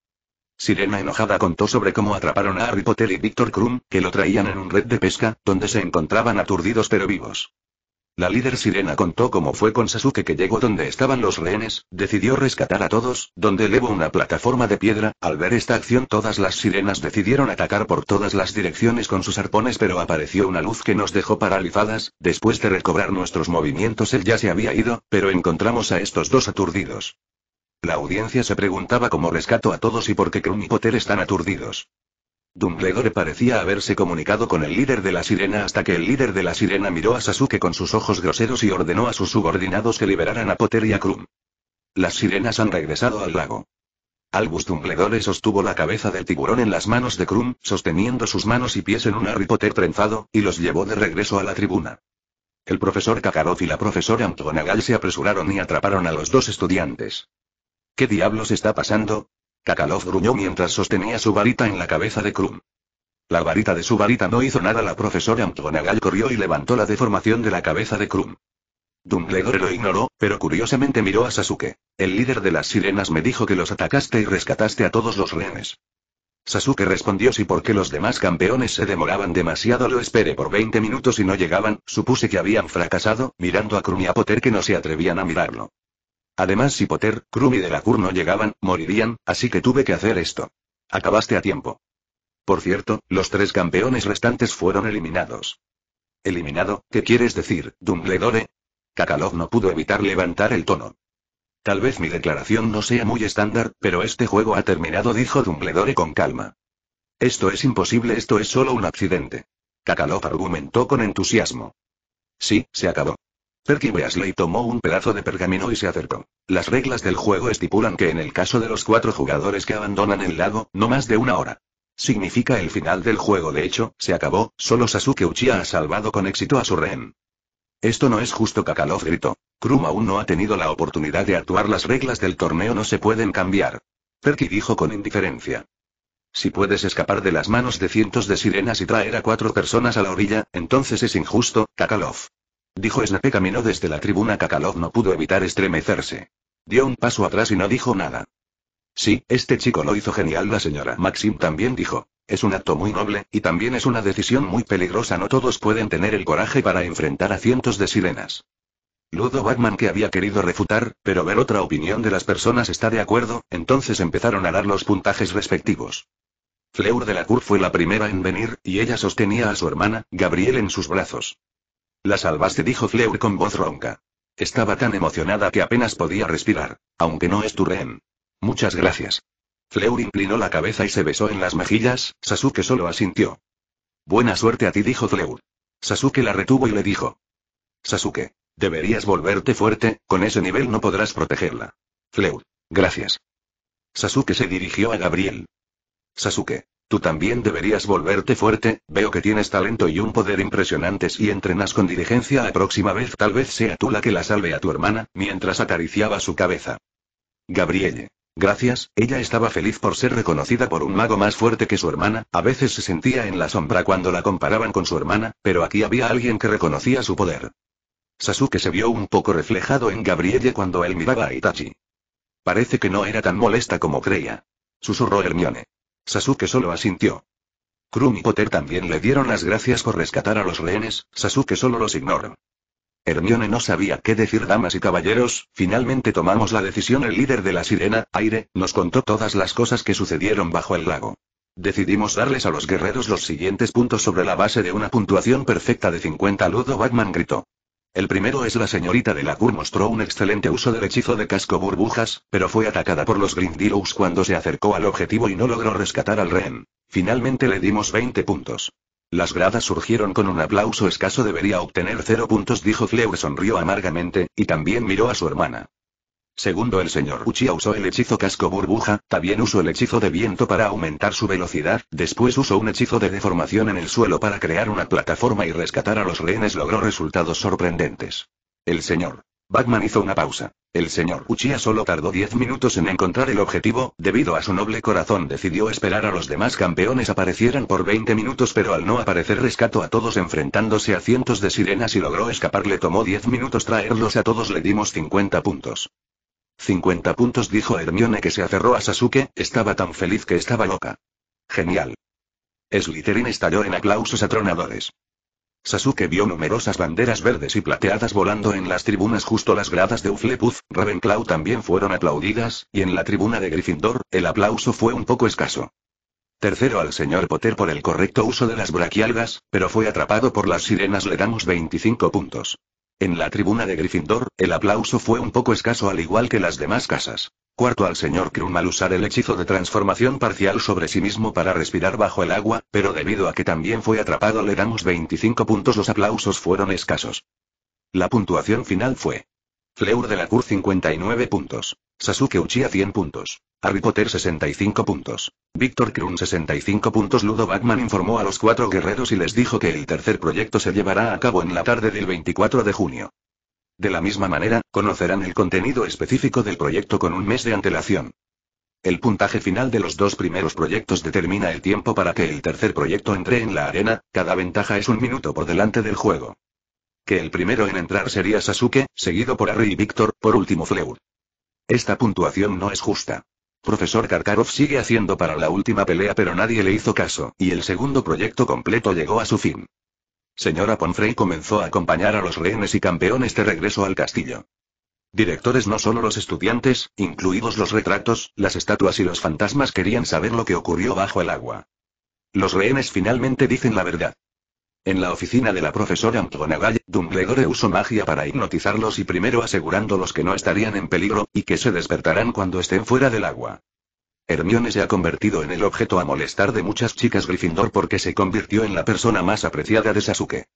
Sirena enojada contó sobre cómo atraparon a Harry Potter y Victor Krum, que lo traían en un red de pesca, donde se encontraban aturdidos pero vivos. La líder sirena contó cómo fue con Sasuke que llegó donde estaban los rehenes, decidió rescatar a todos, donde elevó una plataforma de piedra, al ver esta acción todas las sirenas decidieron atacar por todas las direcciones con sus arpones pero apareció una luz que nos dejó paralizadas, después de recobrar nuestros movimientos él ya se había ido, pero encontramos a estos dos aturdidos. La audiencia se preguntaba cómo rescato a todos y por qué Krum y Potter están aturdidos. Dumbledore parecía haberse comunicado con el líder de la sirena hasta que el líder de la sirena miró a Sasuke con sus ojos groseros y ordenó a sus subordinados que liberaran a Potter y a Krum. Las sirenas han regresado al lago. Albus Dumbledore sostuvo la cabeza del tiburón en las manos de Krum, sosteniendo sus manos y pies en un Harry Potter trenzado, y los llevó de regreso a la tribuna. El profesor Kakarot y la profesora McGonagall se apresuraron y atraparon a los dos estudiantes. ¿Qué diablos está pasando? Kakalov gruñó mientras sostenía su varita en la cabeza de Krum. La varita de su varita no hizo nada. La profesora McGonagall corrió y levantó la deformación de la cabeza de Krum. Dumbledore lo ignoró, pero curiosamente miró a Sasuke. El líder de las sirenas me dijo que los atacaste y rescataste a todos los rehenes. Sasuke respondió si porque los demás campeones se demoraban demasiado lo esperé por 20 minutos y no llegaban, supuse que habían fracasado, mirando a Krum y a Potter que no se atrevían a mirarlo. Además, si Potter, Krum y Delacour no llegaban, morirían, así que tuve que hacer esto. Acabaste a tiempo. Por cierto, los tres campeones restantes fueron eliminados. ¿Eliminado? ¿Qué quieres decir, Dumbledore? Kakalov no pudo evitar levantar el tono. Tal vez mi declaración no sea muy estándar, pero este juego ha terminado, dijo Dumbledore con calma. Esto es imposible, esto es solo un accidente. Kakalov argumentó con entusiasmo. Sí, se acabó. Perky Weasley tomó un pedazo de pergamino y se acercó. Las reglas del juego estipulan que en el caso de los cuatro jugadores que abandonan el lago, no más de una hora. Significa el final del juego. De hecho, se acabó, solo Sasuke Uchiha ha salvado con éxito a su rehén. Esto no es justo, Kakalov gritó. Krum aún no ha tenido la oportunidad de actuar. Las reglas del torneo no se pueden cambiar. Perky dijo con indiferencia. Si puedes escapar de las manos de cientos de sirenas y traer a cuatro personas a la orilla, entonces es injusto, Kakalov. Dijo Snape caminó desde la tribuna Kakalov no pudo evitar estremecerse. Dio un paso atrás y no dijo nada. Sí, este chico lo hizo genial, la señora Maxim también dijo. Es un acto muy noble, y también es una decisión muy peligrosa. No todos pueden tener el coraje para enfrentar a cientos de sirenas. Ludo Batman que había querido refutar, pero ver otra opinión de las personas está de acuerdo, entonces empezaron a dar los puntajes respectivos. Fleur de la Cour fue la primera en venir, y ella sostenía a su hermana, Gabriel en sus brazos. La salvaste, dijo Fleur con voz ronca. Estaba tan emocionada que apenas podía respirar. Aunque no es tu rehén. Muchas gracias. Fleur inclinó la cabeza y se besó en las mejillas, Sasuke solo asintió. Buena suerte a ti, dijo Fleur. Sasuke la retuvo y le dijo. Sasuke, deberías volverte fuerte, con ese nivel no podrás protegerla. Fleur, gracias. Sasuke se dirigió a Gabriel. Sasuke, Tú también deberías volverte fuerte, veo que tienes talento y un poder impresionantes y entrenas con diligencia. La próxima vez tal vez sea tú la que la salve a tu hermana, mientras acariciaba su cabeza. Gabrielle. Gracias, ella estaba feliz por ser reconocida por un mago más fuerte que su hermana, a veces se sentía en la sombra cuando la comparaban con su hermana, pero aquí había alguien que reconocía su poder. Sasuke se vio un poco reflejado en Gabrielle cuando él miraba a Itachi. Parece que no era tan molesta como creía. Susurró Hermione. Sasuke solo asintió. Krum y Potter también le dieron las gracias por rescatar a los rehenes, Sasuke solo los ignoró. Hermione no sabía qué decir, damas y caballeros, finalmente tomamos la decisión. El líder de la sirena, Aire, nos contó todas las cosas que sucedieron bajo el lago. Decidimos darles a los guerreros los siguientes puntos sobre la base de una puntuación perfecta de 50. Ludo Batman gritó. El primero es la señorita de la Cour mostró un excelente uso del hechizo de casco burbujas, pero fue atacada por los Grindylows cuando se acercó al objetivo y no logró rescatar al rehén. Finalmente le dimos 20 puntos. Las gradas surgieron con un aplauso escaso debería obtener 0 puntos dijo Fleur sonrió amargamente, y también miró a su hermana. Segundo el señor Uchiha usó el hechizo casco burbuja, también usó el hechizo de viento para aumentar su velocidad, después usó un hechizo de deformación en el suelo para crear una plataforma y rescatar a los rehenes logró resultados sorprendentes. El señor Batman hizo una pausa. El señor Uchiha solo tardó 10 minutos en encontrar el objetivo, debido a su noble corazón decidió esperar a los demás campeones aparecieran por 20 minutos pero al no aparecer rescató a todos enfrentándose a cientos de sirenas y logró escapar le tomó 10 minutos traerlos a todos le dimos 50 puntos. 50 puntos dijo Hermione que se aferró a Sasuke, estaba tan feliz que estaba loca. Genial. Slytherin estalló en aplausos atronadores. Sasuke vio numerosas banderas verdes y plateadas volando en las tribunas justo las gradas de Uflepuff, Ravenclaw también fueron aplaudidas, y en la tribuna de Gryffindor, el aplauso fue un poco escaso. Tercero al señor Potter por el correcto uso de las braquialgas, pero fue atrapado por las sirenas le damos 25 puntos. En la tribuna de Gryffindor, el aplauso fue un poco escaso al igual que las demás casas. Cuarto al señor Krum al usar el hechizo de transformación parcial sobre sí mismo para respirar bajo el agua, pero debido a que también fue atrapado le damos 25 puntos. Los aplausos fueron escasos. La puntuación final fue. Fleur de la Cur 59 puntos. Sasuke Uchiha 100 puntos. Harry Potter 65 puntos. Víctor Krum 65 puntos. Ludo Batman informó a los cuatro guerreros y les dijo que el tercer proyecto se llevará a cabo en la tarde del 24 de junio. De la misma manera, conocerán el contenido específico del proyecto con un mes de antelación. El puntaje final de los dos primeros proyectos determina el tiempo para que el tercer proyecto entre en la arena, cada ventaja es un minuto por delante del juego. Que el primero en entrar sería Sasuke, seguido por Harry y Víctor, por último Fleur. Esta puntuación no es justa. Profesor Karkarov sigue haciendo para la última pelea pero nadie le hizo caso, y el segundo proyecto completo llegó a su fin. Señora Ponfrey comenzó a acompañar a los rehenes y campeones de regreso al castillo. Directores no solo los estudiantes, incluidos los retratos, las estatuas y los fantasmas querían saber lo que ocurrió bajo el agua. Los rehenes finalmente dicen la verdad. En la oficina de la profesora McGonagall, Dumbledore usó magia para hipnotizarlos y primero asegurándolos que no estarían en peligro, y que se despertarán cuando estén fuera del agua. Hermione se ha convertido en el objeto a molestar de muchas chicas Gryffindor porque se convirtió en la persona más apreciada de Sasuke.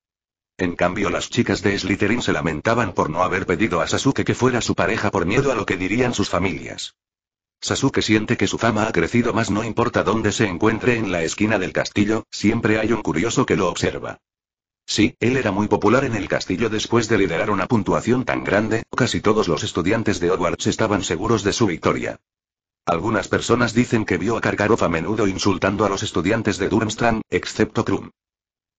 En cambio las chicas de Slytherin se lamentaban por no haber pedido a Sasuke que fuera su pareja por miedo a lo que dirían sus familias. Sasuke siente que su fama ha crecido más no importa dónde se encuentre en la esquina del castillo, siempre hay un curioso que lo observa. Sí, él era muy popular en el castillo después de liderar una puntuación tan grande, casi todos los estudiantes de Hogwarts estaban seguros de su victoria. Algunas personas dicen que vio a Karkaroff a menudo insultando a los estudiantes de Durmstrang, excepto Krum.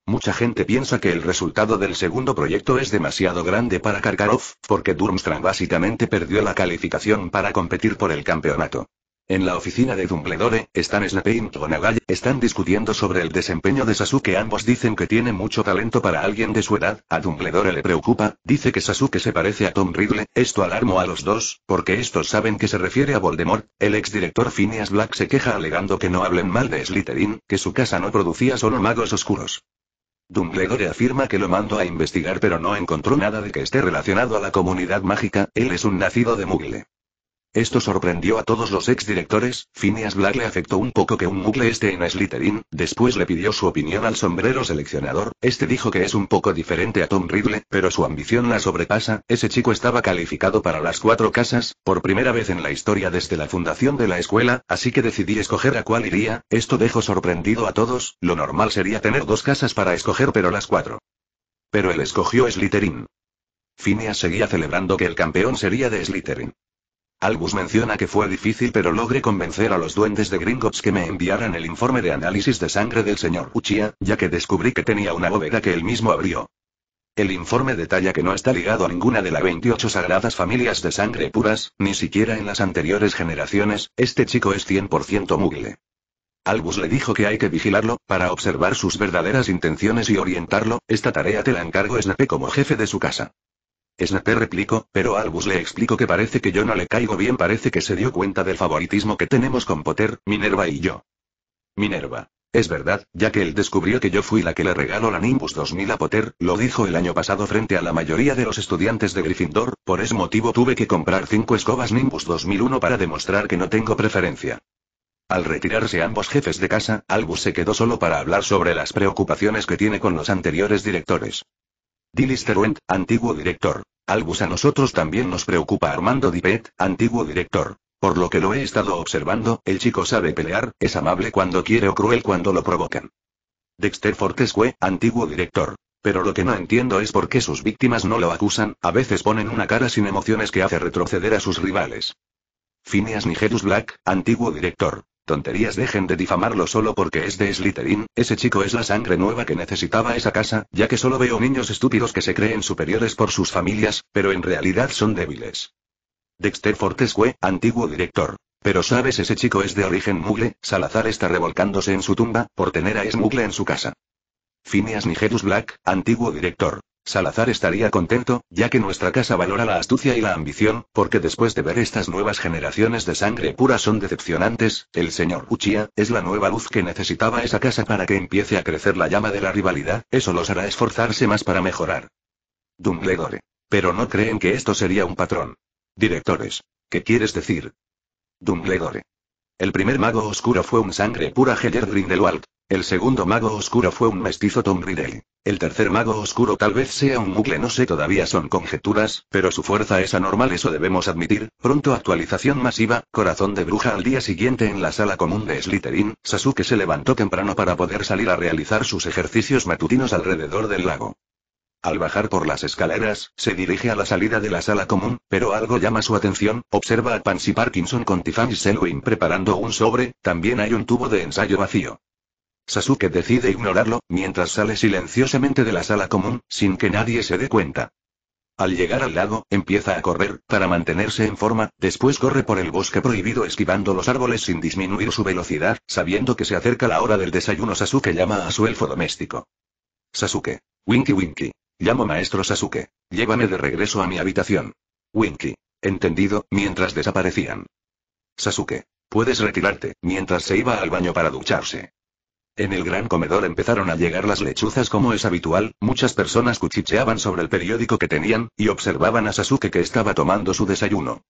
Mucha gente piensa que el resultado del segundo proyecto es demasiado grande para Karkaroff, porque Durmstrang básicamente perdió la calificación para competir por el campeonato. En la oficina de Dumbledore, Stan Snape y McGonagall están discutiendo sobre el desempeño de Sasuke. Ambos dicen que tiene mucho talento para alguien de su edad. A Dumbledore le preocupa, dice que Sasuke se parece a Tom Riddle. Esto alarmó a los dos, porque estos saben que se refiere a Voldemort. El exdirector Phineas Black se queja alegando que no hablen mal de Slytherin, que su casa no producía solo magos oscuros. Dumbledore afirma que lo mandó a investigar pero no encontró nada de que esté relacionado a la comunidad mágica, él es un nacido de Mugle. Esto sorprendió a todos los exdirectores, Phineas Black le afectó un poco que un Mugle esté en Slytherin, después le pidió su opinión al sombrero seleccionador, este dijo que es un poco diferente a Tom Riddle, pero su ambición la sobrepasa, ese chico estaba calificado para las cuatro casas, por primera vez en la historia desde la fundación de la escuela, así que decidí escoger a cuál iría, esto dejó sorprendido a todos, lo normal sería tener dos casas para escoger pero las cuatro. Pero él escogió Slytherin. Phineas seguía celebrando que el campeón sería de Slytherin. Albus menciona que fue difícil pero logré convencer a los duendes de Gringotts que me enviaran el informe de análisis de sangre del señor Uchiha, ya que descubrí que tenía una bóveda que él mismo abrió. El informe detalla que no está ligado a ninguna de las 28 sagradas familias de sangre puras, ni siquiera en las anteriores generaciones, este chico es 100% mugle. Albus le dijo que hay que vigilarlo, para observar sus verdaderas intenciones y orientarlo, esta tarea te la encargo Snape como jefe de su casa. Snape replicó, pero Albus le explicó que parece que yo no le caigo bien, parece que se dio cuenta del favoritismo que tenemos con Potter, Minerva y yo. Minerva. Es verdad, ya que él descubrió que yo fui la que le regaló la Nimbus 2000 a Potter, lo dijo el año pasado frente a la mayoría de los estudiantes de Gryffindor, por ese motivo tuve que comprar cinco escobas Nimbus 2001 para demostrar que no tengo preferencia. Al retirarse ambos jefes de casa, Albus se quedó solo para hablar sobre las preocupaciones que tiene con los anteriores directores. Dilister Went, antiguo director. Albus a nosotros también nos preocupa Armando Dipet, antiguo director. Por lo que lo he estado observando, el chico sabe pelear, es amable cuando quiere o cruel cuando lo provocan. Dexter Fortescue, antiguo director. Pero lo que no entiendo es por qué sus víctimas no lo acusan, a veces ponen una cara sin emociones que hace retroceder a sus rivales. Phineas Nigerus Black, antiguo director. Tonterías dejen de difamarlo solo porque es de Slytherin, ese chico es la sangre nueva que necesitaba esa casa, ya que solo veo niños estúpidos que se creen superiores por sus familias, pero en realidad son débiles. Dexter Fortescue, antiguo director. Pero sabes ese chico es de origen mugle, Salazar está revolcándose en su tumba, por tener a Smugle en su casa. Phineas Nigerus Black, antiguo director. Salazar estaría contento, ya que nuestra casa valora la astucia y la ambición, porque después de ver estas nuevas generaciones de sangre pura son decepcionantes, el señor Uchiha, es la nueva luz que necesitaba esa casa para que empiece a crecer la llama de la rivalidad, eso los hará esforzarse más para mejorar. Dumbledore. Pero no creen que esto sería un patrón. Directores. ¿Qué quieres decir? Dumbledore. El primer mago oscuro fue un sangre pura Heller Grindelwald. El segundo mago oscuro fue un mestizo Tom Riddle. El tercer mago oscuro tal vez sea un mugle, no sé, todavía son conjeturas, pero su fuerza es anormal, eso debemos admitir. Pronto actualización masiva, corazón de bruja al día siguiente en la sala común de Slytherin, Sasuke se levantó temprano para poder salir a realizar sus ejercicios matutinos alrededor del lago. Al bajar por las escaleras, se dirige a la salida de la sala común, pero algo llama su atención, observa a Pansy Parkinson con Tiffany Selwyn preparando un sobre, también hay un tubo de ensayo vacío. Sasuke decide ignorarlo, mientras sale silenciosamente de la sala común, sin que nadie se dé cuenta. Al llegar al lago, empieza a correr, para mantenerse en forma, después corre por el bosque prohibido esquivando los árboles sin disminuir su velocidad, sabiendo que se acerca la hora del desayuno Sasuke llama a su elfo doméstico. Sasuke. Winky Winky. Llamo maestro Sasuke. Llévame de regreso a mi habitación. Winky. Entendido, mientras desaparecían. Sasuke. Puedes retirarte, mientras se iba al baño para ducharse. En el gran comedor empezaron a llegar las lechuzas como es habitual, muchas personas cuchicheaban sobre el periódico que tenían, y observaban a Sasuke que estaba tomando su desayuno.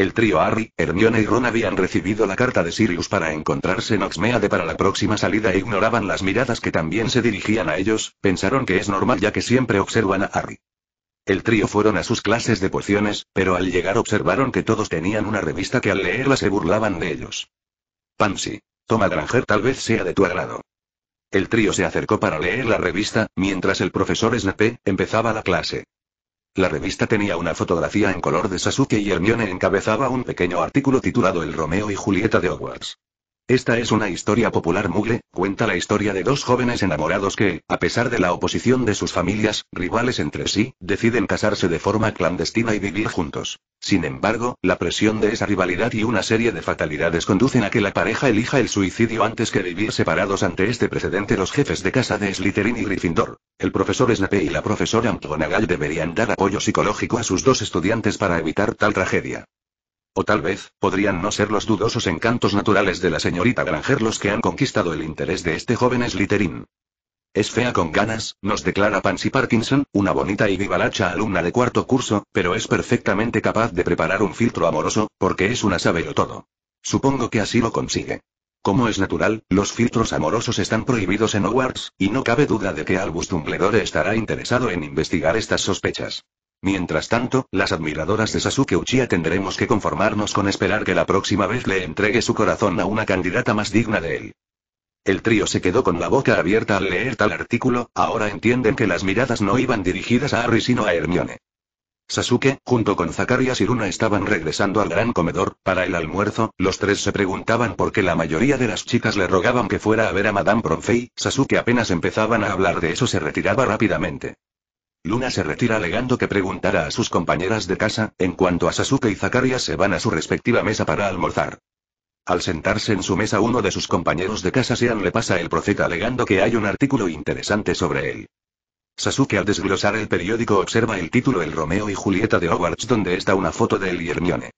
El trío Harry, Hermione y Ron habían recibido la carta de Sirius para encontrarse en Oxmeade para la próxima salida e ignoraban las miradas que también se dirigían a ellos, pensaron que es normal ya que siempre observan a Harry. El trío fueron a sus clases de pociones, pero al llegar observaron que todos tenían una revista que al leerla se burlaban de ellos. Pansy. Toma Granger tal vez sea de tu agrado. El trío se acercó para leer la revista, mientras el profesor Snape empezaba la clase. La revista tenía una fotografía en color de Sasuke y Hermione encabezaba un pequeño artículo titulado El Romeo y Julieta de Hogwarts. Esta es una historia popular mugle, cuenta la historia de dos jóvenes enamorados que, a pesar de la oposición de sus familias, rivales entre sí, deciden casarse de forma clandestina y vivir juntos. Sin embargo, la presión de esa rivalidad y una serie de fatalidades conducen a que la pareja elija el suicidio antes que vivir separados ante este precedente los jefes de casa de Slytherin y Gryffindor. El profesor Snape y la profesora McGonagall deberían dar apoyo psicológico a sus dos estudiantes para evitar tal tragedia. O tal vez, podrían no ser los dudosos encantos naturales de la señorita Granger los que han conquistado el interés de este joven Slytherin. Es fea con ganas, nos declara Pansy Parkinson, una bonita y vivalacha alumna de cuarto curso, pero es perfectamente capaz de preparar un filtro amoroso, porque es una todo. Supongo que así lo consigue. Como es natural, los filtros amorosos están prohibidos en Hogwarts, y no cabe duda de que Albus Dumbledore estará interesado en investigar estas sospechas. Mientras tanto, las admiradoras de Sasuke Uchiha tendremos que conformarnos con esperar que la próxima vez le entregue su corazón a una candidata más digna de él. El trío se quedó con la boca abierta al leer tal artículo, ahora entienden que las miradas no iban dirigidas a Harry sino a Hermione. Sasuke, junto con Zacarias y Luna estaban regresando al gran comedor, para el almuerzo, los tres se preguntaban por qué la mayoría de las chicas le rogaban que fuera a ver a Madame Bronfey, Sasuke apenas empezaban a hablar de eso se retiraba rápidamente. Luna se retira alegando que preguntara a sus compañeras de casa, en cuanto a Sasuke y Zacarias se van a su respectiva mesa para almorzar. Al sentarse en su mesa uno de sus compañeros de casa Sean le pasa el profeta alegando que hay un artículo interesante sobre él. Sasuke al desglosar el periódico observa el título El Romeo y Julieta de Hogwarts donde está una foto de él y Hermione.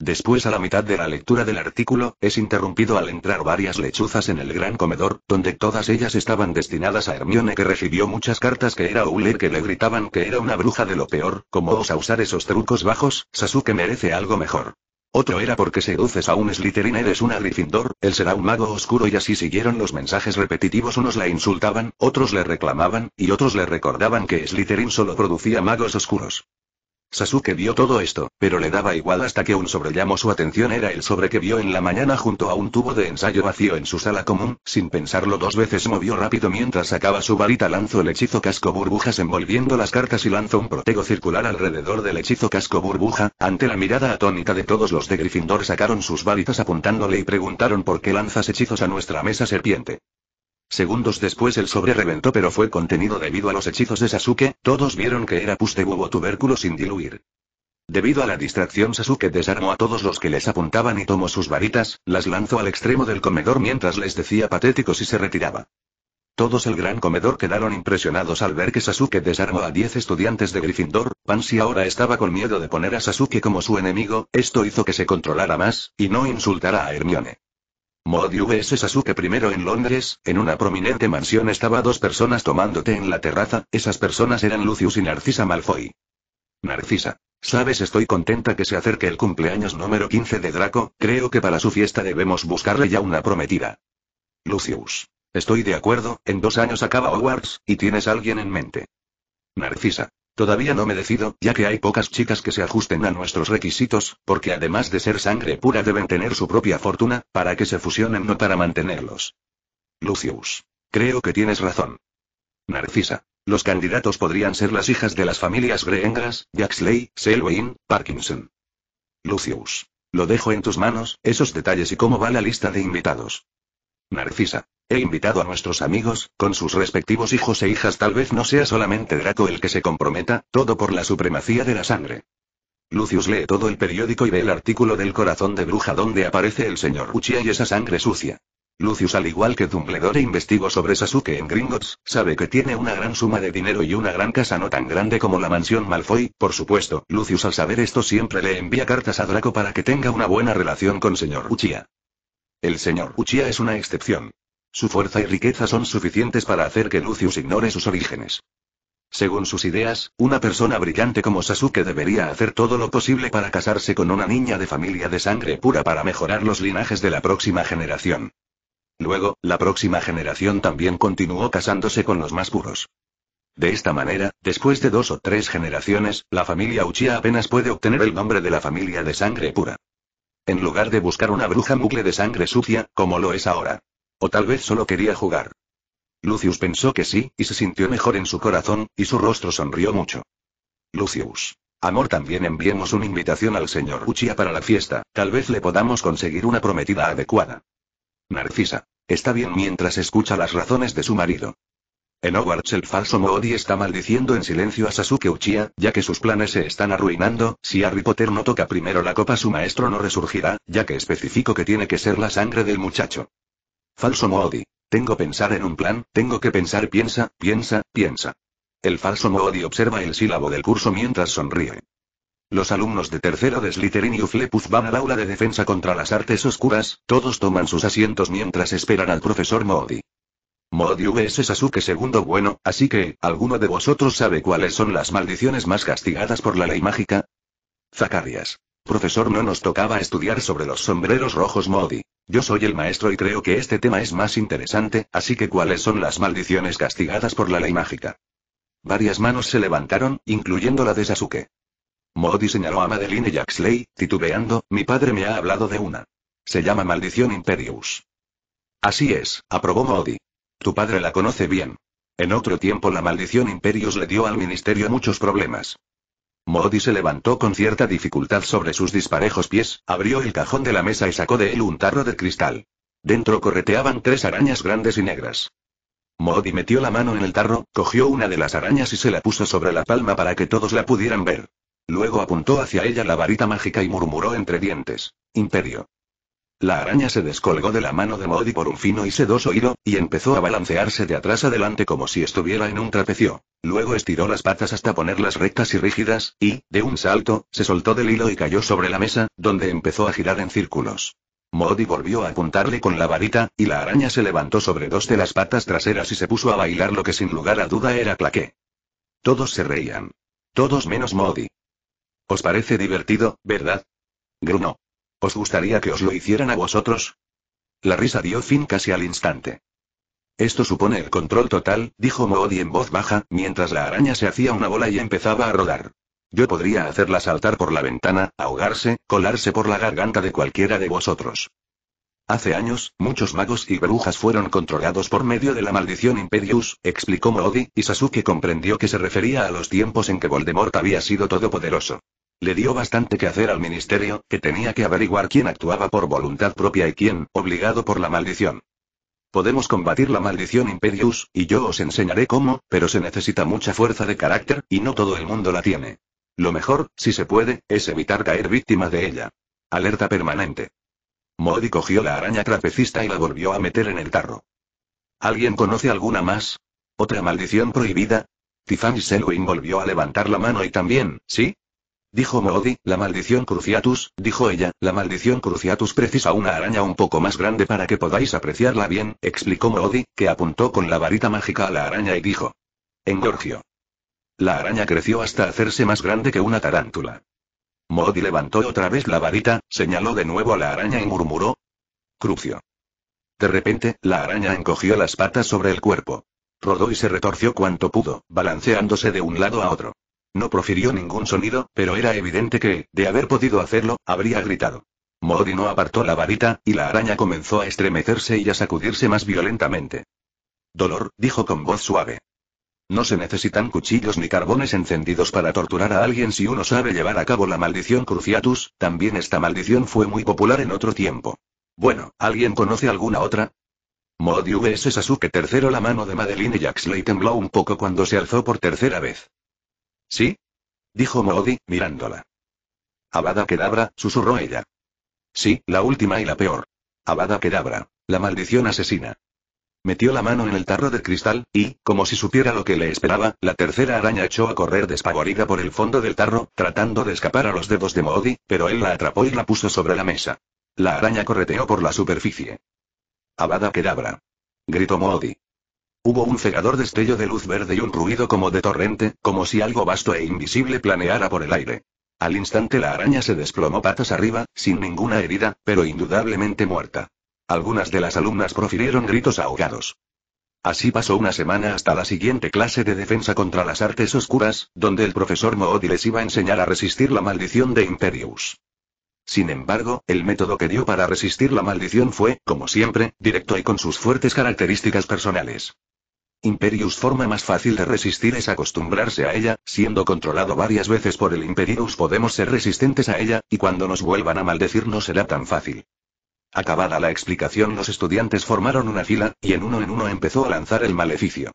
Después a la mitad de la lectura del artículo, es interrumpido al entrar varias lechuzas en el gran comedor, donde todas ellas estaban destinadas a Hermione que recibió muchas cartas que era Oule que le gritaban que era una bruja de lo peor, como osa usar esos trucos bajos, Sasuke merece algo mejor. Otro era porque seduces a un Slytherin eres una Gryffindor, él será un mago oscuro y así siguieron los mensajes repetitivos unos la insultaban, otros le reclamaban, y otros le recordaban que Slytherin solo producía magos oscuros. Sasuke vio todo esto, pero le daba igual hasta que un sobre llamó su atención era el sobre que vio en la mañana junto a un tubo de ensayo vacío en su sala común, sin pensarlo dos veces movió rápido mientras sacaba su varita lanzó el hechizo casco burbujas envolviendo las cartas y lanzó un protego circular alrededor del hechizo casco burbuja, ante la mirada atónita de todos los de Gryffindor sacaron sus varitas apuntándole y preguntaron por qué lanzas hechizos a nuestra mesa serpiente. Segundos después el sobre reventó pero fue contenido debido a los hechizos de Sasuke, todos vieron que era pus de huevo tubérculo sin diluir. Debido a la distracción Sasuke desarmó a todos los que les apuntaban y tomó sus varitas, las lanzó al extremo del comedor mientras les decía patéticos y se retiraba. Todos el gran comedor quedaron impresionados al ver que Sasuke desarmó a 10 estudiantes de Gryffindor, Pansy ahora estaba con miedo de poner a Sasuke como su enemigo, esto hizo que se controlara más, y no insultara a Hermione. Modi vs Sasuke primero en Londres, en una prominente mansión estaba dos personas tomando té en la terraza, esas personas eran Lucius y Narcisa Malfoy. Narcisa. Sabes, estoy contenta que se acerque el cumpleaños número 15 de Draco, creo que para su fiesta debemos buscarle ya una prometida. Lucius. Estoy de acuerdo, en dos años acaba Hogwarts, y tienes alguien en mente. Narcisa. Todavía no me decido, ya que hay pocas chicas que se ajusten a nuestros requisitos, porque además de ser sangre pura deben tener su propia fortuna, para que se fusionen no para mantenerlos. Lucius. Creo que tienes razón. Narcisa. Los candidatos podrían ser las hijas de las familias Greengrass, Jaxley, Selwyn, Parkinson. Lucius. Lo dejo en tus manos, esos detalles y cómo va la lista de invitados. Narcisa. He invitado a nuestros amigos, con sus respectivos hijos e hijas. Tal vez no sea solamente Draco el que se comprometa, todo por la supremacía de la sangre. Lucius lee todo el periódico y ve el artículo del corazón de bruja donde aparece el señor Uchiha y esa sangre sucia. Lucius al igual que Dumbledore investigó sobre Sasuke en Gringotts, sabe que tiene una gran suma de dinero y una gran casa no tan grande como la mansión Malfoy, por supuesto, Lucius al saber esto siempre le envía cartas a Draco para que tenga una buena relación con señor Uchiha. El señor Uchiha es una excepción. Su fuerza y riqueza son suficientes para hacer que Lucius ignore sus orígenes. Según sus ideas, una persona brillante como Sasuke debería hacer todo lo posible para casarse con una niña de familia de sangre pura para mejorar los linajes de la próxima generación. Luego, la próxima generación también continuó casándose con los más puros. De esta manera, después de dos o tres generaciones, la familia Uchiha apenas puede obtener el nombre de la familia de sangre pura. En lugar de buscar una bruja mucle de sangre sucia, como lo es ahora. O tal vez solo quería jugar. Lucius pensó que sí, y se sintió mejor en su corazón, y su rostro sonrió mucho. Lucius. Amor, también enviemos una invitación al señor Uchiha para la fiesta, tal vez le podamos conseguir una prometida adecuada. Narcisa. Está bien mientras escucha las razones de su marido. En Hogwarts el falso Moody está maldiciendo en silencio a Sasuke Uchiha, ya que sus planes se están arruinando, si Harry Potter no toca primero la copa su maestro no resurgirá, ya que especifico que tiene que ser la sangre del muchacho. Falso Moody. Tengo pensar en un plan, tengo que pensar piensa, piensa, piensa. El falso Moody observa el sílabo del curso mientras sonríe. Los alumnos de tercero de Slytherin y Uflepus van al aula de defensa contra las artes oscuras, todos toman sus asientos mientras esperan al profesor Modi. Modi vs Sasuke segundo bueno, así que, ¿alguno de vosotros sabe cuáles son las maldiciones más castigadas por la ley mágica? Zacarias. Profesor, no nos tocaba estudiar sobre los sombreros rojos Modi. Yo soy el maestro y creo que este tema es más interesante, así que ¿cuáles son las maldiciones castigadas por la ley mágica? Varias manos se levantaron, incluyendo la de Sasuke. Modi señaló a Madeline Jaxley, titubeando, mi padre me ha hablado de una. Se llama Maldición Imperius. Así es, aprobó Modi. Tu padre la conoce bien. En otro tiempo la maldición Imperius le dio al ministerio muchos problemas. Modi se levantó con cierta dificultad sobre sus disparejos pies, abrió el cajón de la mesa y sacó de él un tarro de cristal. Dentro correteaban tres arañas grandes y negras. Modi metió la mano en el tarro, cogió una de las arañas y se la puso sobre la palma para que todos la pudieran ver. Luego apuntó hacia ella la varita mágica y murmuró entre dientes. Imperio. La araña se descolgó de la mano de Modi por un fino y sedoso hilo, y empezó a balancearse de atrás adelante como si estuviera en un trapecio. Luego estiró las patas hasta ponerlas rectas y rígidas, y, de un salto, se soltó del hilo y cayó sobre la mesa, donde empezó a girar en círculos. Modi volvió a apuntarle con la varita, y la araña se levantó sobre dos de las patas traseras y se puso a bailar lo que sin lugar a duda era claqué. Todos se reían. Todos menos Modi. ¿Os parece divertido, verdad? Gruno. ¿Os gustaría que os lo hicieran a vosotros? La risa dio fin casi al instante. Esto supone el control total, dijo Moody en voz baja, mientras la araña se hacía una bola y empezaba a rodar. Yo podría hacerla saltar por la ventana, ahogarse, colarse por la garganta de cualquiera de vosotros. Hace años, muchos magos y brujas fueron controlados por medio de la maldición Imperius, explicó Moody, y Sasuke comprendió que se refería a los tiempos en que Voldemort había sido todopoderoso. Le dio bastante que hacer al ministerio, que tenía que averiguar quién actuaba por voluntad propia y quién, obligado por la maldición. Podemos combatir la maldición Imperius, y yo os enseñaré cómo, pero se necesita mucha fuerza de carácter, y no todo el mundo la tiene. Lo mejor, si se puede, es evitar caer víctima de ella. Alerta permanente. Modi cogió la araña trapecista y la volvió a meter en el tarro. ¿Alguien conoce alguna más? ¿Otra maldición prohibida? Tiffany Selwyn volvió a levantar la mano y también, ¿sí? Dijo Modi, la maldición Cruciatus, dijo ella, la maldición Cruciatus precisa una araña un poco más grande para que podáis apreciarla bien, explicó Modi, que apuntó con la varita mágica a la araña y dijo. Engorgio. La araña creció hasta hacerse más grande que una tarántula. Modi levantó otra vez la varita, señaló de nuevo a la araña y murmuró. Crucio. De repente, la araña encogió las patas sobre el cuerpo. Rodó y se retorció cuanto pudo, balanceándose de un lado a otro. No profirió ningún sonido, pero era evidente que, de haber podido hacerlo, habría gritado. Modi no apartó la varita, y la araña comenzó a estremecerse y a sacudirse más violentamente. Dolor, dijo con voz suave. No se necesitan cuchillos ni carbones encendidos para torturar a alguien si uno sabe llevar a cabo la maldición Cruciatus, también esta maldición fue muy popular en otro tiempo. Bueno, ¿alguien conoce alguna otra? Modi vs Sasuke tercero la mano de Madeline Jaxley tembló un poco cuando se alzó por tercera vez. ¿Sí? Dijo Modi, mirándola. Abada Kedabra, susurró ella. Sí, la última y la peor. Abada Kedabra. La maldición asesina. Metió la mano en el tarro de cristal, y, como si supiera lo que le esperaba, la tercera araña echó a correr despavorida por el fondo del tarro, tratando de escapar a los dedos de Moody, pero él la atrapó y la puso sobre la mesa. La araña correteó por la superficie. Abada Kedabra. Gritó Moody. Hubo un cegador destello de luz verde y un ruido como de torrente, como si algo vasto e invisible planeara por el aire. Al instante la araña se desplomó patas arriba, sin ninguna herida, pero indudablemente muerta. Algunas de las alumnas profirieron gritos ahogados. Así pasó una semana hasta la siguiente clase de defensa contra las artes oscuras, donde el profesor Moody les iba a enseñar a resistir la maldición de Imperius. Sin embargo, el método que dio para resistir la maldición fue, como siempre, directo y con sus fuertes características personales. Imperius forma más fácil de resistir es acostumbrarse a ella, siendo controlado varias veces por el Imperius podemos ser resistentes a ella, y cuando nos vuelvan a maldecir no será tan fácil. Acabada la explicación, los estudiantes formaron una fila, y en uno en uno empezó a lanzar el maleficio.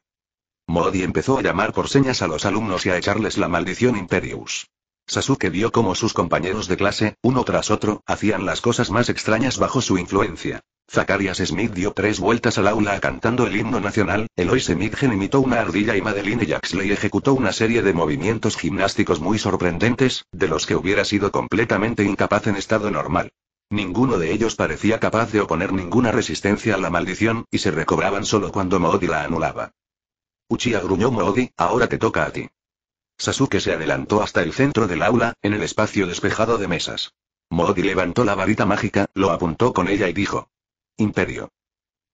Modi empezó a llamar por señas a los alumnos y a echarles la maldición Imperius. Sasuke vio cómo sus compañeros de clase, uno tras otro, hacían las cosas más extrañas bajo su influencia. Zacarias Smith dio tres vueltas al aula cantando el himno nacional, Eloise Midgen imitó una ardilla y Madeline Jaxley ejecutó una serie de movimientos gimnásticos muy sorprendentes, de los que hubiera sido completamente incapaz en estado normal. Ninguno de ellos parecía capaz de oponer ninguna resistencia a la maldición, y se recobraban solo cuando Moodi la anulaba. Uchiha gruñó Moodi, ahora te toca a ti. Sasuke se adelantó hasta el centro del aula, en el espacio despejado de mesas. Moodi levantó la varita mágica, lo apuntó con ella y dijo. Imperio.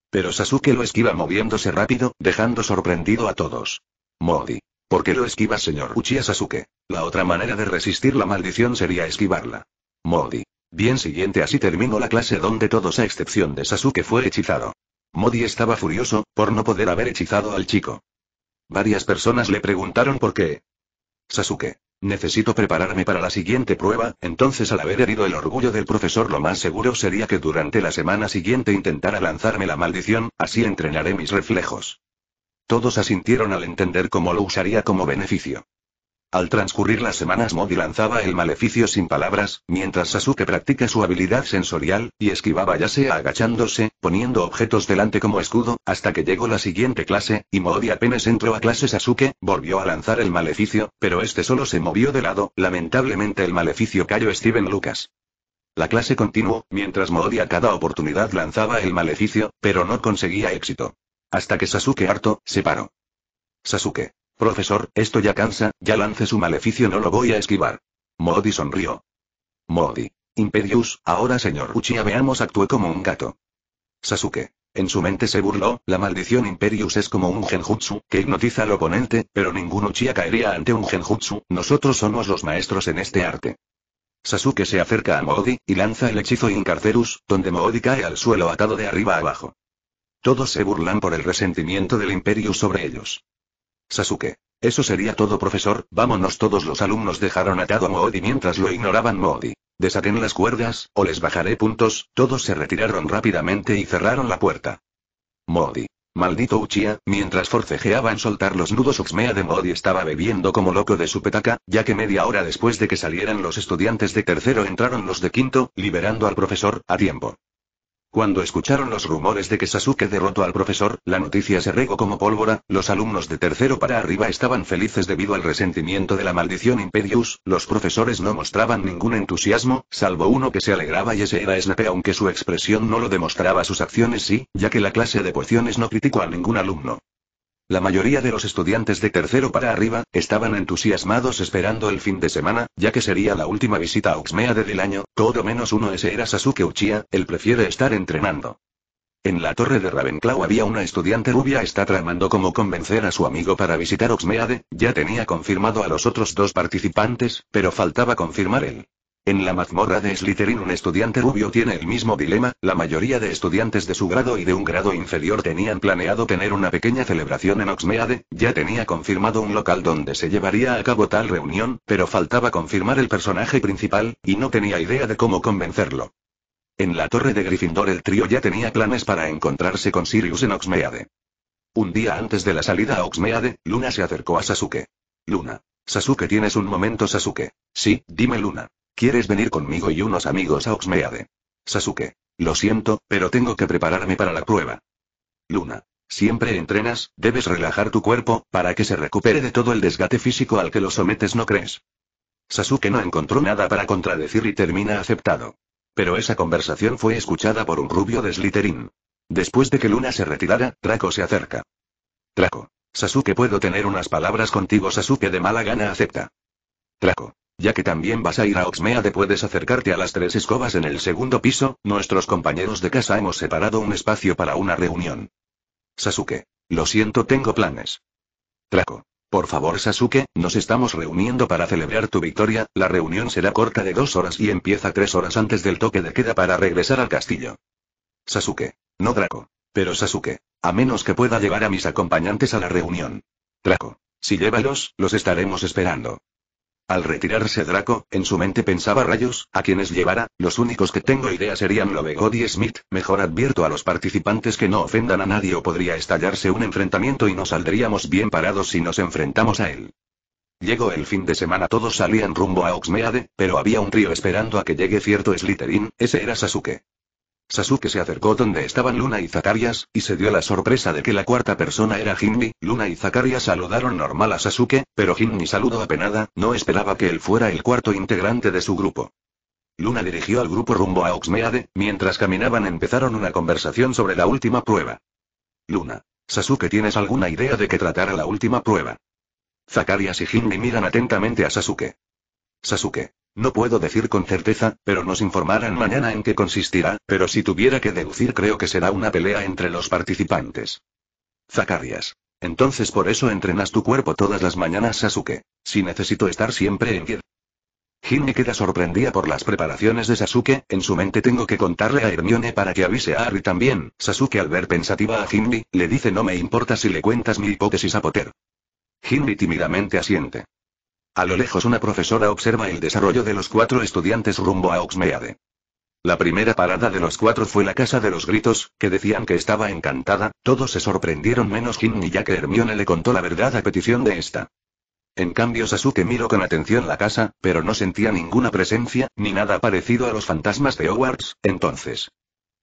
Pero Sasuke lo esquiva moviéndose rápido, dejando sorprendido a todos. Moodi. ¿Por qué lo esquiva señor Uchiha Sasuke? La otra manera de resistir la maldición sería esquivarla. Moodi. Bien siguiente así terminó la clase donde todos a excepción de Sasuke fue hechizado. Modi estaba furioso, por no poder haber hechizado al chico. Varias personas le preguntaron por qué. Sasuke. Necesito prepararme para la siguiente prueba, entonces al haber herido el orgullo del profesor lo más seguro sería que durante la semana siguiente intentara lanzarme la maldición, así entrenaré mis reflejos. Todos asintieron al entender cómo lo usaría como beneficio. Al transcurrir las semanas Modi lanzaba el maleficio sin palabras, mientras Sasuke practica su habilidad sensorial, y esquivaba ya sea agachándose, poniendo objetos delante como escudo, hasta que llegó la siguiente clase, y Modi apenas entró a clase Sasuke, volvió a lanzar el maleficio, pero este solo se movió de lado, lamentablemente el maleficio cayó Steven Lucas. La clase continuó, mientras Modi a cada oportunidad lanzaba el maleficio, pero no conseguía éxito. Hasta que Sasuke harto, se paró. Sasuke. Profesor, esto ya cansa, ya lance su maleficio, no lo voy a esquivar. Modi sonrió. Modi. Imperius, ahora señor Uchiha veamos actúe como un gato. Sasuke. En su mente se burló, la maldición Imperius es como un genjutsu, que hipnotiza al oponente, pero ningún Uchiha caería ante un genjutsu, nosotros somos los maestros en este arte. Sasuke se acerca a Modi, y lanza el hechizo Incarcerus, donde Modi cae al suelo atado de arriba abajo. Todos se burlan por el resentimiento del Imperius sobre ellos. Sasuke. Eso sería todo profesor, vámonos todos los alumnos dejaron atado a Moodi mientras lo ignoraban Moodi. Desaten las cuerdas, o les bajaré puntos, todos se retiraron rápidamente y cerraron la puerta. Moodi. Maldito Uchiha, mientras forcejeaba en soltar los nudos Uxmea de Modi estaba bebiendo como loco de su petaca, ya que media hora después de que salieran los estudiantes de tercero entraron los de quinto, liberando al profesor, a tiempo. Cuando escucharon los rumores de que Sasuke derrotó al profesor, la noticia se regó como pólvora, los alumnos de tercero para arriba estaban felices debido al resentimiento de la maldición Imperius, los profesores no mostraban ningún entusiasmo, salvo uno que se alegraba y ese era Snape aunque su expresión no lo demostraba sus acciones sí, ya que la clase de pociones no criticó a ningún alumno. La mayoría de los estudiantes de tercero para arriba, estaban entusiasmados esperando el fin de semana, ya que sería la última visita a Oxmeade del año, todo menos uno ese era Sasuke Uchiha, él prefiere estar entrenando. En la torre de Ravenclaw había una estudiante rubia está tramando cómo convencer a su amigo para visitar Oxmeade, ya tenía confirmado a los otros dos participantes, pero faltaba confirmar él. En la mazmorra de Slytherin un estudiante rubio tiene el mismo dilema, la mayoría de estudiantes de su grado y de un grado inferior tenían planeado tener una pequeña celebración en Oxmeade, ya tenía confirmado un local donde se llevaría a cabo tal reunión, pero faltaba confirmar el personaje principal, y no tenía idea de cómo convencerlo. En la torre de Gryffindor el trío ya tenía planes para encontrarse con Sirius en Oxmeade. Un día antes de la salida a Oxmeade, Luna se acercó a Sasuke. Luna. Sasuke tienes un momento Sasuke. Sí, dime Luna. ¿Quieres venir conmigo y unos amigos a Oxmeade? Sasuke. Lo siento, pero tengo que prepararme para la prueba. Luna. Siempre entrenas, debes relajar tu cuerpo, para que se recupere de todo el desgaste físico al que lo sometes, ¿no crees? Sasuke no encontró nada para contradecir y termina aceptado. Pero esa conversación fue escuchada por un rubio de Slytherin. Después de que Luna se retirara, Draco se acerca. Draco. Sasuke, ¿puedo tener unas palabras contigo? Sasuke de mala gana acepta. Draco. Ya que también vas a ir a Oxmeade puedes acercarte a las tres escobas en el segundo piso, nuestros compañeros de casa hemos separado un espacio para una reunión. Sasuke. Lo siento, tengo planes. Draco. Por favor Sasuke, nos estamos reuniendo para celebrar tu victoria, la reunión será corta de dos horas y empieza tres horas antes del toque de queda para regresar al castillo. Sasuke. No Draco. Pero Sasuke. A menos que pueda llevar a mis acompañantes a la reunión. Draco. Si llévalos, los estaremos esperando. Al retirarse Draco, en su mente pensaba rayos, a quienes llevara, los únicos que tengo idea serían Lovegod y Smith, mejor advierto a los participantes que no ofendan a nadie o podría estallarse un enfrentamiento y no saldríamos bien parados si nos enfrentamos a él. Llegó el fin de semana todos salían rumbo a Oxmeade, pero había un trío esperando a que llegue cierto Slytherin, ese era Sasuke. Sasuke se acercó donde estaban Luna y Zacarias, y se dio la sorpresa de que la cuarta persona era Jinmi. Luna y Zacarias saludaron normal a Sasuke, pero Jinmi saludó apenada, no esperaba que él fuera el cuarto integrante de su grupo. Luna dirigió al grupo rumbo a Oxmeade, mientras caminaban empezaron una conversación sobre la última prueba. Luna. Sasuke, ¿tienes alguna idea de qué tratará la última prueba? Zacarias y Jinmi miran atentamente a Sasuke. Sasuke. No puedo decir con certeza, pero nos informarán mañana en qué consistirá, pero si tuviera que deducir creo que será una pelea entre los participantes. Zacarias. Entonces por eso entrenas tu cuerpo todas las mañanas Sasuke. Si necesito estar siempre en pie. Jinmi queda sorprendida por las preparaciones de Sasuke, en su mente tengo que contarle a Hermione para que avise a Harry también. Sasuke al ver pensativa a Jinmi, le dice no me importa si le cuentas mi hipótesis a Potter. Jinmi tímidamente asiente. A lo lejos una profesora observa el desarrollo de los cuatro estudiantes rumbo a Oxmeade. La primera parada de los cuatro fue la casa de los gritos, que decían que estaba encantada, todos se sorprendieron menos Ginny ya que Hermione le contó la verdad a petición de esta. En cambio Sasuke miró con atención la casa, pero no sentía ninguna presencia, ni nada parecido a los fantasmas de Hogwarts, entonces.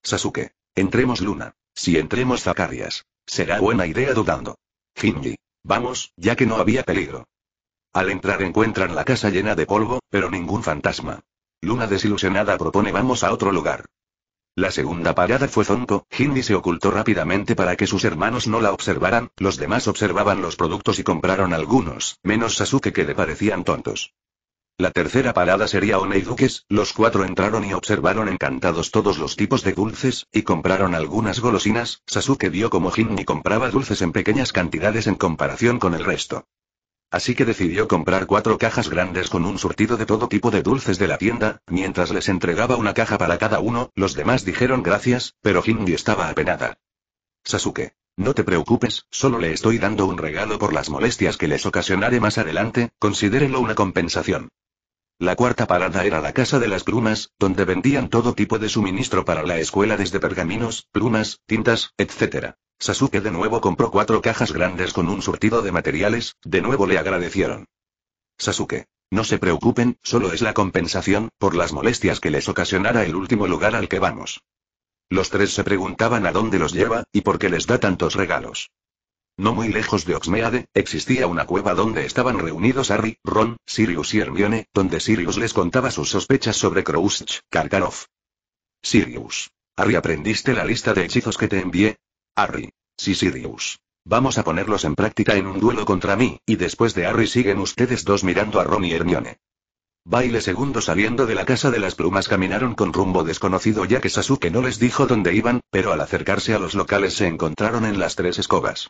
Sasuke. Entremos Luna. Si entremos Zacarias. Será buena idea dudando. Ginny. Vamos, ya que no había peligro. Al entrar encuentran la casa llena de polvo, pero ningún fantasma. Luna desilusionada propone vamos a otro lugar. La segunda parada fue Zonko, Hindi se ocultó rápidamente para que sus hermanos no la observaran, los demás observaban los productos y compraron algunos, menos Sasuke que le parecían tontos. La tercera parada sería One y Duques, los cuatro entraron y observaron encantados todos los tipos de dulces, y compraron algunas golosinas, Sasuke vio como Hindi compraba dulces en pequeñas cantidades en comparación con el resto. Así que decidió comprar cuatro cajas grandes con un surtido de todo tipo de dulces de la tienda, mientras les entregaba una caja para cada uno, los demás dijeron gracias, pero Hindi estaba apenada. Sasuke. No te preocupes, solo le estoy dando un regalo por las molestias que les ocasionaré más adelante, considérenlo una compensación. La cuarta parada era la casa de las plumas, donde vendían todo tipo de suministro para la escuela desde pergaminos, plumas, tintas, etc. Sasuke de nuevo compró cuatro cajas grandes con un surtido de materiales, de nuevo le agradecieron. Sasuke. No se preocupen, solo es la compensación, por las molestias que les ocasionara el último lugar al que vamos. Los tres se preguntaban a dónde los lleva, y por qué les da tantos regalos. No muy lejos de Oxmeade, existía una cueva donde estaban reunidos Harry, Ron, Sirius y Hermione, donde Sirius les contaba sus sospechas sobre Krouch, Karkaroff. Sirius. Harry, ¿aprendiste la lista de hechizos que te envié? Harry. Sí, Sirius. Vamos a ponerlos en práctica en un duelo contra mí, y después de Harry siguen ustedes dos mirando a Ron y Hermione. Baile segundo saliendo de la casa de las plumas caminaron con rumbo desconocido ya que Sasuke no les dijo dónde iban, pero al acercarse a los locales se encontraron en las tres escobas.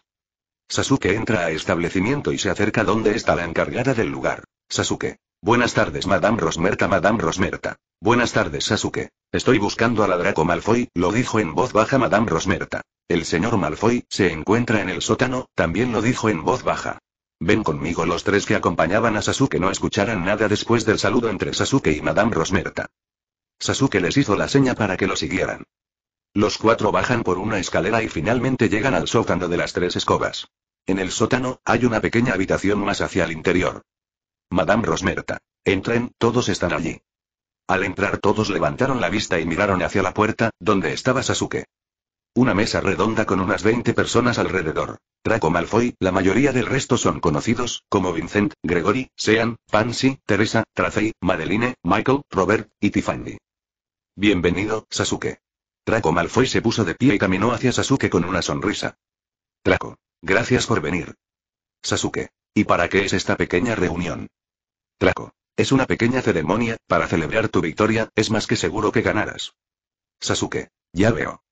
Sasuke entra a establecimiento y se acerca donde está la encargada del lugar. Sasuke. Buenas tardes, Madame Rosmerta, Madame Rosmerta. Buenas tardes, Sasuke. Estoy buscando a la Draco Malfoy, lo dijo en voz baja Madame Rosmerta. El señor Malfoy se encuentra en el sótano, también lo dijo en voz baja. Ven conmigo los tres que acompañaban a Sasuke no escucharan nada después del saludo entre Sasuke y Madame Rosmerta. Sasuke les hizo la seña para que lo siguieran. Los cuatro bajan por una escalera y finalmente llegan al sótano de las tres escobas. En el sótano, hay una pequeña habitación más hacia el interior. Madame Rosmerta. Entren, todos están allí. Al entrar todos levantaron la vista y miraron hacia la puerta, donde estaba Sasuke. Una mesa redonda con unas 20 personas alrededor. Draco Malfoy, la mayoría del resto son conocidos, como Vincent, Gregory, Sean, Pansy, Teresa, Tracy, Madeline, Michael, Robert, y Tiffany. Bienvenido, Sasuke. Draco Malfoy se puso de pie y caminó hacia Sasuke con una sonrisa. Draco. Gracias por venir. Sasuke. ¿Y para qué es esta pequeña reunión? Draco. Es una pequeña ceremonia, para celebrar tu victoria, es más que seguro que ganarás. Sasuke. Ya veo.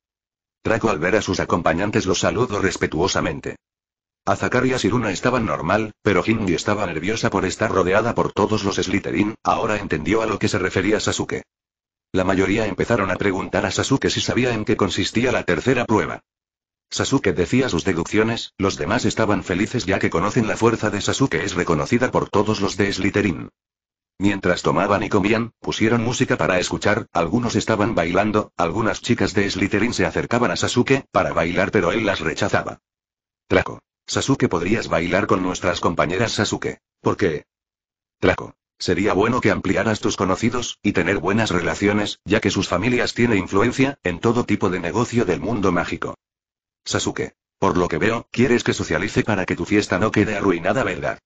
Draco al ver a sus acompañantes los saludó respetuosamente. Azakarias y Luna estaban normal, pero Hindi estaba nerviosa por estar rodeada por todos los Slytherin, ahora entendió a lo que se refería Sasuke. La mayoría empezaron a preguntar a Sasuke si sabía en qué consistía la tercera prueba. Sasuke decía sus deducciones, los demás estaban felices ya que conocen la fuerza de Sasuke es reconocida por todos los de Slytherin. Mientras tomaban y comían, pusieron música para escuchar, algunos estaban bailando, algunas chicas de Slytherin se acercaban a Sasuke, para bailar pero él las rechazaba. Draco. Sasuke podrías bailar con nuestras compañeras Sasuke. ¿Por qué? Draco. Sería bueno que ampliaras tus conocidos, y tener buenas relaciones, ya que sus familias tienen influencia, en todo tipo de negocio del mundo mágico. Sasuke. Por lo que veo, quieres que socialice para que tu fiesta no quede arruinada, ¿verdad?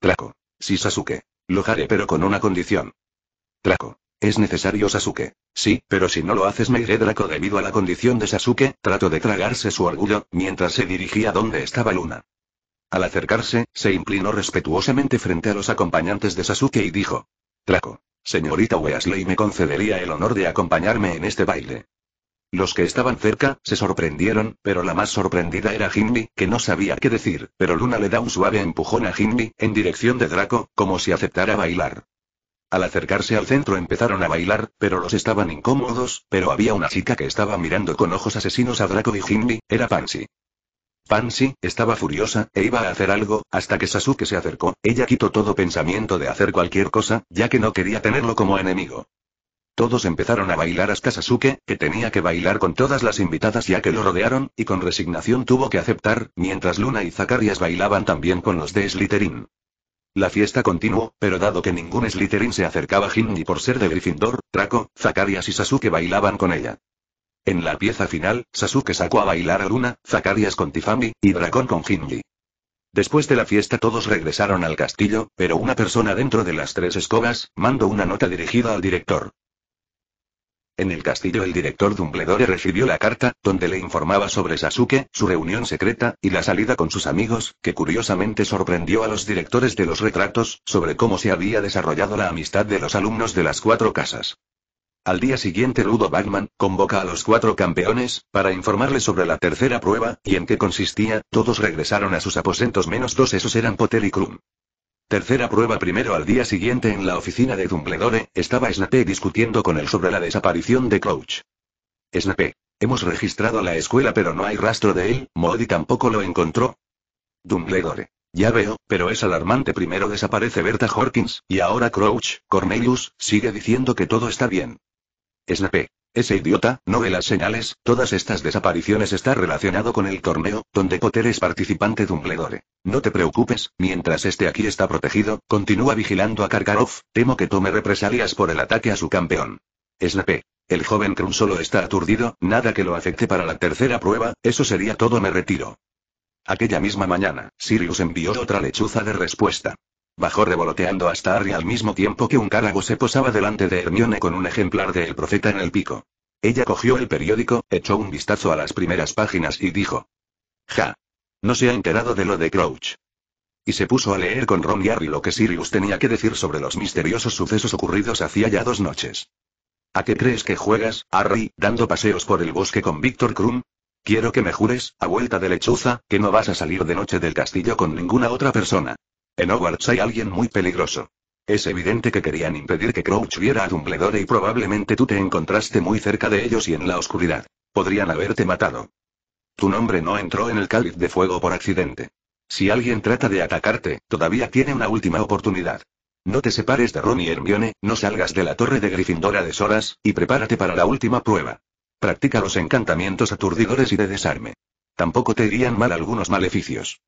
Draco. Sí, Sasuke. Lo haré pero con una condición. Draco. Es necesario Sasuke. Sí, pero si no lo haces me iré Draco debido a la condición de Sasuke, trató de tragarse su orgullo, mientras se dirigía donde estaba Luna. Al acercarse, se inclinó respetuosamente frente a los acompañantes de Sasuke y dijo. Draco. Señorita Weasley me concedería el honor de acompañarme en este baile. Los que estaban cerca, se sorprendieron, pero la más sorprendida era Jinbi, que no sabía qué decir, pero Luna le da un suave empujón a Jinbi, en dirección de Draco, como si aceptara bailar. Al acercarse al centro empezaron a bailar, pero los estaban incómodos, pero había una chica que estaba mirando con ojos asesinos a Draco y Jinbi, era Pansy. Pansy, estaba furiosa, e iba a hacer algo, hasta que Sasuke se acercó, ella quitó todo pensamiento de hacer cualquier cosa, ya que no quería tenerlo como enemigo. Todos empezaron a bailar hasta Sasuke, que tenía que bailar con todas las invitadas ya que lo rodearon, y con resignación tuvo que aceptar, mientras Luna y Zacarias bailaban también con los de Slytherin. La fiesta continuó, pero dado que ningún Slytherin se acercaba a Hindi por ser de Gryffindor, Draco, Zacarias y Sasuke bailaban con ella. En la pieza final, Sasuke sacó a bailar a Luna, Zacarias con Tifami, y Dracon con Hindi. Después de la fiesta todos regresaron al castillo, pero una persona dentro de las tres escobas, mandó una nota dirigida al director. En el castillo el director Dumbledore recibió la carta, donde le informaba sobre Sasuke, su reunión secreta, y la salida con sus amigos, que curiosamente sorprendió a los directores de los retratos, sobre cómo se había desarrollado la amistad de los alumnos de las cuatro casas. Al día siguiente Ludo Bagman, convoca a los cuatro campeones, para informarles sobre la tercera prueba, y en qué consistía, todos regresaron a sus aposentos menos dos esos eran Potter y Krum. Tercera prueba primero al día siguiente en la oficina de Dumbledore, estaba Snape discutiendo con él sobre la desaparición de Crouch. Snape. Hemos registrado la escuela pero no hay rastro de él, Modi tampoco lo encontró. Dumbledore. Ya veo, pero es alarmante. Primero desaparece Berta Hawkins, y ahora Crouch, Cornelius, sigue diciendo que todo está bien. Snape. Ese idiota, no ve las señales, todas estas desapariciones están relacionado con el torneo, donde Potter es participante Dumbledore. No te preocupes, mientras este aquí está protegido, continúa vigilando a Karkaroff, temo que tome represalias por el ataque a su campeón. Snape. El joven Krum solo está aturdido, nada que lo afecte para la tercera prueba, eso sería todo me retiro. Aquella misma mañana, Sirius envió otra lechuza de respuesta. Bajó revoloteando hasta Harry al mismo tiempo que un cárago se posaba delante de Hermione con un ejemplar de El Profeta en el pico. Ella cogió el periódico, echó un vistazo a las primeras páginas y dijo. Ja. No se ha enterado de lo de Crouch. Y se puso a leer con Ron y Harry lo que Sirius tenía que decir sobre los misteriosos sucesos ocurridos hacía ya dos noches. ¿A qué crees que juegas, Harry, dando paseos por el bosque con Víctor Krum? Quiero que me jures, a vuelta de lechuza, que no vas a salir de noche del castillo con ninguna otra persona. En Hogwarts hay alguien muy peligroso. Es evidente que querían impedir que Crouch viera a Dumbledore y probablemente tú te encontraste muy cerca de ellos y en la oscuridad. Podrían haberte matado. Tu nombre no entró en el cáliz de fuego por accidente. Si alguien trata de atacarte, todavía tiene una última oportunidad. No te separes de Ron y Hermione, no salgas de la torre de Gryffindor a deshoras, y prepárate para la última prueba. Practica los encantamientos aturdidores y de desarme. Tampoco te irían mal algunos maleficios.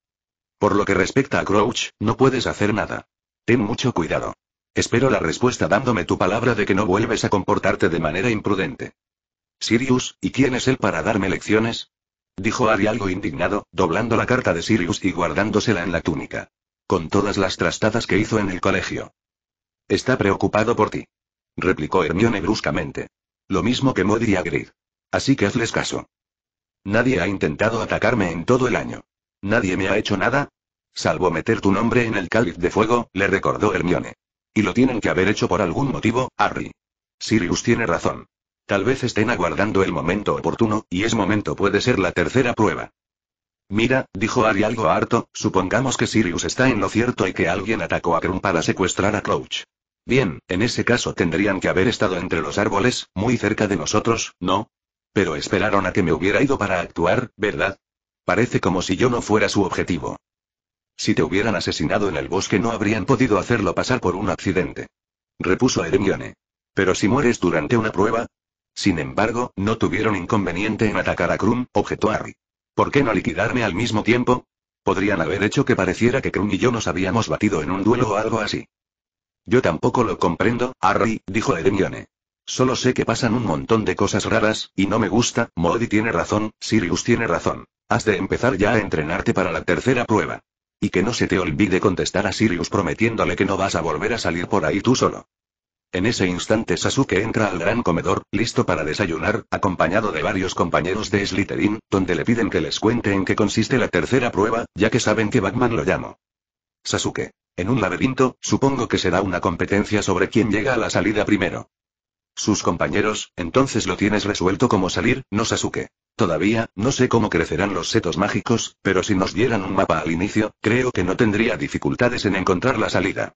Por lo que respecta a Crouch, no puedes hacer nada. Ten mucho cuidado. Espero la respuesta dándome tu palabra de que no vuelves a comportarte de manera imprudente. Sirius, ¿y quién es él para darme lecciones? Dijo Harry algo indignado, doblando la carta de Sirius y guardándosela en la túnica. Con todas las trastadas que hizo en el colegio. Está preocupado por ti. Replicó Hermione bruscamente. Lo mismo que Modi y. Así que hazles caso. Nadie ha intentado atacarme en todo el año. Nadie me ha hecho nada, Salvo meter tu nombre en el cáliz de fuego, le recordó Hermione. Y lo tienen que haber hecho por algún motivo, Harry. Sirius tiene razón. Tal vez estén aguardando el momento oportuno, y es momento puede ser la tercera prueba. Mira, dijo Harry algo harto, supongamos que Sirius está en lo cierto y que alguien atacó a Krum para secuestrar a Crouch. Bien, en ese caso tendrían que haber estado entre los árboles, muy cerca de nosotros, ¿no? Pero esperaron a que me hubiera ido para actuar, ¿verdad? Parece como si yo no fuera su objetivo. Si te hubieran asesinado en el bosque no habrían podido hacerlo pasar por un accidente. Repuso Hermione. Pero si mueres durante una prueba. Sin embargo, no tuvieron inconveniente en atacar a Krum, objetó Harry. ¿Por qué no liquidarme al mismo tiempo? Podrían haber hecho que pareciera que Krum y yo nos habíamos batido en un duelo o algo así. Yo tampoco lo comprendo, Harry, dijo Hermione. Solo sé que pasan un montón de cosas raras, y no me gusta, Modi tiene razón, Sirius tiene razón. Has de empezar ya a entrenarte para la tercera prueba. Y que no se te olvide contestar a Sirius prometiéndole que no vas a volver a salir por ahí tú solo. En ese instante Sasuke entra al gran comedor, listo para desayunar, acompañado de varios compañeros de Slytherin, donde le piden que les cuente en qué consiste la tercera prueba, ya que saben que Batman lo llamo. Sasuke. En un laberinto, supongo que será una competencia sobre quién llega a la salida primero. Sus compañeros, entonces lo tienes resuelto cómo salir, no Sasuke. Todavía, no sé cómo crecerán los setos mágicos, pero si nos dieran un mapa al inicio, creo que no tendría dificultades en encontrar la salida.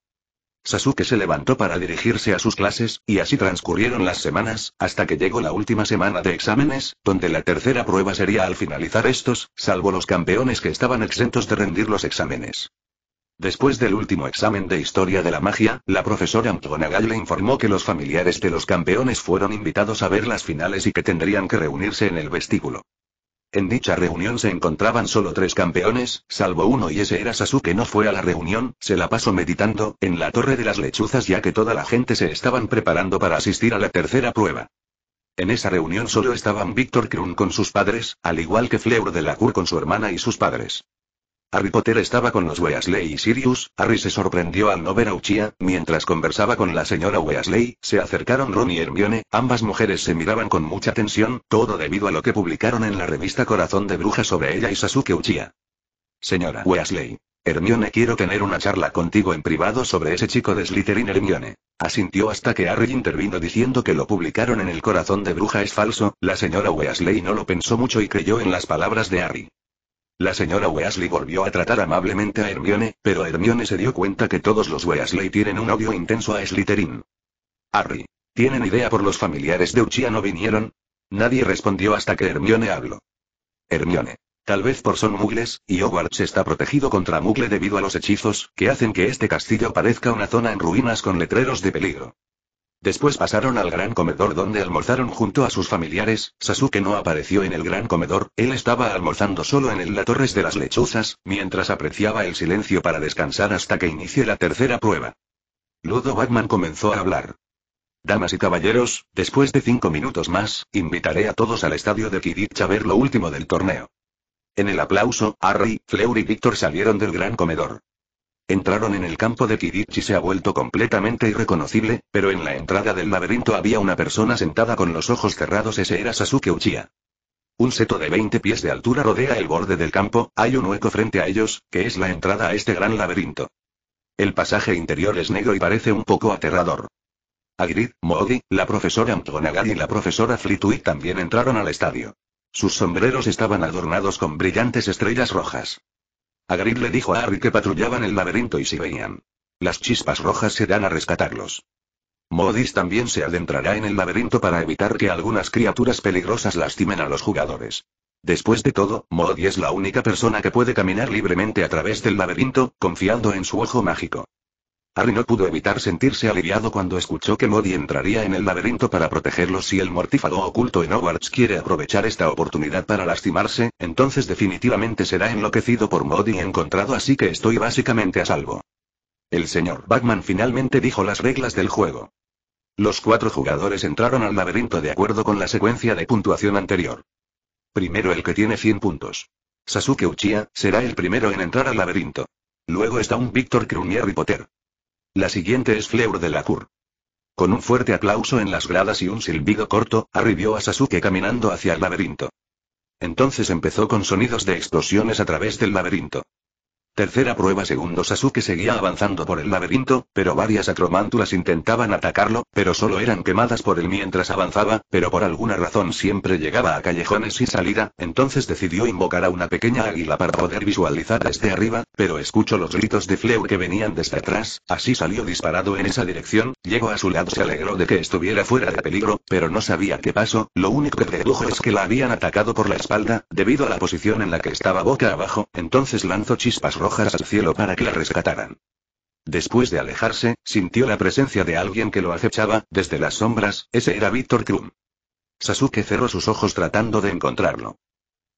Sasuke se levantó para dirigirse a sus clases, y así transcurrieron las semanas, hasta que llegó la última semana de exámenes, donde la tercera prueba sería al finalizar estos, salvo los campeones que estaban exentos de rendir los exámenes. Después del último examen de historia de la magia, la profesora McGonagall le informó que los familiares de los campeones fueron invitados a ver las finales y que tendrían que reunirse en el vestíbulo. En dicha reunión se encontraban solo tres campeones, salvo uno y ese era Sasuke no fue a la reunión, se la pasó meditando, en la torre de las lechuzas ya que toda la gente se estaban preparando para asistir a la tercera prueba. En esa reunión solo estaban Víctor Krum con sus padres, al igual que Fleur de la Cour con su hermana y sus padres. Harry Potter estaba con los Weasley y Sirius, Harry se sorprendió al no ver a Uchiha, mientras conversaba con la señora Weasley, se acercaron Ron y Hermione, ambas mujeres se miraban con mucha tensión, todo debido a lo que publicaron en la revista Corazón de Bruja sobre ella y Sasuke Uchiha. Señora Weasley. Hermione quiero tener una charla contigo en privado sobre ese chico de Slytherin Hermione. Asintió hasta que Harry intervino diciendo que lo publicaron en el Corazón de Bruja es falso, la señora Weasley no lo pensó mucho y creyó en las palabras de Harry. La señora Weasley volvió a tratar amablemente a Hermione, pero Hermione se dio cuenta que todos los Weasley tienen un odio intenso a Slytherin. Harry. ¿Tienen idea por los familiares de Uchiha no vinieron? Nadie respondió hasta que Hermione habló. Hermione. Tal vez por son mugles, y Hogwarts está protegido contra mugle debido a los hechizos, que hacen que este castillo parezca una zona en ruinas con letreros de peligro. Después pasaron al gran comedor donde almorzaron junto a sus familiares, Sasuke no apareció en el gran comedor, él estaba almorzando solo en el La Torres de las Lechuzas, mientras apreciaba el silencio para descansar hasta que inicie la tercera prueba. Ludo Bagman comenzó a hablar. Damas y caballeros, después de cinco minutos más, invitaré a todos al estadio de Kidditch a ver lo último del torneo. En el aplauso, Harry, Fleur y Víctor salieron del gran comedor. Entraron en el campo de Kidditch y se ha vuelto completamente irreconocible, pero en la entrada del laberinto había una persona sentada con los ojos cerrados, ese era Sasuke Uchiha. Un seto de 20 pies de altura rodea el borde del campo, hay un hueco frente a ellos, que es la entrada a este gran laberinto. El pasaje interior es negro y parece un poco aterrador. Agrid, Modi, la profesora McGonagall y la profesora Flitwick también entraron al estadio. Sus sombreros estaban adornados con brillantes estrellas rojas. Agrid le dijo a Harry que patrullaban el laberinto y si veían. Las chispas rojas irán a rescatarlos. Modis también se adentrará en el laberinto para evitar que algunas criaturas peligrosas lastimen a los jugadores. Después de todo, Modi es la única persona que puede caminar libremente a través del laberinto, confiando en su ojo mágico. Harry no pudo evitar sentirse aliviado cuando escuchó que Modi entraría en el laberinto para protegerlos si el mortífago oculto en Hogwarts quiere aprovechar esta oportunidad para lastimarse, entonces definitivamente será enloquecido por Modi y encontrado así que estoy básicamente a salvo. El señor Batman finalmente dijo las reglas del juego. Los cuatro jugadores entraron al laberinto de acuerdo con la secuencia de puntuación anterior. Primero el que tiene 100 puntos. Sasuke Uchiha, será el primero en entrar al laberinto. Luego está un Víctor Krum y Potter. La siguiente es Fleur de la Cour. Con un fuerte aplauso en las gradas y un silbido corto, arribió a Sasuke caminando hacia el laberinto. Entonces empezó con sonidos de explosiones a través del laberinto. Tercera prueba segundo Sasuke seguía avanzando por el laberinto, pero varias acromántulas intentaban atacarlo, pero solo eran quemadas por él mientras avanzaba, pero por alguna razón siempre llegaba a callejones sin salida, entonces decidió invocar a una pequeña águila para poder visualizar desde arriba, pero escuchó los gritos de Fleur que venían desde atrás, así salió disparado en esa dirección, llegó a su lado se alegró de que estuviera fuera de peligro, pero no sabía qué pasó, lo único que dedujo es que la habían atacado por la espalda, debido a la posición en la que estaba boca abajo, entonces lanzó chispas rojas al cielo para que la rescataran. Después de alejarse, sintió la presencia de alguien que lo acechaba, desde las sombras, ese era Víctor Krum. Sasuke cerró sus ojos tratando de encontrarlo.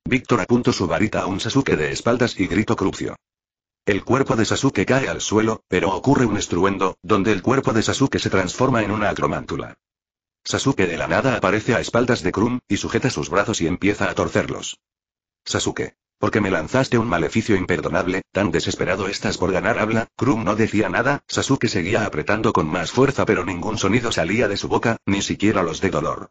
Víctor apuntó su varita a un Sasuke de espaldas y gritó crucio. El cuerpo de Sasuke cae al suelo, pero ocurre un estruendo, donde el cuerpo de Sasuke se transforma en una acromántula. Sasuke de la nada aparece a espaldas de Krum, y sujeta sus brazos y empieza a torcerlos. Sasuke. Porque me lanzaste un maleficio imperdonable, tan desesperado estás por ganar habla, Krum no decía nada, Sasuke seguía apretando con más fuerza pero ningún sonido salía de su boca, ni siquiera los de dolor.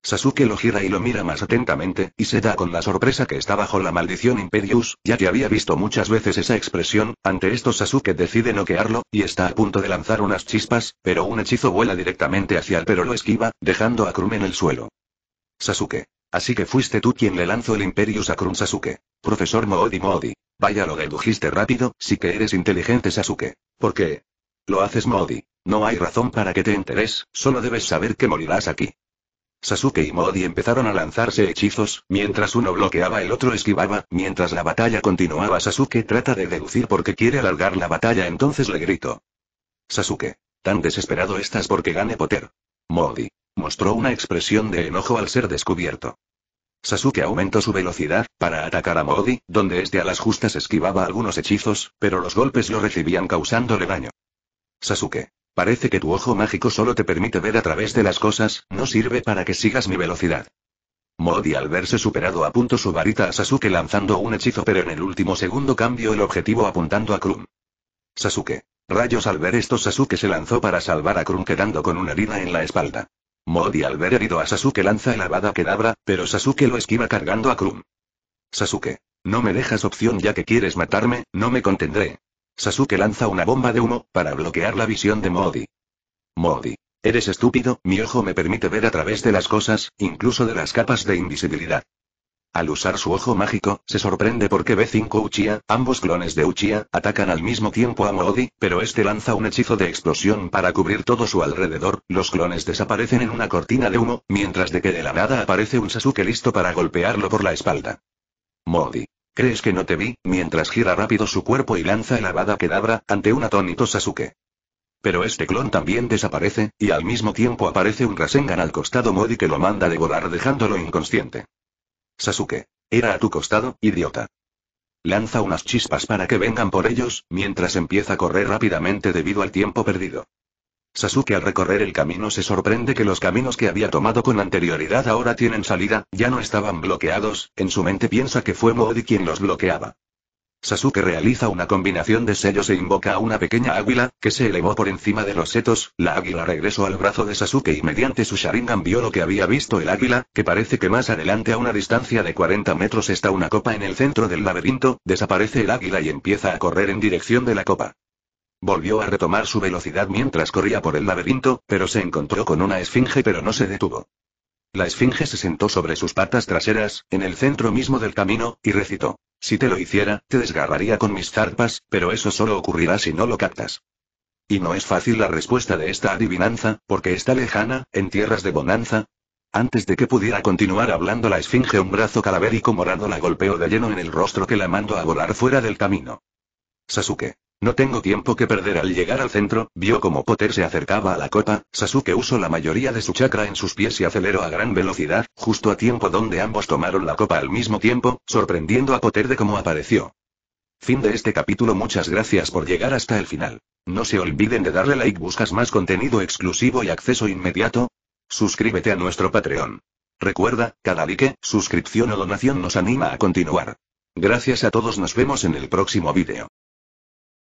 Sasuke lo gira y lo mira más atentamente, y se da con la sorpresa que está bajo la maldición Imperius, ya que había visto muchas veces esa expresión, ante esto Sasuke decide noquearlo, y está a punto de lanzar unas chispas, pero un hechizo vuela directamente hacia él pero lo esquiva, dejando a Krum en el suelo. Sasuke. Así que fuiste tú quien le lanzó el Imperius a Sasuke. Profesor Moodi Moodi. Vaya lo dedujiste rápido, sí que eres inteligente Sasuke. ¿Por qué? Lo haces Moodi. No hay razón para que te enteres, solo debes saber que morirás aquí. Sasuke y Moodi empezaron a lanzarse hechizos, mientras uno bloqueaba el otro esquivaba, mientras la batalla continuaba Sasuke trata de deducir por qué quiere alargar la batalla entonces le grito. Sasuke. Tan desesperado estás porque gane Potter. Moodi. Mostró una expresión de enojo al ser descubierto. Sasuke aumentó su velocidad, para atacar a Modi, donde este a las justas esquivaba algunos hechizos, pero los golpes lo recibían causándole daño. Sasuke. Parece que tu ojo mágico solo te permite ver a través de las cosas, no sirve para que sigas mi velocidad. Modi al verse superado apuntó su varita a Sasuke lanzando un hechizo pero en el último segundo cambió el objetivo apuntando a Krum. Sasuke. Rayos al ver esto Sasuke se lanzó para salvar a Krum quedando con una herida en la espalda. Modi al ver herido a Sasuke lanza el Avada Kedavra, pero Sasuke lo esquiva cargando a Krum. Sasuke. No me dejas opción ya que quieres matarme, no me contendré. Sasuke lanza una bomba de humo, para bloquear la visión de Modi. Modi. Eres estúpido, mi ojo me permite ver a través de las cosas, incluso de las capas de invisibilidad. Al usar su ojo mágico, se sorprende porque ve cinco Uchiha, ambos clones de Uchiha, atacan al mismo tiempo a Modi, pero este lanza un hechizo de explosión para cubrir todo su alrededor, los clones desaparecen en una cortina de humo, mientras de que de la nada aparece un Sasuke listo para golpearlo por la espalda. Modi. ¿Crees que no te vi? Mientras gira rápido su cuerpo y lanza el Avada Kedavra, ante un atónito Sasuke. Pero este clon también desaparece, y al mismo tiempo aparece un Rasengan al costado Modi que lo manda devorar dejándolo inconsciente. Sasuke. Era a tu costado, idiota. Lanza unas chispas para que vengan por ellos, mientras empieza a correr rápidamente debido al tiempo perdido. Sasuke al recorrer el camino se sorprende que los caminos que había tomado con anterioridad ahora tienen salida, ya no estaban bloqueados, en su mente piensa que fue Modi quien los bloqueaba. Sasuke realiza una combinación de sellos e invoca a una pequeña águila, que se elevó por encima de los setos, la águila regresó al brazo de Sasuke y mediante su Sharingan vio lo que había visto el águila, que parece que más adelante a una distancia de 40 metros está una copa en el centro del laberinto, desaparece el águila y empieza a correr en dirección de la copa. Volvió a retomar su velocidad mientras corría por el laberinto, pero se encontró con una esfinge pero no se detuvo. La esfinge se sentó sobre sus patas traseras, en el centro mismo del camino, y recitó. Si te lo hiciera, te desgarraría con mis zarpas, pero eso solo ocurrirá si no lo captas. Y no es fácil la respuesta de esta adivinanza, porque está lejana, en tierras de bonanza. Antes de que pudiera continuar hablando la esfinge un brazo calavérico morado la golpeó de lleno en el rostro que la mandó a volar fuera del camino. Sasuke. No tengo tiempo que perder al llegar al centro, vio como Potter se acercaba a la copa, Sasuke usó la mayoría de su chakra en sus pies y aceleró a gran velocidad, justo a tiempo donde ambos tomaron la copa al mismo tiempo, sorprendiendo a Potter de cómo apareció. Fin de este capítulo Muchas gracias por llegar hasta el final. No se olviden de darle like buscas más contenido exclusivo y acceso inmediato. Suscríbete a nuestro Patreon. Recuerda, cada like, suscripción o donación nos anima a continuar. Gracias a todos nos vemos en el próximo vídeo.